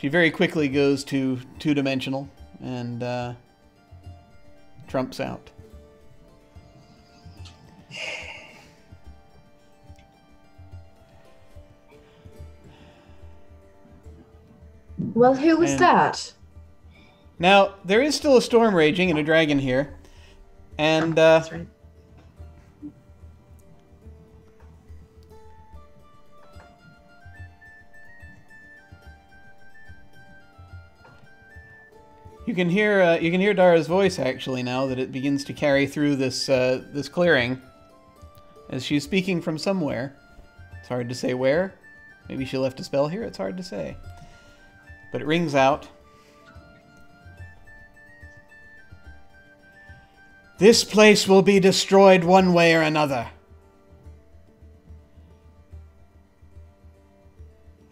she very quickly goes to two dimensional and uh, trumps out. Well, who was And- that? Now there is still a storm raging and a dragon here, and uh, right. You can hear uh, you can hear Dara's voice actually now that it begins to carry through this uh, this clearing, as she's speaking from somewhere. It's hard to say where. Maybe she left a spell here. It's hard to say, but it rings out. This place will be destroyed one way or another.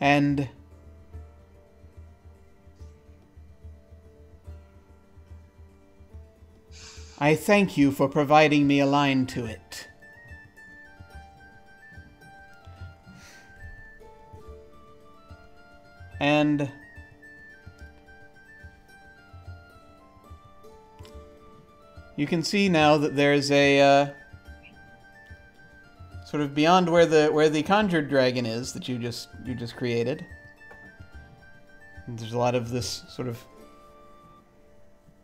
And I thank you for providing me a line to it. And you can see now that there's a uh, sort of beyond where the where the conjured dragon is that you just you just created. There's a lot of this sort of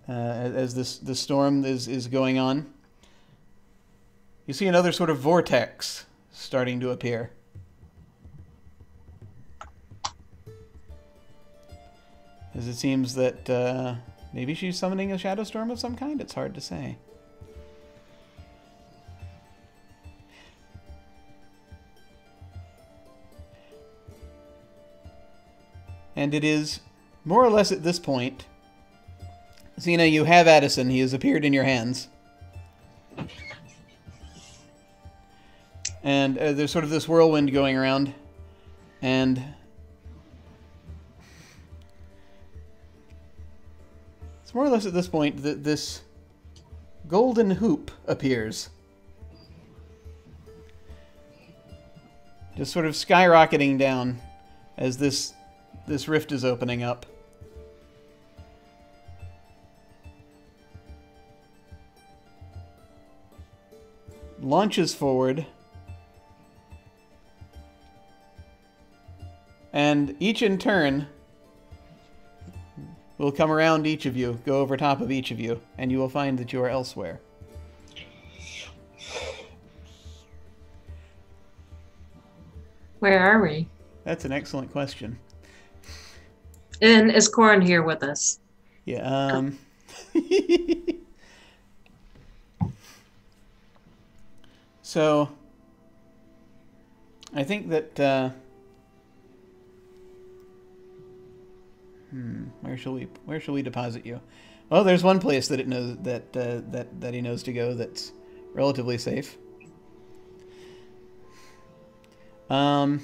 uh, as this the storm is is going on. You see another sort of vortex starting to appear. As it seems that uh, maybe she's summoning a shadow storm of some kind. It's hard to say. And it is more or less at this point Xena, you have Addison. He has appeared in your hands. And uh, there's sort of this whirlwind going around. And. More or less at this point that this golden hoop appears. Just sort of skyrocketing down as this this rift is opening up. launches forward. And each in turn will come around each of you, go over top of each of you, and you will find that you are elsewhere. Where are we? That's an excellent question. And is Corwin here with us? Yeah, um. (laughs) so, I think that. Uh, where shall we? Where shall we deposit you? Well, there's one place that it knows that uh, that that he knows to go that's relatively safe. Um,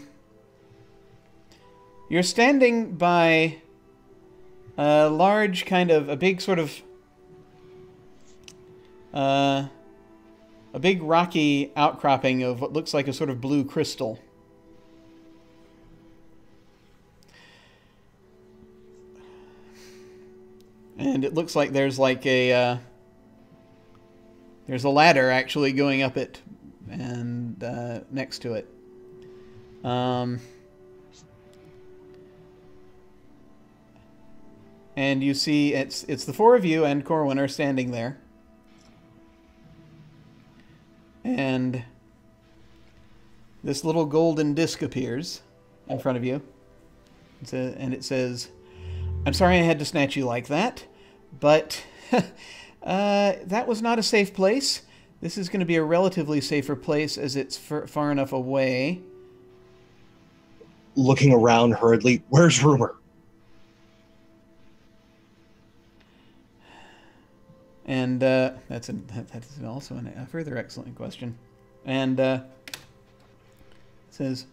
you're standing by a large kind of a big sort of uh, a big rocky outcropping of what looks like a sort of blue crystal. And it looks like there's like a uh, there's a ladder actually going up it and uh, next to it. Um, and you see it's it's the four of you and Corwin are standing there. And this little golden disc appears in front of you. A, and it says, I'm sorry I had to snatch you like that, but (laughs) uh, that was not a safe place. This is going to be a relatively safer place as it's far, far enough away. Looking around hurriedly, where's Rumor? And uh, that's a, that, that is also an, a further excellent question. And uh, says,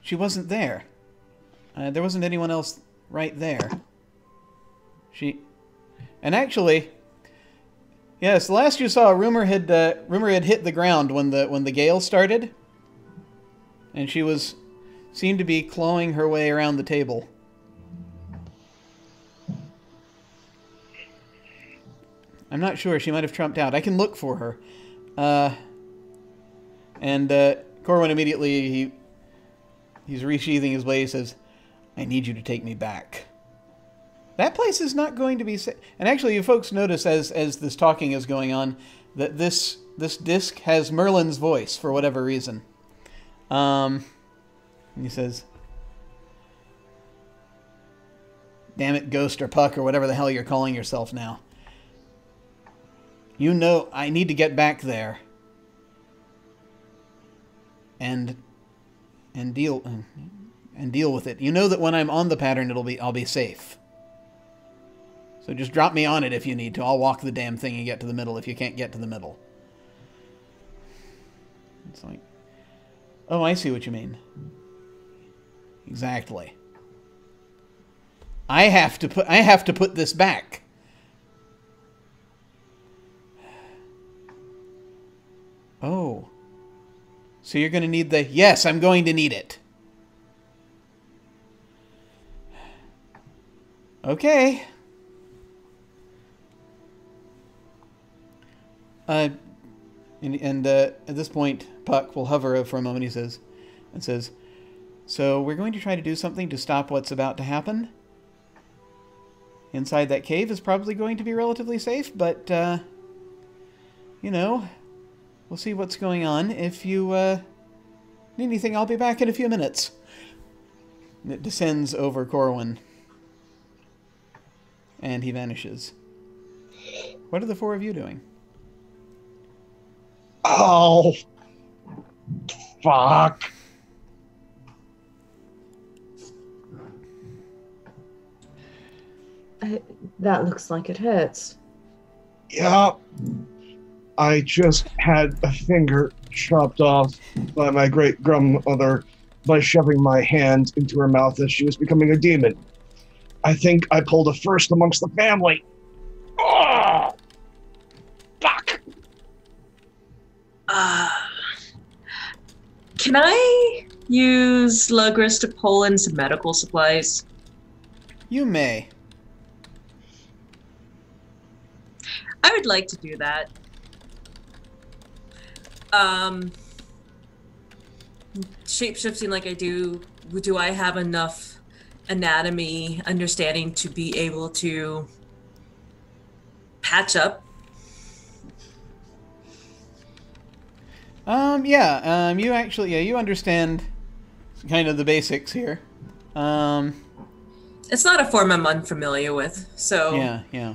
she wasn't there. Uh, there wasn't anyone else right there. She, and actually, yes, last you saw, rumor had uh, rumor had hit the ground when the when the gale started, and she was seemed to be clawing her way around the table. I'm not sure. She might have trumped out. I can look for her. Uh, and uh, Corwin immediately he he's resheathing his blade. He says, "I need you to take me back." That place is not going to be safe. And actually, you folks notice as as this talking is going on that this this disc has Merlin's voice for whatever reason. Um, he says, "Damn it, Ghost or Puck or whatever the hell you're calling yourself now." You know I need to get back there. And and deal and deal with it. You know that when I'm on the pattern it'll be I'll be safe. So just drop me on it if you need to. I'll walk the damn thing and get to the middle if you can't get to the middle. It's like Oh, I see what you mean. Exactly. I have to put I have to put this back. Oh. So you're going to need the... Yes, I'm going to need it. Okay. Uh, and, and uh, at this point, Puck will hover for a moment. He says, and says, "So we're going to try to do something to stop what's about to happen. Inside that cave is probably going to be relatively safe, but uh, you know, We'll see what's going on. If you uh, need anything, I'll be back in a few minutes. And it descends over Corwin. And he vanishes. What are the four of you doing? Oh, fuck. Uh, that looks like it hurts. Yeah. I just had a finger chopped off by my great grandmother by shoving my hand into her mouth as she was becoming a demon. I think I pulled a first amongst the family. Oh, Uh, can I use Logrus to pull in some medical supplies? You may. I would like to do that. Um, shapeshifting like I do, do I have enough anatomy understanding to be able to patch up? Um, yeah, um, you actually, yeah, you understand kind of the basics here. Um, It's not a form I'm unfamiliar with, so yeah, yeah.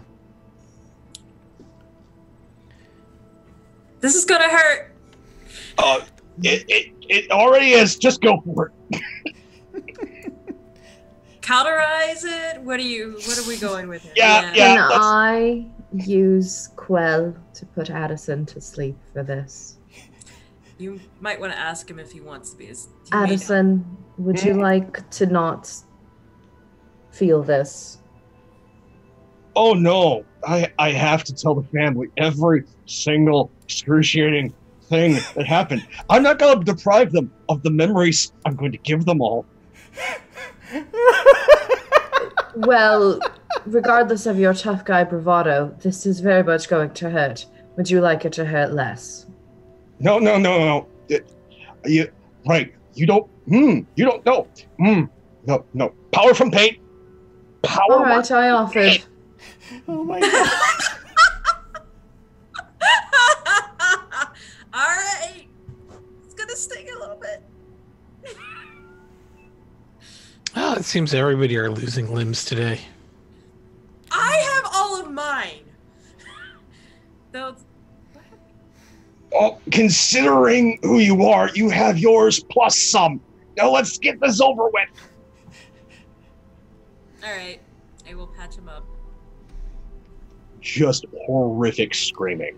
this is gonna hurt. Uh, it, it, it already is. Just go for it. Cauterize it. What are you? What are we going with here? Yeah, Can yeah. that's- I use Quell to put Addison to sleep for this? You might want to ask him if he wants to be. His, he may not. Addison, would you Hmm? like to not feel this? Oh no. I, I have to tell the family every single excruciating thing that happened. I'm not going to deprive them of the memories. I'm going to give them all. (laughs) Well, regardless of your tough guy bravado, this is very much going to hurt. Would you like it to hurt less? No, no, no, no. It, you, right. You don't, hmm, you don't know. Hmm, no, no. Power from pain. Power All right, I offered. Oh my god. (laughs) All right, it's gonna sting a little bit. Oh, (laughs) it seems everybody are losing limbs today. I have all of mine. (laughs) Though Oh, considering who you are, you have yours plus some. Now let's get this over with. All right, I will patch him up. Just horrific screaming.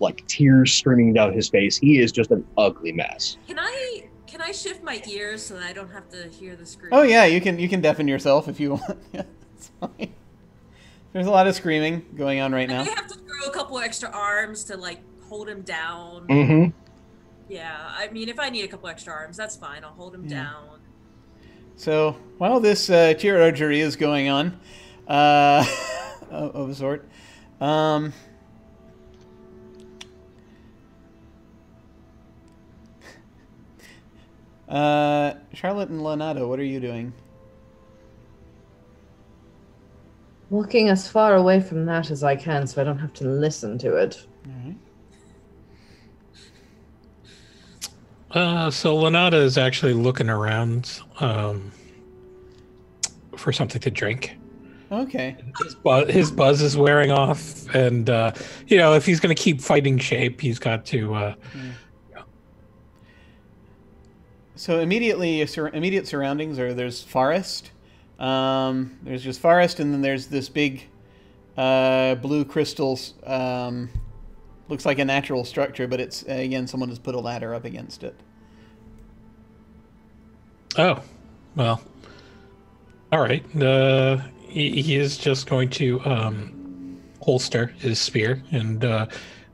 Like tears streaming down his face. He is just an ugly mess. Can I can I shift my ears so that I don't have to hear the scream? Oh yeah, you can you can deafen yourself if you (laughs) want. Yeah, it's fine. There's a lot of screaming going on right I now. may have to throw a couple extra arms to like hold him down. Mm-hmm. Yeah, I mean, if I need a couple extra arms, that's fine. I'll hold him yeah. down. So while this uh, cheerleadery is going on, uh, (laughs) of a sort, um, (laughs) uh, Charlotte and Leonardo, what are you doing? Walking as far away from that as I can, so I don't have to listen to it. All right. Uh, so Lenata is actually looking around um, for something to drink. Okay. His buzz, his buzz is wearing off, and uh, you know if he's going to keep fighting shape, he's got to. Uh, So immediately, sur- immediate surroundings are there's forest. Um, there's just forest, and then there's this big uh, blue crystals. Um, looks like a natural structure, but it's uh, again someone has put a ladder up against it. oh, well, all right. Uh, he, he is just going to um, holster his spear and uh,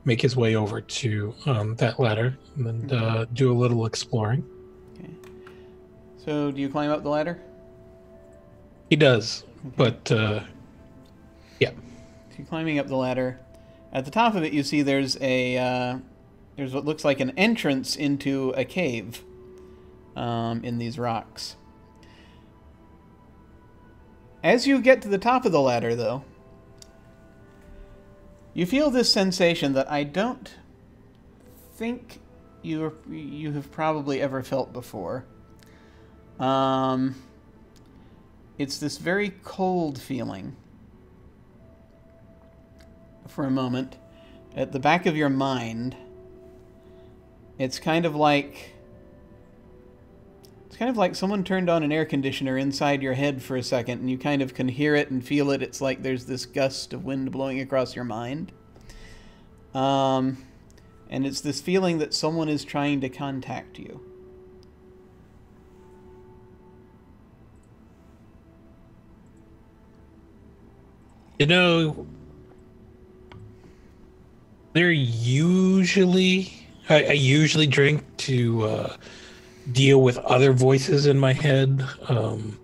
make his way over to um, that ladder and uh, do a little exploring. Okay. So do you climb up the ladder? He does, but uh, yeah. So you're climbing up the ladder. At the top of it, you see there's a uh, there's what looks like an entrance into a cave um, in these rocks. As you get to the top of the ladder, though, you feel this sensation that I don't think you you have probably ever felt before. Um, it's this very cold feeling for a moment at the back of your mind. It's kind of like it's kind of like someone turned on an air conditioner inside your head for a second and you kind of can hear it and feel it. It's like there's this gust of wind blowing across your mind. Um, and it's this feeling that someone is trying to contact you. You know, they're usually I, I usually drink to uh, deal with other voices in my head. Um,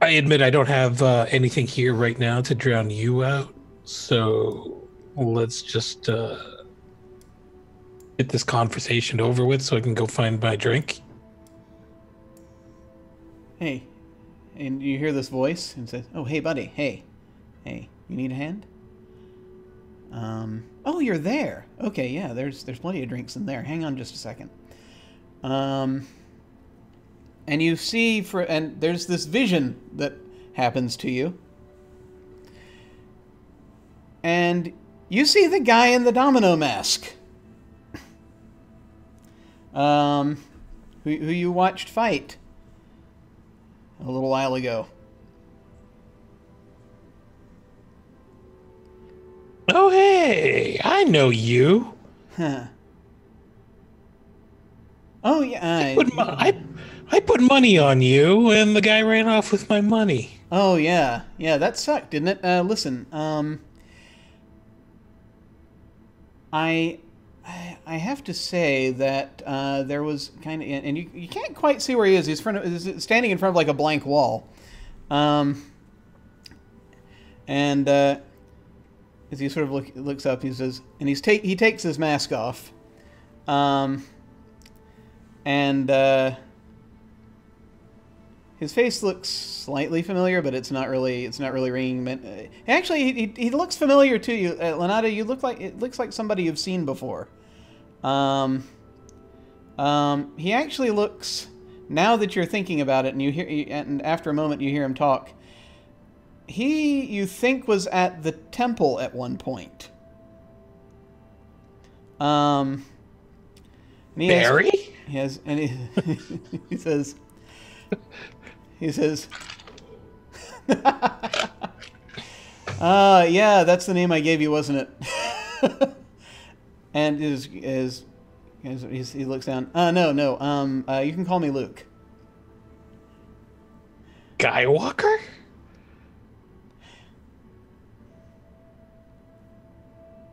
I admit I don't have uh, anything here right now to drown you out, so let's just uh, get this conversation over with so I can go find my drink. Hey, and you hear this voice and says, "Oh, hey, buddy, hey, hey, you need a hand?" Um, oh, you're there. Okay, yeah, there's there's plenty of drinks in there. Hang on just a second. Um, and you see for and there's this vision that happens to you, and you see the guy in the domino mask. (laughs) Um, who, who you watched fight a little while ago. Oh, hey, I know you. Huh. Oh yeah. I Put mo- I, I put money on you, and the guy ran off with my money. Oh yeah, yeah. That sucked, didn't it? Uh, listen, um, I, I I have to say that uh, there was kind of, and you, you can't quite see where he is. He's front of, he's standing in front of like a blank wall, um, and uh, as he sort of look, looks up, he says, and he's take he takes his mask off, um, and. Uh, his face looks slightly familiar, but it's not really it's not really ringing. uh, Actually, he, he looks familiar to you, uh, Lenata. You look like it looks like somebody you've seen before. Um, um, he actually looks now that you're thinking about it, and you hear and after a moment you hear him talk. He you think was at the temple at one point. Um, and he has- Barry? he has, and he, (laughs) he says, he says, uh, (laughs) yeah, that's the name I gave you, wasn't it? (laughs) and is is he looks down. Uh, no, no. Um, uh, you can call me Luke. Skywalker?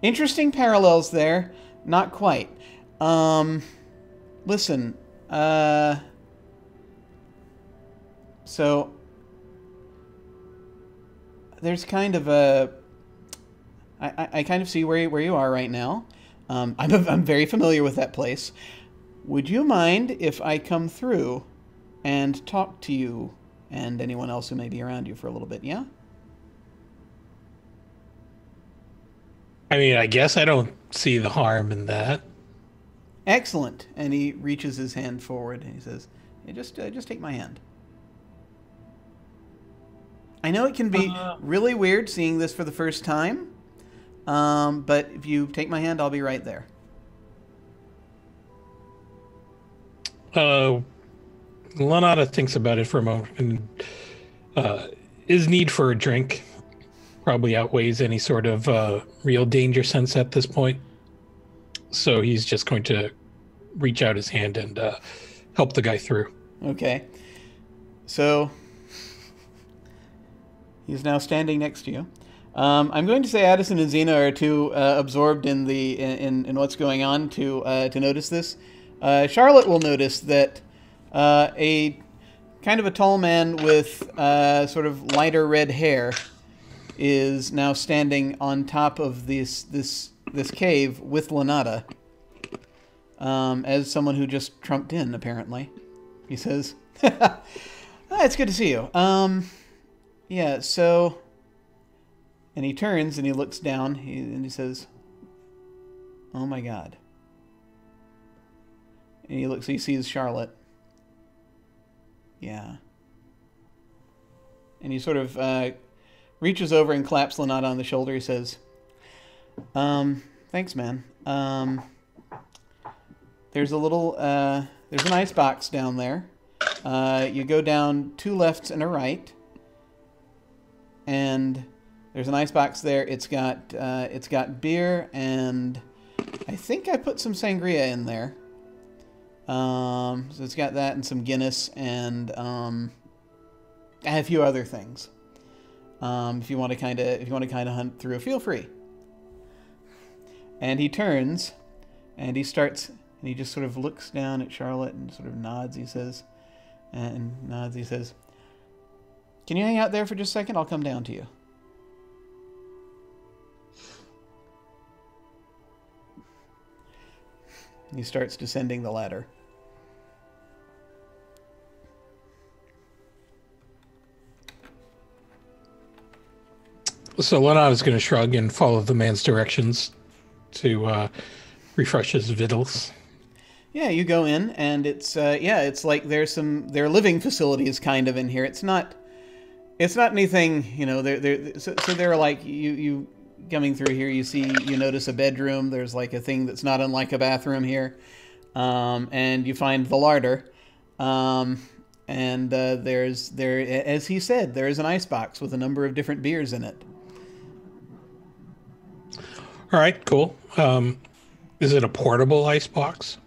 Interesting parallels there. Not quite. Um, listen. Uh, so there's kind of a. I, I, kind of see where you, where you are right now. Um, I'm (laughs) I'm very familiar with that place. Would you mind if I come through and talk to you and anyone else who may be around you for a little bit? Yeah? I mean, I guess I don't see the harm in that. Excellent. And he reaches his hand forward and he says, hey, just, uh, just take my hand. I know it can be Uh. really weird seeing this for the first time, um, but if you take my hand, I'll be right there. Uh, Lanata thinks about it for a moment, and uh, his need for a drink probably outweighs any sort of uh, real danger sense at this point. So he's just going to reach out his hand and uh, help the guy through. Okay. So he's now standing next to you. Um, I'm going to say Addison and Xena are too uh, absorbed in the in, in what's going on to uh, to notice this. Uh, Charlotte will notice that uh, a kind of a tall man with sort of lighter red hair is now standing on top of this this this cave with Lanata. Um, as someone who just trumped in, apparently. He says, (laughs) ah, "It's good to see you." Um, yeah. So, and he turns and he looks down and he says, "Oh my God." And he looks. He sees Charlotte. Yeah. And he sort of uh, reaches over and claps Lanata on the shoulder. He says, "Um, thanks, man. Um." There's a little, uh, there's an ice box down there. Uh, you go down two lefts and a right, and there's an ice box there. It's got, uh, it's got beer and I think I put some sangria in there. Um, so it's got that and some Guinness and um, a few other things. Um, if you want to kind of, if you want to kind of hunt through, feel free. And he turns, and he starts and he just sort of looks down at Charlotte and sort of nods. He says, and nods. He says, "Can you hang out there for just a second? I'll come down to you." He starts descending the ladder. So Lanata is going to shrug and follow the man's directions to uh, refresh his victuals. Yeah, you go in, and it's uh, yeah, it's like there's some their living facilities kind of in here. It's not, it's not anything you know. They're, they're so, so they're like you you coming through here. You see, you notice a bedroom. There's like a thing that's not unlike a bathroom here, um, and you find the larder, um, and uh, there's there as he said there is an ice box with a number of different beers in it. All right, cool. Um, is it a portable ice box?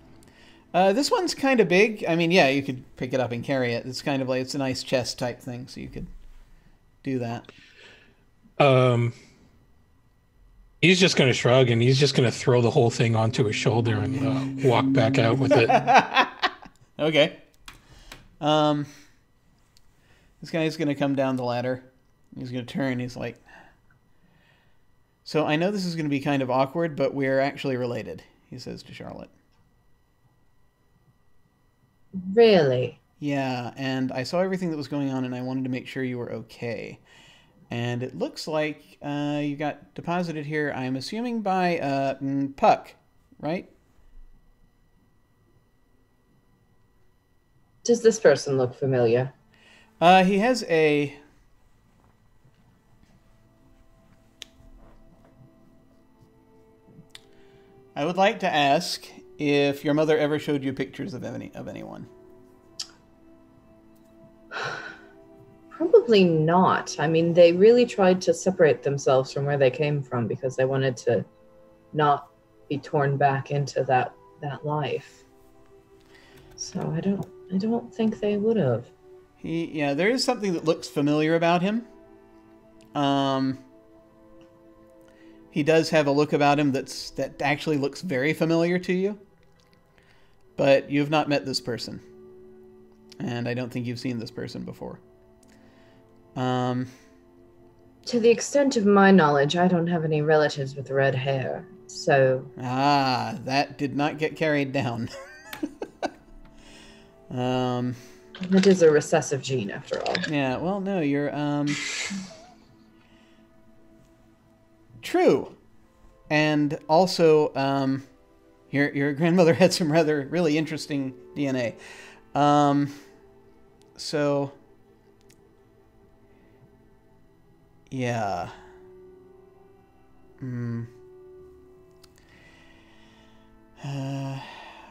Uh, this one's kind of big. I mean, yeah, you could pick it up and carry it. It's kind of like it's a nice chest type thing, so you could do that. Um, he's just going to shrug and he's just going to throw the whole thing onto his shoulder and uh, walk back out with it. (laughs) okay. Um, this guy's gonna come down the ladder. He's gonna turn. He's like, "So I know this is gonna be kind of awkward, but we're actually related." He says to Charlotte. Really? Yeah, and I saw everything that was going on, and I wanted to make sure you were okay. And it looks like uh, you got deposited here. I'm assuming by uh, mm, Puck, right? Does this person look familiar? Uh, he has a. I would like to ask if your mother ever showed you pictures of any of anyone. Probably not. I mean, they really tried to separate themselves from where they came from because they wanted to not be torn back into that that life. So I don't I don't think they would have. He, yeah, there is something that looks familiar about him. Um, he does have a look about him that's that actually looks very familiar to you. But you've not met this person, and I don't think you've seen this person before. Um, To the extent of my knowledge, I don't have any relatives with red hair. So ah, that did not get carried down. (laughs) Um, It is a recessive gene, after all. yeah, well, no, you're, um, true. And also, um, your, your grandmother (laughs) had some rather really interesting DNA. Um, so, yeah. Hmm. Uh,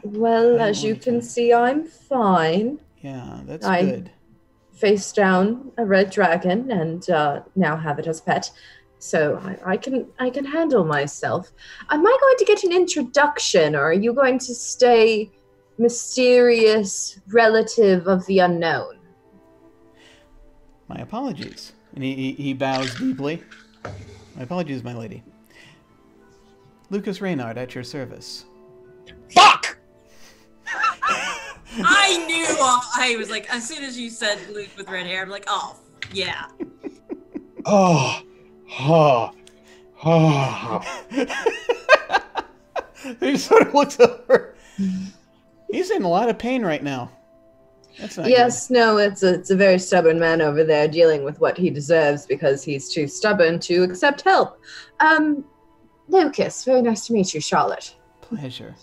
Well, as you can to- see, I'm fine. yeah, that's I- good. Face down a red dragon, and uh, now have it as pet. So I, I can I can handle myself. Am I going to get an introduction, or are you going to stay mysterious relative of the unknown? My apologies. And he, he, he bows deeply. My apologies, my lady. Lucas Raynard at your service. Fuck! (laughs) I knew. I was like, as soon as you said Luke with red hair, I'm like, oh yeah. (laughs) Oh, oh, oh. he sort of looks over. He's in a lot of pain right now. Yes, no, it's a, it's a very stubborn man over there dealing with what he deserves because he's too stubborn to accept help. Um, Lucas, very nice to meet you, Charlotte. Pleasure.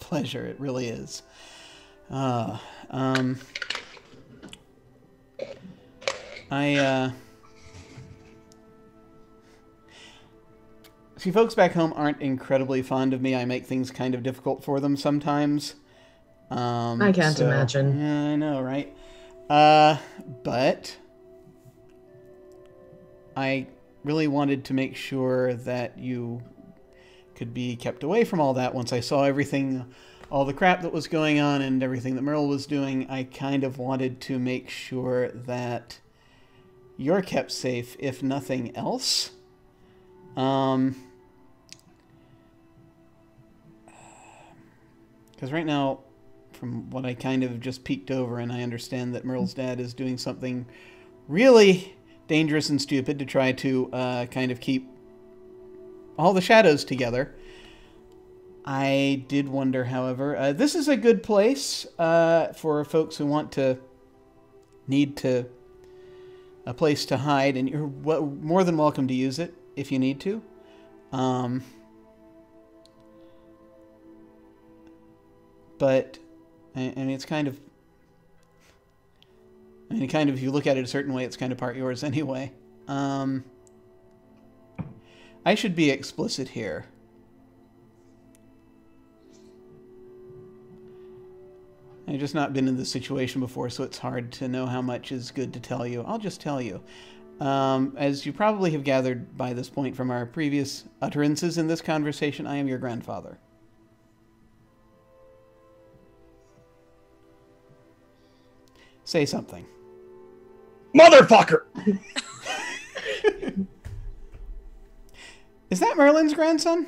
Pleasure, it really is. Uh, um, I, uh, see, folks back home aren't incredibly fond of me. I make things kind of difficult for them sometimes. Um, I can't so- imagine. Yeah, I know, right? Uh, but I really wanted to make sure that you could be kept away from all that once I saw everything, all the crap that was going on and everything that Merle was doing. I kind of wanted to make sure that you're kept safe, if nothing else. Um, because right now, from what I kind of just peeked over, and I understand that Merle's dad is doing something really dangerous and stupid to try to uh, kind of keep all the shadows together. I did wonder, however, uh, this is a good place uh, for folks who want to need to a place to hide, and you're w- more than welcome to use it if you need to. Um, but I, I mean, it's kind of. I mean, kind of. If you look at it a certain way, it's kind of part yours (laughs) anyway. Um, I should be explicit here. I've just not been in this situation before, so it's hard to know how much is good to tell you. I'll just tell you. Um, as you probably have gathered by this point from our previous utterances in this conversation, I am your grandfather. Say something. Motherfucker! (laughs) Is that Merlin's grandson?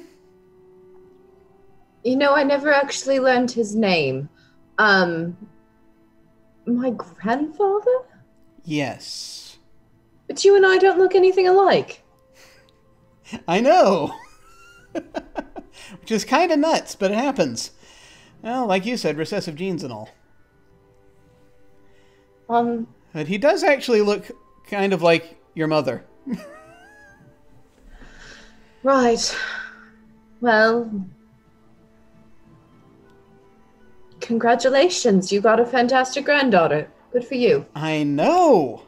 You know, I never actually learned his name. Um, my grandfather? Yes. But you and I don't look anything alike. (laughs) I know. (laughs) Which is kind of nuts, but it happens. Well, like you said, recessive genes and all. Um, But he does actually look kind of like your mother. right. Well, congratulations. You got a fantastic granddaughter. Good for you. I know.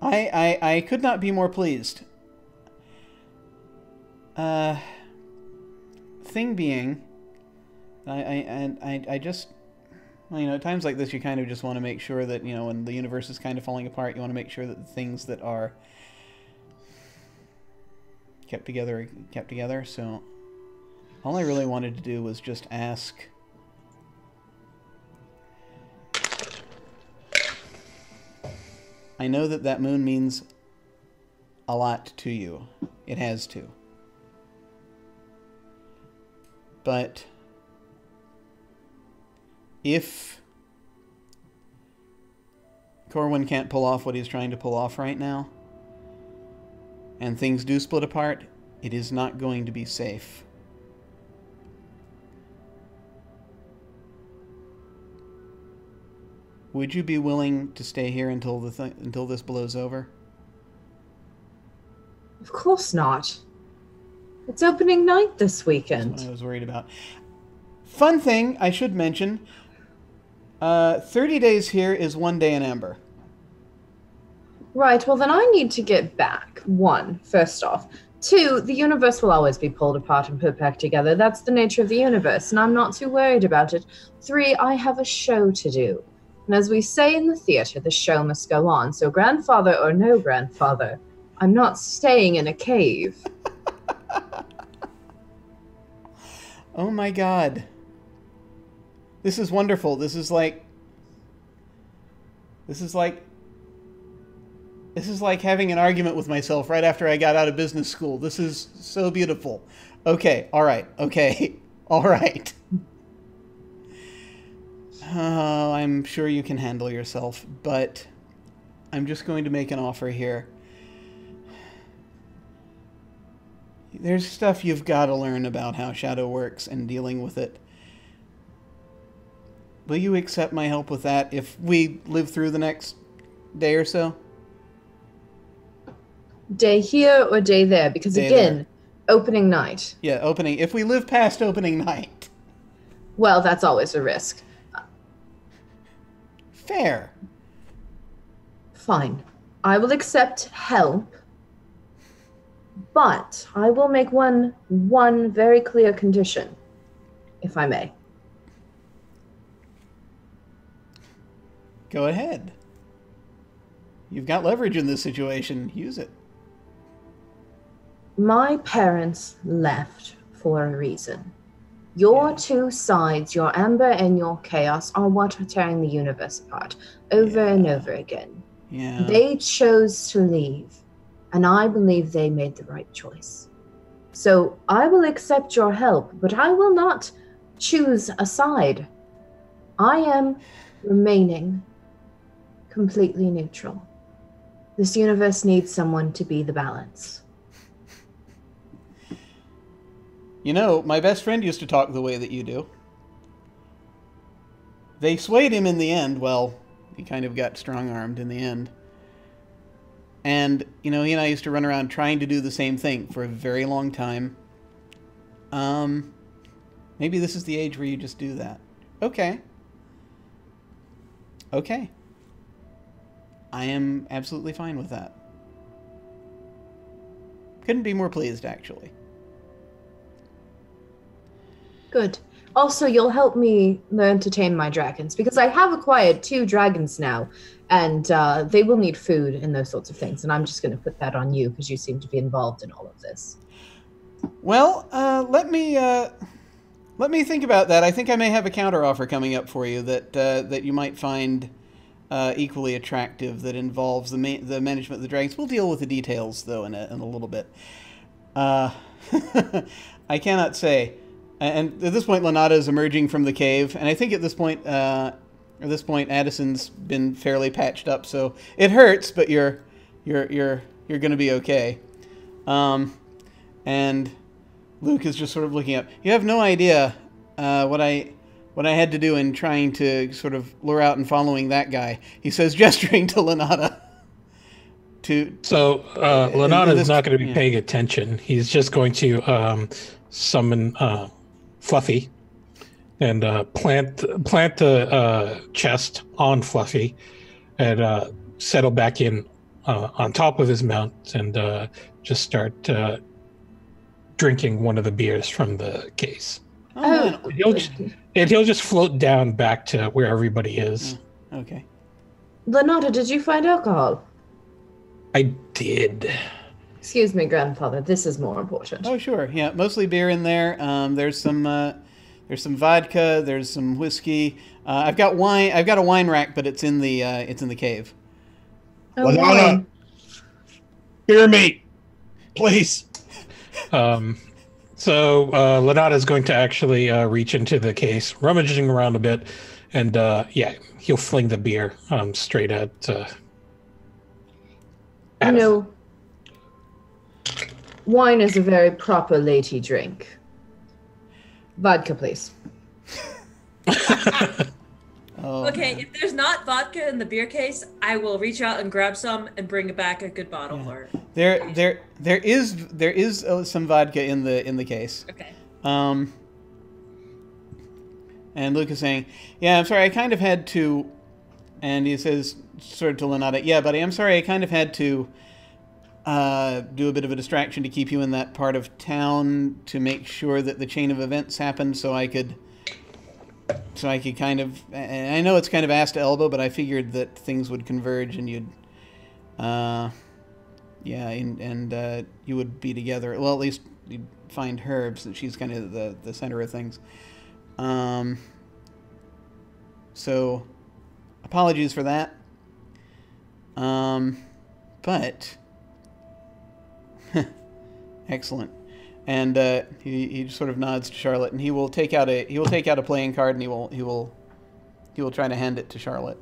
I I I could not be more pleased. Uh thing being I I and I I just you know, at times like this you kind of just want to make sure that, you know, when the universe is kind of falling apart, you want to make sure that the things that are kept together are kept together. So all I really wanted to do was just ask I know that that moon means a lot to you. It has to. But if Corwin can't pull off what he's trying to pull off right now, and things do split apart, it is not going to be safe. would you be willing to stay here until the th- until this blows over? Of course not. It's opening night this That's what weekend. I was worried about. Fun thing I should mention: uh, thirty days here is one day in Amber. Right, well, then I need to get back. One, first off. Two, the universe will always be pulled apart and put back together. That's the nature of the universe, and I'm not too worried about it. Three, I have a show to do. And as we say in the theater, the show must go on. So, grandfather or no grandfather, I'm not staying in a cave. (laughs) Oh my god. This is wonderful. This is like This is like This is like having an argument with myself right after I got out of business school. This is so beautiful. Okay, all right. Okay. (laughs) All right. Oh, I'm sure you can handle yourself, but I'm just going to make an offer here. There's stuff you've got to learn about how Shadow works and dealing with it. Will you accept my help with that if we live through the next day or so? Day here or day there? Because Day again, opening night. Yeah, opening. If we live past opening night. Well, that's always a risk. Fair. Fine. I will accept help. But I will make one one very clear condition, if I may. Go ahead. You've got leverage in this situation. Use it. My parents left for a reason. Your Yeah. two sides, your amber and your chaos, are what are tearing the universe apart over and over again. Yeah. They chose to leave, and I believe they made the right choice. So I will accept your help, but I will not choose a side. I am remaining completely neutral. This universe needs someone to be the balance. You know, my best friend used to talk the way that you do. They swayed him in the end. Well, he kind of got strong armed in the end. And, you know, he and I used to run around trying to do the same thing for a very long time. Um, maybe this is the age where you just do that. Okay. Okay. I am absolutely fine with that. Couldn't be more pleased, actually. Good. Also, you'll help me learn to tame my dragons because I have acquired two dragons now, and uh, they will need food and those sorts of things. And I'm just going to put that on you because you seem to be involved in all of this. Well, uh, let me uh, let me think about that. I think I may have a counteroffer coming up for you that uh, that you might find uh, equally attractive. That involves the ma- the management of the dragons. We'll deal with the details though in a, in a little bit. Uh, (laughs) I cannot say. And at this point, Lanata is emerging from the cave, and I think at this point, uh, at this point, Addison's been fairly patched up, so it hurts, but you're you're you're you're going to be okay. Um, and Luke is just sort of looking up. You have no idea uh, what I what I had to do in trying to sort of lure out and following that guy. He says, gesturing to Lenata. (laughs) To So uh, this- is not going to be yeah. paying attention. He's just going to um, summon uh, Fluffy and uh, plant plant the uh, chest on Fluffy and uh, settle back in uh, on top of his mount and uh, just start uh, drinking one of the beers from the case. Oh, Oh, man. He'll j- and he'll just float down back to where everybody is. okay. Lenata, did you find alcohol? I did. Excuse me, grandfather. This is more important. Oh, sure. Yeah, mostly beer in there. Um, there's some uh, there's some vodka. There's some whiskey. Uh, I've got wine. I've got a wine rack, but it's in the uh, it's in the cave. Oh, Lenata, hear me, please. Um, so uh, Lanata is going to actually uh, reach into the case, rummaging around a bit, and uh, yeah, he'll fling the beer um, straight at. Uh, You know, wine is a very proper lady drink. Vodka, please. (laughs) Oh, Okay, if there's not vodka in the beer case, I will reach out and grab some and bring back a good bottle Yeah. for. There, there, there is there is uh, some vodka in the in the case. Okay. Um, and Luke is saying, "Yeah, I'm sorry. I kind of had to." And he says, sort of to Lenata, "Yeah, buddy, I'm sorry. I kind of had to uh, do a bit of a distraction to keep you in that part of town to make sure that the chain of events happened, so I could, so I could kind of. I know it's kind of ass to elbow, but I figured that things would converge and you'd, uh, yeah, and and uh, you would be together. Well, at least you'd find her, since she's kind of the the center of things. Um. So, apologies for that. Um, but (laughs) excellent. And uh, he, he sort of nods to Charlotte, and he will take out a he will take out a playing card, and he will he will he will try to hand it to Charlotte.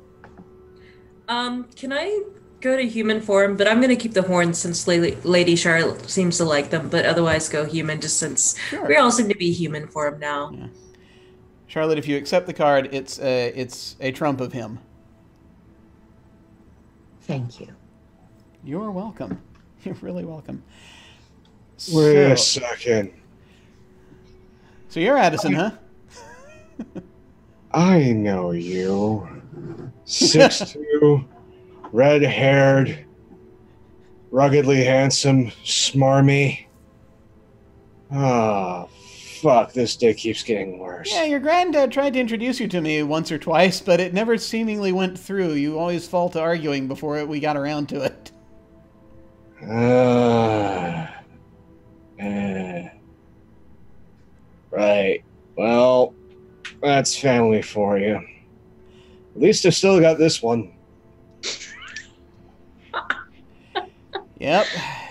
Um, can I go to human form? But I'm gonna keep the horns since Lady, Lady Charlotte seems to like them. But otherwise, go human just since Sure. we all seem to be human form now. Charlotte, if you accept the card, it's a it's a trump of him. Thank you. You're welcome. (laughs) You're really welcome. Wait a second. so you're Addison, huh? I know you. Six two, red haired, ruggedly handsome, smarmy. Ah, fuck, this day keeps getting worse. Yeah, your granddad tried to introduce you to me once or twice, but it never seemingly went through. You always fall to arguing before we got around to it. Ah. eh. Right. Well, that's family for you. At least I still got this one. (laughs) Yep,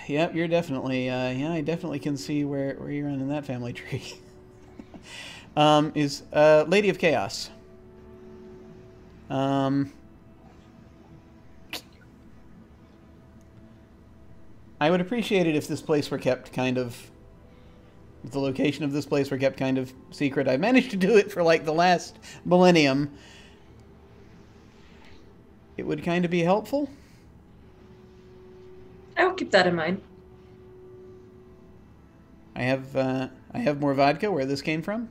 yep, you're definitely, uh, yeah, I definitely can see where, where you're in that family (laughs) tree. um, is uh, Lady of Chaos. Um, I would appreciate it if this place were kept kind of, the location of this place were kept kind of secret. I managed to do it for like the last millennium. It would kind of be helpful. I will keep that in mind. I have uh, I have more vodka where this came from,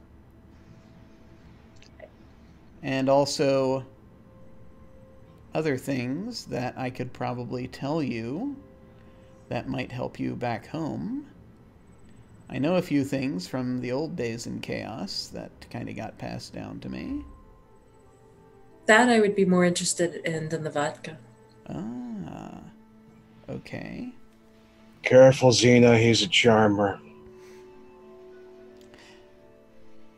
and also other things that I could probably tell you that might help you back home. I know a few things from the old days in chaos that kind of got passed down to me. That I would be more interested in than the vodka. Ah, okay. Careful, Xena, he's a charmer.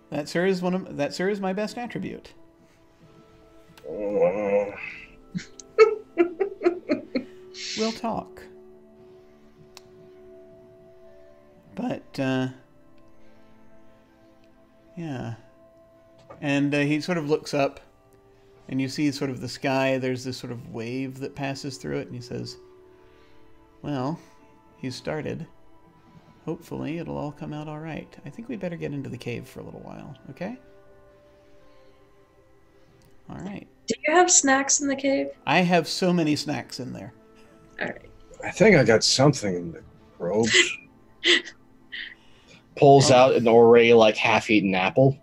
That sir is one of that sir is my best attribute. Uh, We'll talk. But, uh, yeah. And uh, he sort of looks up, and you see sort of the sky. There's this sort of wave that passes through it, and he says, Well, he's started. Hopefully, it'll all come out all right. I think we better get into the cave for a little while, okay? All right. Do you have snacks in the cave? I have so many snacks in there. All right. I think I got something in the robes. (laughs) Pulls out an already like half-eaten apple.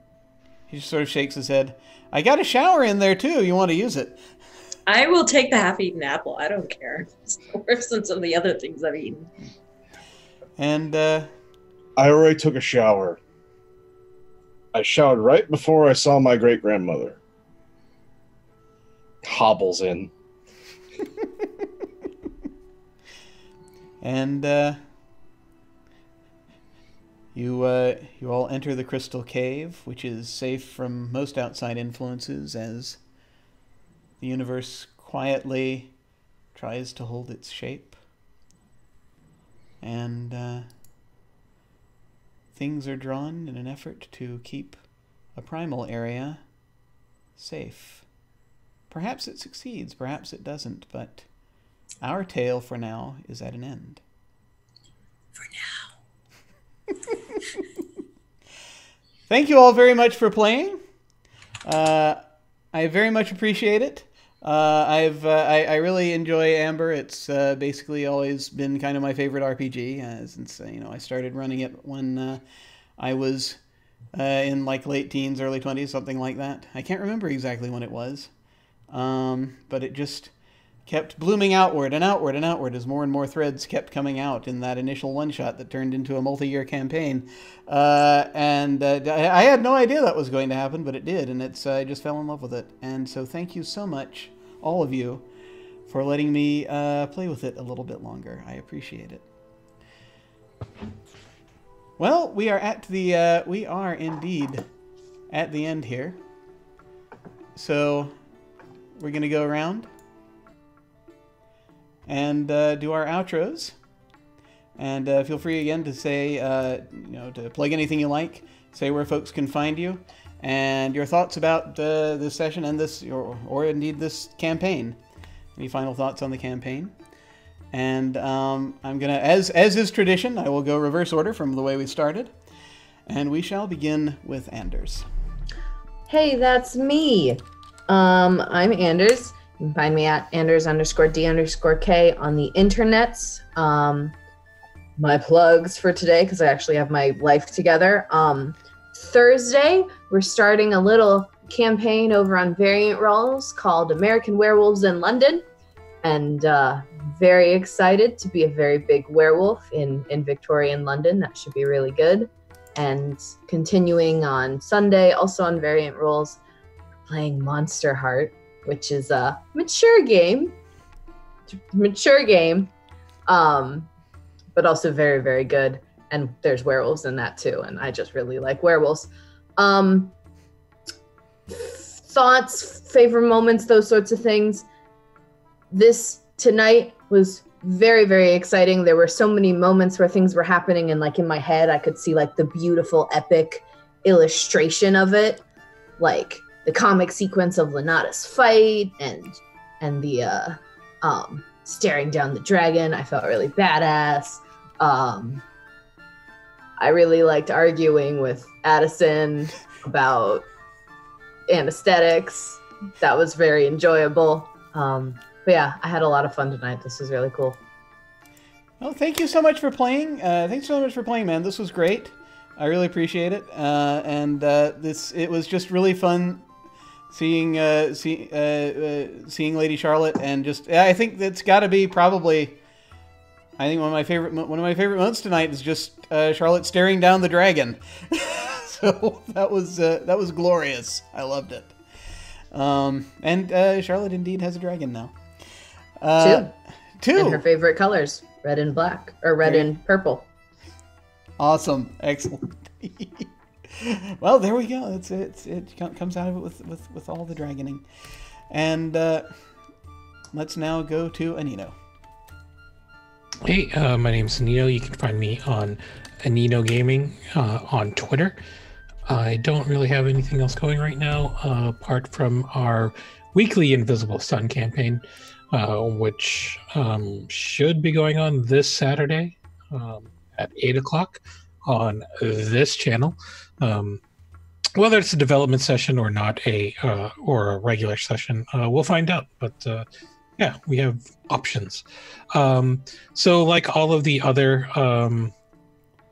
He just sort of shakes his head. I got a shower in there too. You want to use it? I will take the half-eaten apple. I don't care. It's worse than some of the other things I've eaten. And uh, I already took a shower. I showered right before I saw my great grandmother. Hobbles in. (laughs) and uh, you uh, you all enter the crystal cave, which is safe from most outside influences, as the universe quietly tries to hold its shape, and uh, things are drawn in an effort to keep a primal area safe. Perhaps it succeeds, perhaps it doesn't, but our tale for now is at an end. For now. Thank you all very much for playing. Uh, I very much appreciate it. Uh, I've uh, I, I really enjoy Amber. It's uh, basically always been kind of my favorite RPG uh, since uh, you know I started running it when I was in like late teens, early twenties, something like that. I can't remember exactly when it was, um, but it just kept blooming outward and outward and outward as more and more threads kept coming out in that initial one shot that turned into a multi-year campaign. Uh, and uh, I had no idea that was going to happen, but it did, and it's uh, I just fell in love with it. And so thank you so much, all of you, for letting me uh, play with it a little bit longer. I appreciate it. Well, we are at the uh, we are indeed at the end here. So we're gonna go around and uh, do our outros. And uh, feel free again to say, uh, you know, to plug anything you like, say where folks can find you, and your thoughts about uh, this session and this, or, or indeed this campaign. Any final thoughts on the campaign? And um, I'm gonna, as as is tradition, I will go reverse order from the way we started, and we shall begin with Anders. Hey, that's me. Um, I'm Anders. You can find me at Anders underscore D underscore K on the internets. Um, my plugs for today, because I actually have my life together. Um, Thursday, we're starting a little campaign over on Variant Rolls called American Werewolves in London. And uh, very excited to be a very big werewolf in, in Victorian London. That should be really good. And continuing on Sunday, also on Variant Rolls, playing Monster Heart, which is a mature game. Mature game. Um, but also very, very good. And there's werewolves in that too. And I just really like werewolves. Um, thoughts, favorite moments, those sorts of things. This tonight was very, very exciting. There were so many moments where things were happening, and like in my head, I could see like the beautiful, epic illustration of it. Like the comic sequence of Lenata's fight and and the uh um staring down the dragon. I felt really badass. Um I really liked arguing with Addison about anesthetics. That was very enjoyable. Um but yeah, I had a lot of fun tonight. This was really cool. Well, thank you so much for playing. Uh, thanks so much for playing, man. This was great. I really appreciate it. Uh, and uh, this it was just really fun seeing uh, see, uh, uh, seeing Lady Charlotte, and just I think that's got to be probably. I think one of my favorite one of my favorite moments tonight is just uh, Charlotte staring down the dragon. (laughs) so that was uh, that was glorious. I loved it. Um, and uh, Charlotte indeed has a dragon now. Uh, two. And her favorite colors, red and black, or red and purple. Awesome. Excellent. (laughs) (laughs) well, there we go. It's, it's it comes out of it with with with all the dragoning, and uh, let's now go to Anino. Hey, uh, my name's Anino. You can find me on Anino Gaming uh, on Twitter. I don't really have anything else going right now, uh, apart from our weekly Invisible Sun campaign, uh, which um, should be going on this Saturday um, at 8 o'clock on this channel. Um, whether it's a development session or not, a uh, or a regular session, uh, we'll find out. But uh, yeah, we have options. Um, so, like all of the other, um,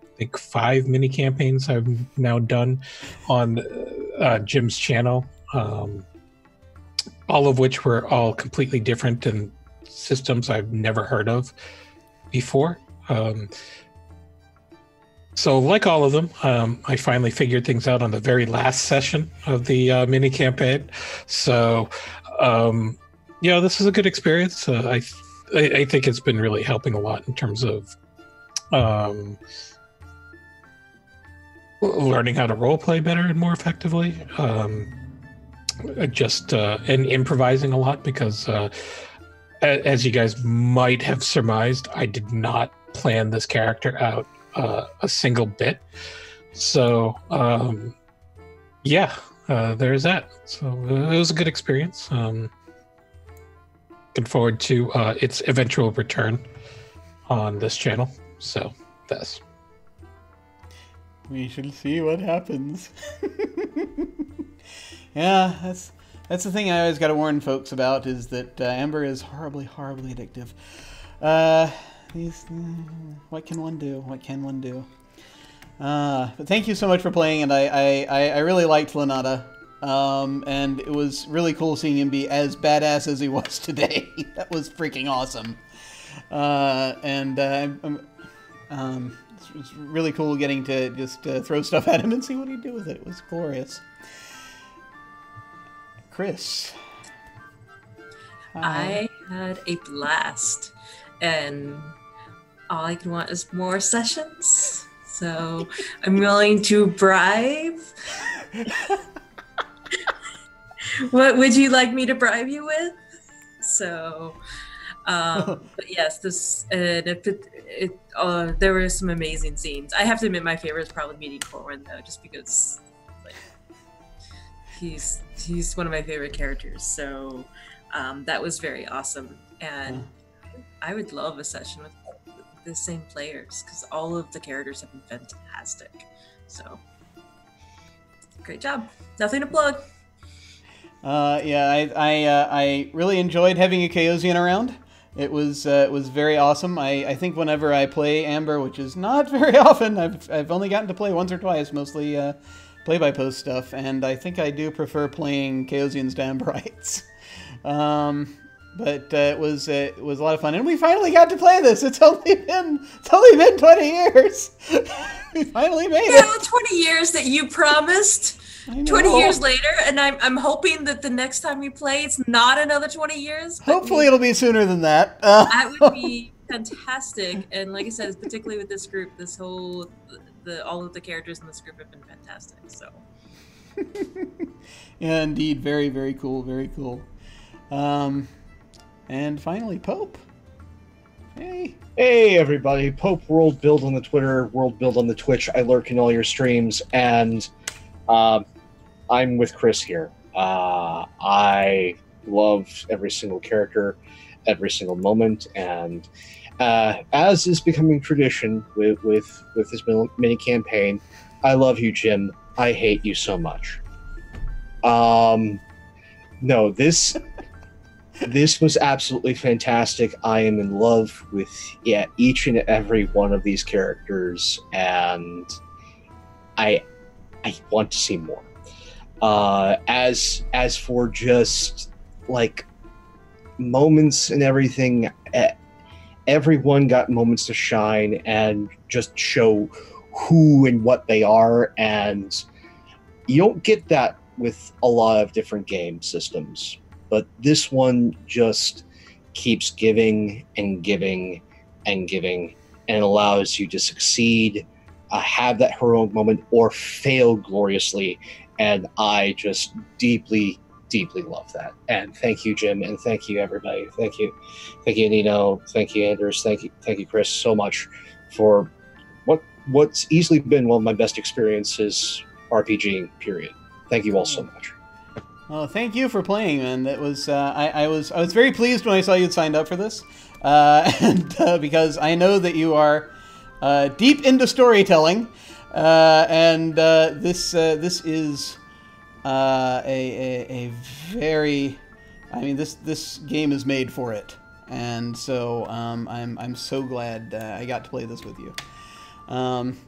I think five mini campaigns I've now done on uh, Jim's channel, um, all of which were all completely different and systems I've never heard of before. So, like all of them, um, I finally figured things out on the very last session of the uh, mini campaign. So, um, this is a good experience. Uh, I, I I think it's been really helping a lot in terms of um, learning how to role play better and more effectively. Um, just uh, and improvising a lot because, uh, as you guys might have surmised, I did not plan this character out uh, a single bit. So, um, yeah, uh, there's that. So uh, it was a good experience. Um, looking forward to uh, its eventual return on this channel. So that's We shall see what happens. (laughs) yeah, that's that's the thing I always got to warn folks about is that uh, Amber is horribly, horribly addictive. Uh, mm, what can one do? What can one do? Uh, but thank you so much for playing, and I, I, I, really liked Lanata. Um, and it was really cool seeing him be as badass as he (laughs) was today. (laughs) that was freaking awesome. Uh, and uh, um, it was really cool getting to just uh, throw stuff at him and see what he'd do with it. It was glorious. Chris. I had a blast, and all I can want is more sessions. So I'm willing to bribe. (laughs) what would you like me to bribe you with? So, um, (laughs) but yes, this and if it, it uh, there were some amazing scenes. I have to admit, my favorite is probably meeting Corwin though, just because like he's he's one of my favorite characters. So um, that was very awesome, and I would love a session with the same players because all of the characters have been fantastic. So great job. Nothing to plug. Uh, yeah, I I, uh, I really enjoyed having a Chaosian around. It was uh, it was very awesome. I, I think whenever I play Amber, which is not (laughs) very often, I've I've only gotten to play once or twice, mostly uh, play by post stuff, and I think I do prefer playing Chaosians to Amberites. Um, but uh, it was uh, it was a lot of fun, and we finally got to play this. It's only been it's only been twenty years. (laughs) we finally made Yeah, it. 20 years that you promised. 20 years later, and I'm, I'm hoping that the next time we play, it's not another 20 years. Hopefully, it'll be sooner than that. Uh, that would be (laughs) fantastic. And like I said, particularly with this group, this whole the all of the characters in this group have been fantastic. So yeah, (laughs) indeed, very very cool, very cool. Um, and finally, Pope. Hey. Hey everybody, Pope World Build on the Twitter, World Build on the Twitch. I lurk in all your streams, and uh, I'm with Chris here. Uh, I love every single character, every single moment, and uh, as is becoming tradition with with with this mini campaign, I love you, Jim. I hate you so much. Um, no, this this was absolutely fantastic. I am in love with yeah each and every one of these characters, and I I want to see more. Uh, as as for just like moments and everything, everyone got moments to shine and just show who and what they are, and you don't get that with a lot of different game systems but this one just keeps giving and giving and giving and allows you to succeed uh, have that heroic moment or fail gloriously. And i just deeply deeply love that. And thank you jim and thank you everybody. Thank you. Thank you nino. Thank you anders. Thank you thank you chris so much for what what's easily been one of my best experiences rpging period. Thank you all so much Well, thank you for playing, man. That was uh, I, I was I was very pleased when I saw you'd signed up for this, uh, (laughs) and uh, because I know that you are uh, deep into storytelling, uh, and uh, this this is a, a a very, I mean this this game is made for it, and so um, I'm I'm so glad I got to play this with you. Um,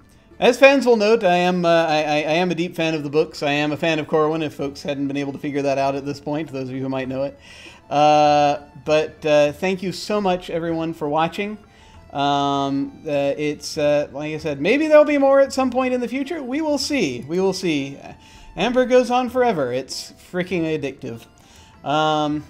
as fans will note, I am uh, I, I am a deep fan of the books. I am a fan of Corwin. If folks hadn't been able to figure that out at this point, those of you who might know it. Uh, but uh, thank you so much, everyone, for watching. Um, uh, it's uh, like I said, maybe there'll be more at some point in the future. We will see. We will see. Amber goes on forever. It's freaking addictive. Um,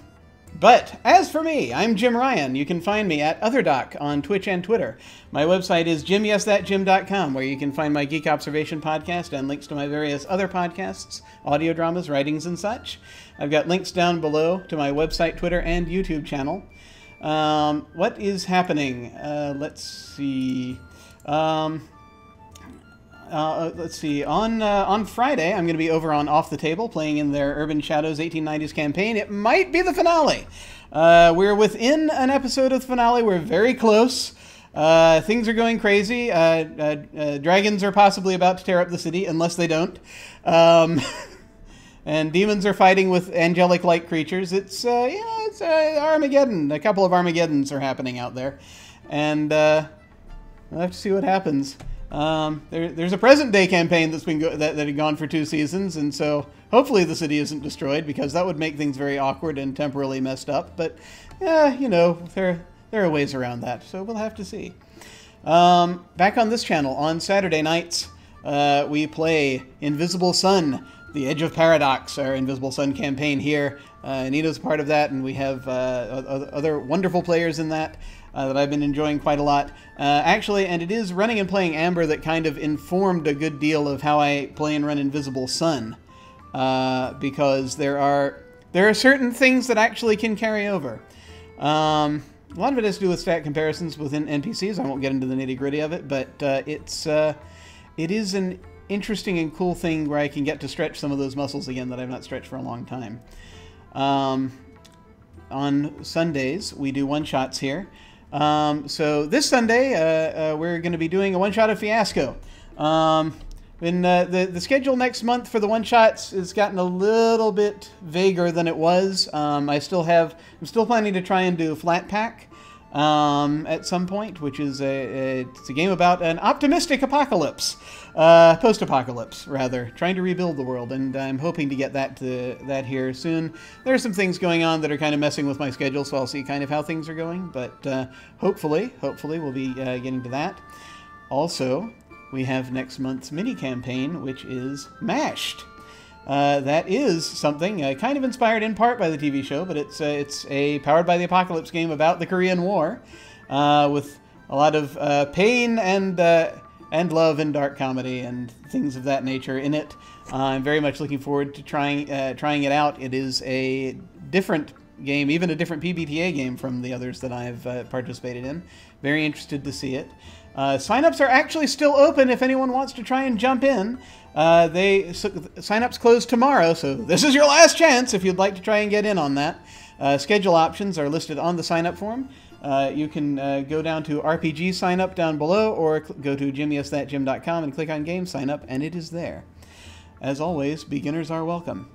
but as for me, I'm Jim Ryan. You can find me at OtherDoc on Twitch and Twitter. My website is jimyesthatjim.com, where you can find my Geek Observation podcast and links to my various other podcasts, audio dramas, writings, and such. I've got links down below to my website, Twitter, and YouTube channel. Um, what is happening? Uh, let's see. Um, uh, let's see. On uh, on Friday, I'm going to be over on Off the Table playing in their Urban Shadows 1890s campaign. It might be the finale. Uh, we're within an episode of the finale. We're very close. Uh, things are going crazy. Uh, uh, uh, dragons are possibly about to tear up the city, unless they don't. Um, (laughs) and demons are fighting with angelic light creatures. It's uh, yeah, it's uh, Armageddon. A couple of Armageddons are happening out there, and uh, we'll have to see what happens. Um, there, there's a present day campaign that's been go- that, that had gone for two seasons, and so hopefully the city isn't destroyed because that would make things very awkward and temporarily messed up. But yeah, you know, there there are ways around that, so we'll have to see. Um, back on this channel on Saturday nights, uh, we play Invisible Sun, The Edge of Paradox, our Invisible Sun campaign here. Uh, Anita's part of that, and we have uh, other wonderful players in that uh, that I've been enjoying quite a lot. Uh, actually, and it is running and playing Amber that kind of informed a good deal of how I play and run Invisible Sun, uh, because there are there are certain things that actually can carry over. Um, a lot of it has to do with stat comparisons within NPCs. I won't get into the nitty gritty of it, but uh, it's uh, it is an interesting and cool thing where I can get to stretch some of those muscles again that I've not stretched for a long time. Um, on Sundays, we do one shots here. Um, so this Sunday, uh, uh, we're going to be doing a one shot of Fiasco. Um, and uh, the the schedule next month for the one shots has gotten a little bit vaguer than it was. Um, I still have I'm still planning to try and do Flatpack um, at some point, which is a, a it's a game about an optimistic apocalypse, uh, post apocalypse rather, trying to rebuild the world, and I'm hoping to get that to that here soon. There are some things going on that are kind of messing with my schedule, so I'll see kind of how things are going. But uh, hopefully, hopefully we'll be uh, getting to that. Also, we have next month's mini campaign, which is Mashed. Uh, that is something uh, kind of inspired in part by the TV show, but it's uh, it's a powered by the apocalypse game about the Korean War, uh, with a lot of uh, pain and uh, and love and dark comedy and things of that nature in it. I'm very much looking forward to trying trying it out. It is a different game, even a different PBTA game from the others that I've participated in. Very interested to see it. Uh, signups are actually still open if anyone wants to try and jump in. Uh, they so, signups close tomorrow, so this is your last chance if you'd like to try and get in on that. Uh, schedule options are listed on the sign up form. Uh, you can uh, go down to RPG sign up down below, or go to jimyesthatjim.com and click on Game Sign Up, and it is there. As always, beginners are welcome.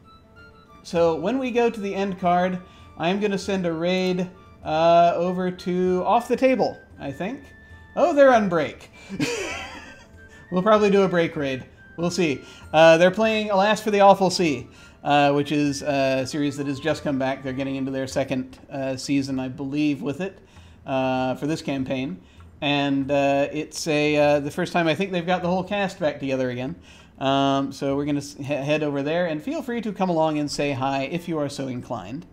So when we go to the end card, I'm going to send a raid uh, over to Off the Table, I think. Oh, they're on break. (laughs) we'll probably do a break raid. We'll see. Uh, they're playing Alas for the Awful Sea, uh, which is a series that has just come back. They're getting into their second uh, season, I believe, with it for this campaign. And uh, it's a uh, the first time I think they've got the whole cast back together again. Um, so we're going to head over there, and feel free to come along and say hi if you are so inclined.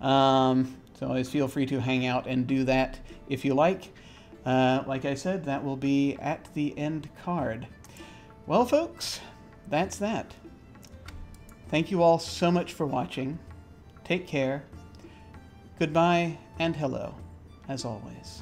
Um, so always feel free to hang out and do that if you like. Uh, like I said, that will be at the end card. Well, folks, that's that. Thank you all so much for watching. Take care. Goodbye and hello, as always.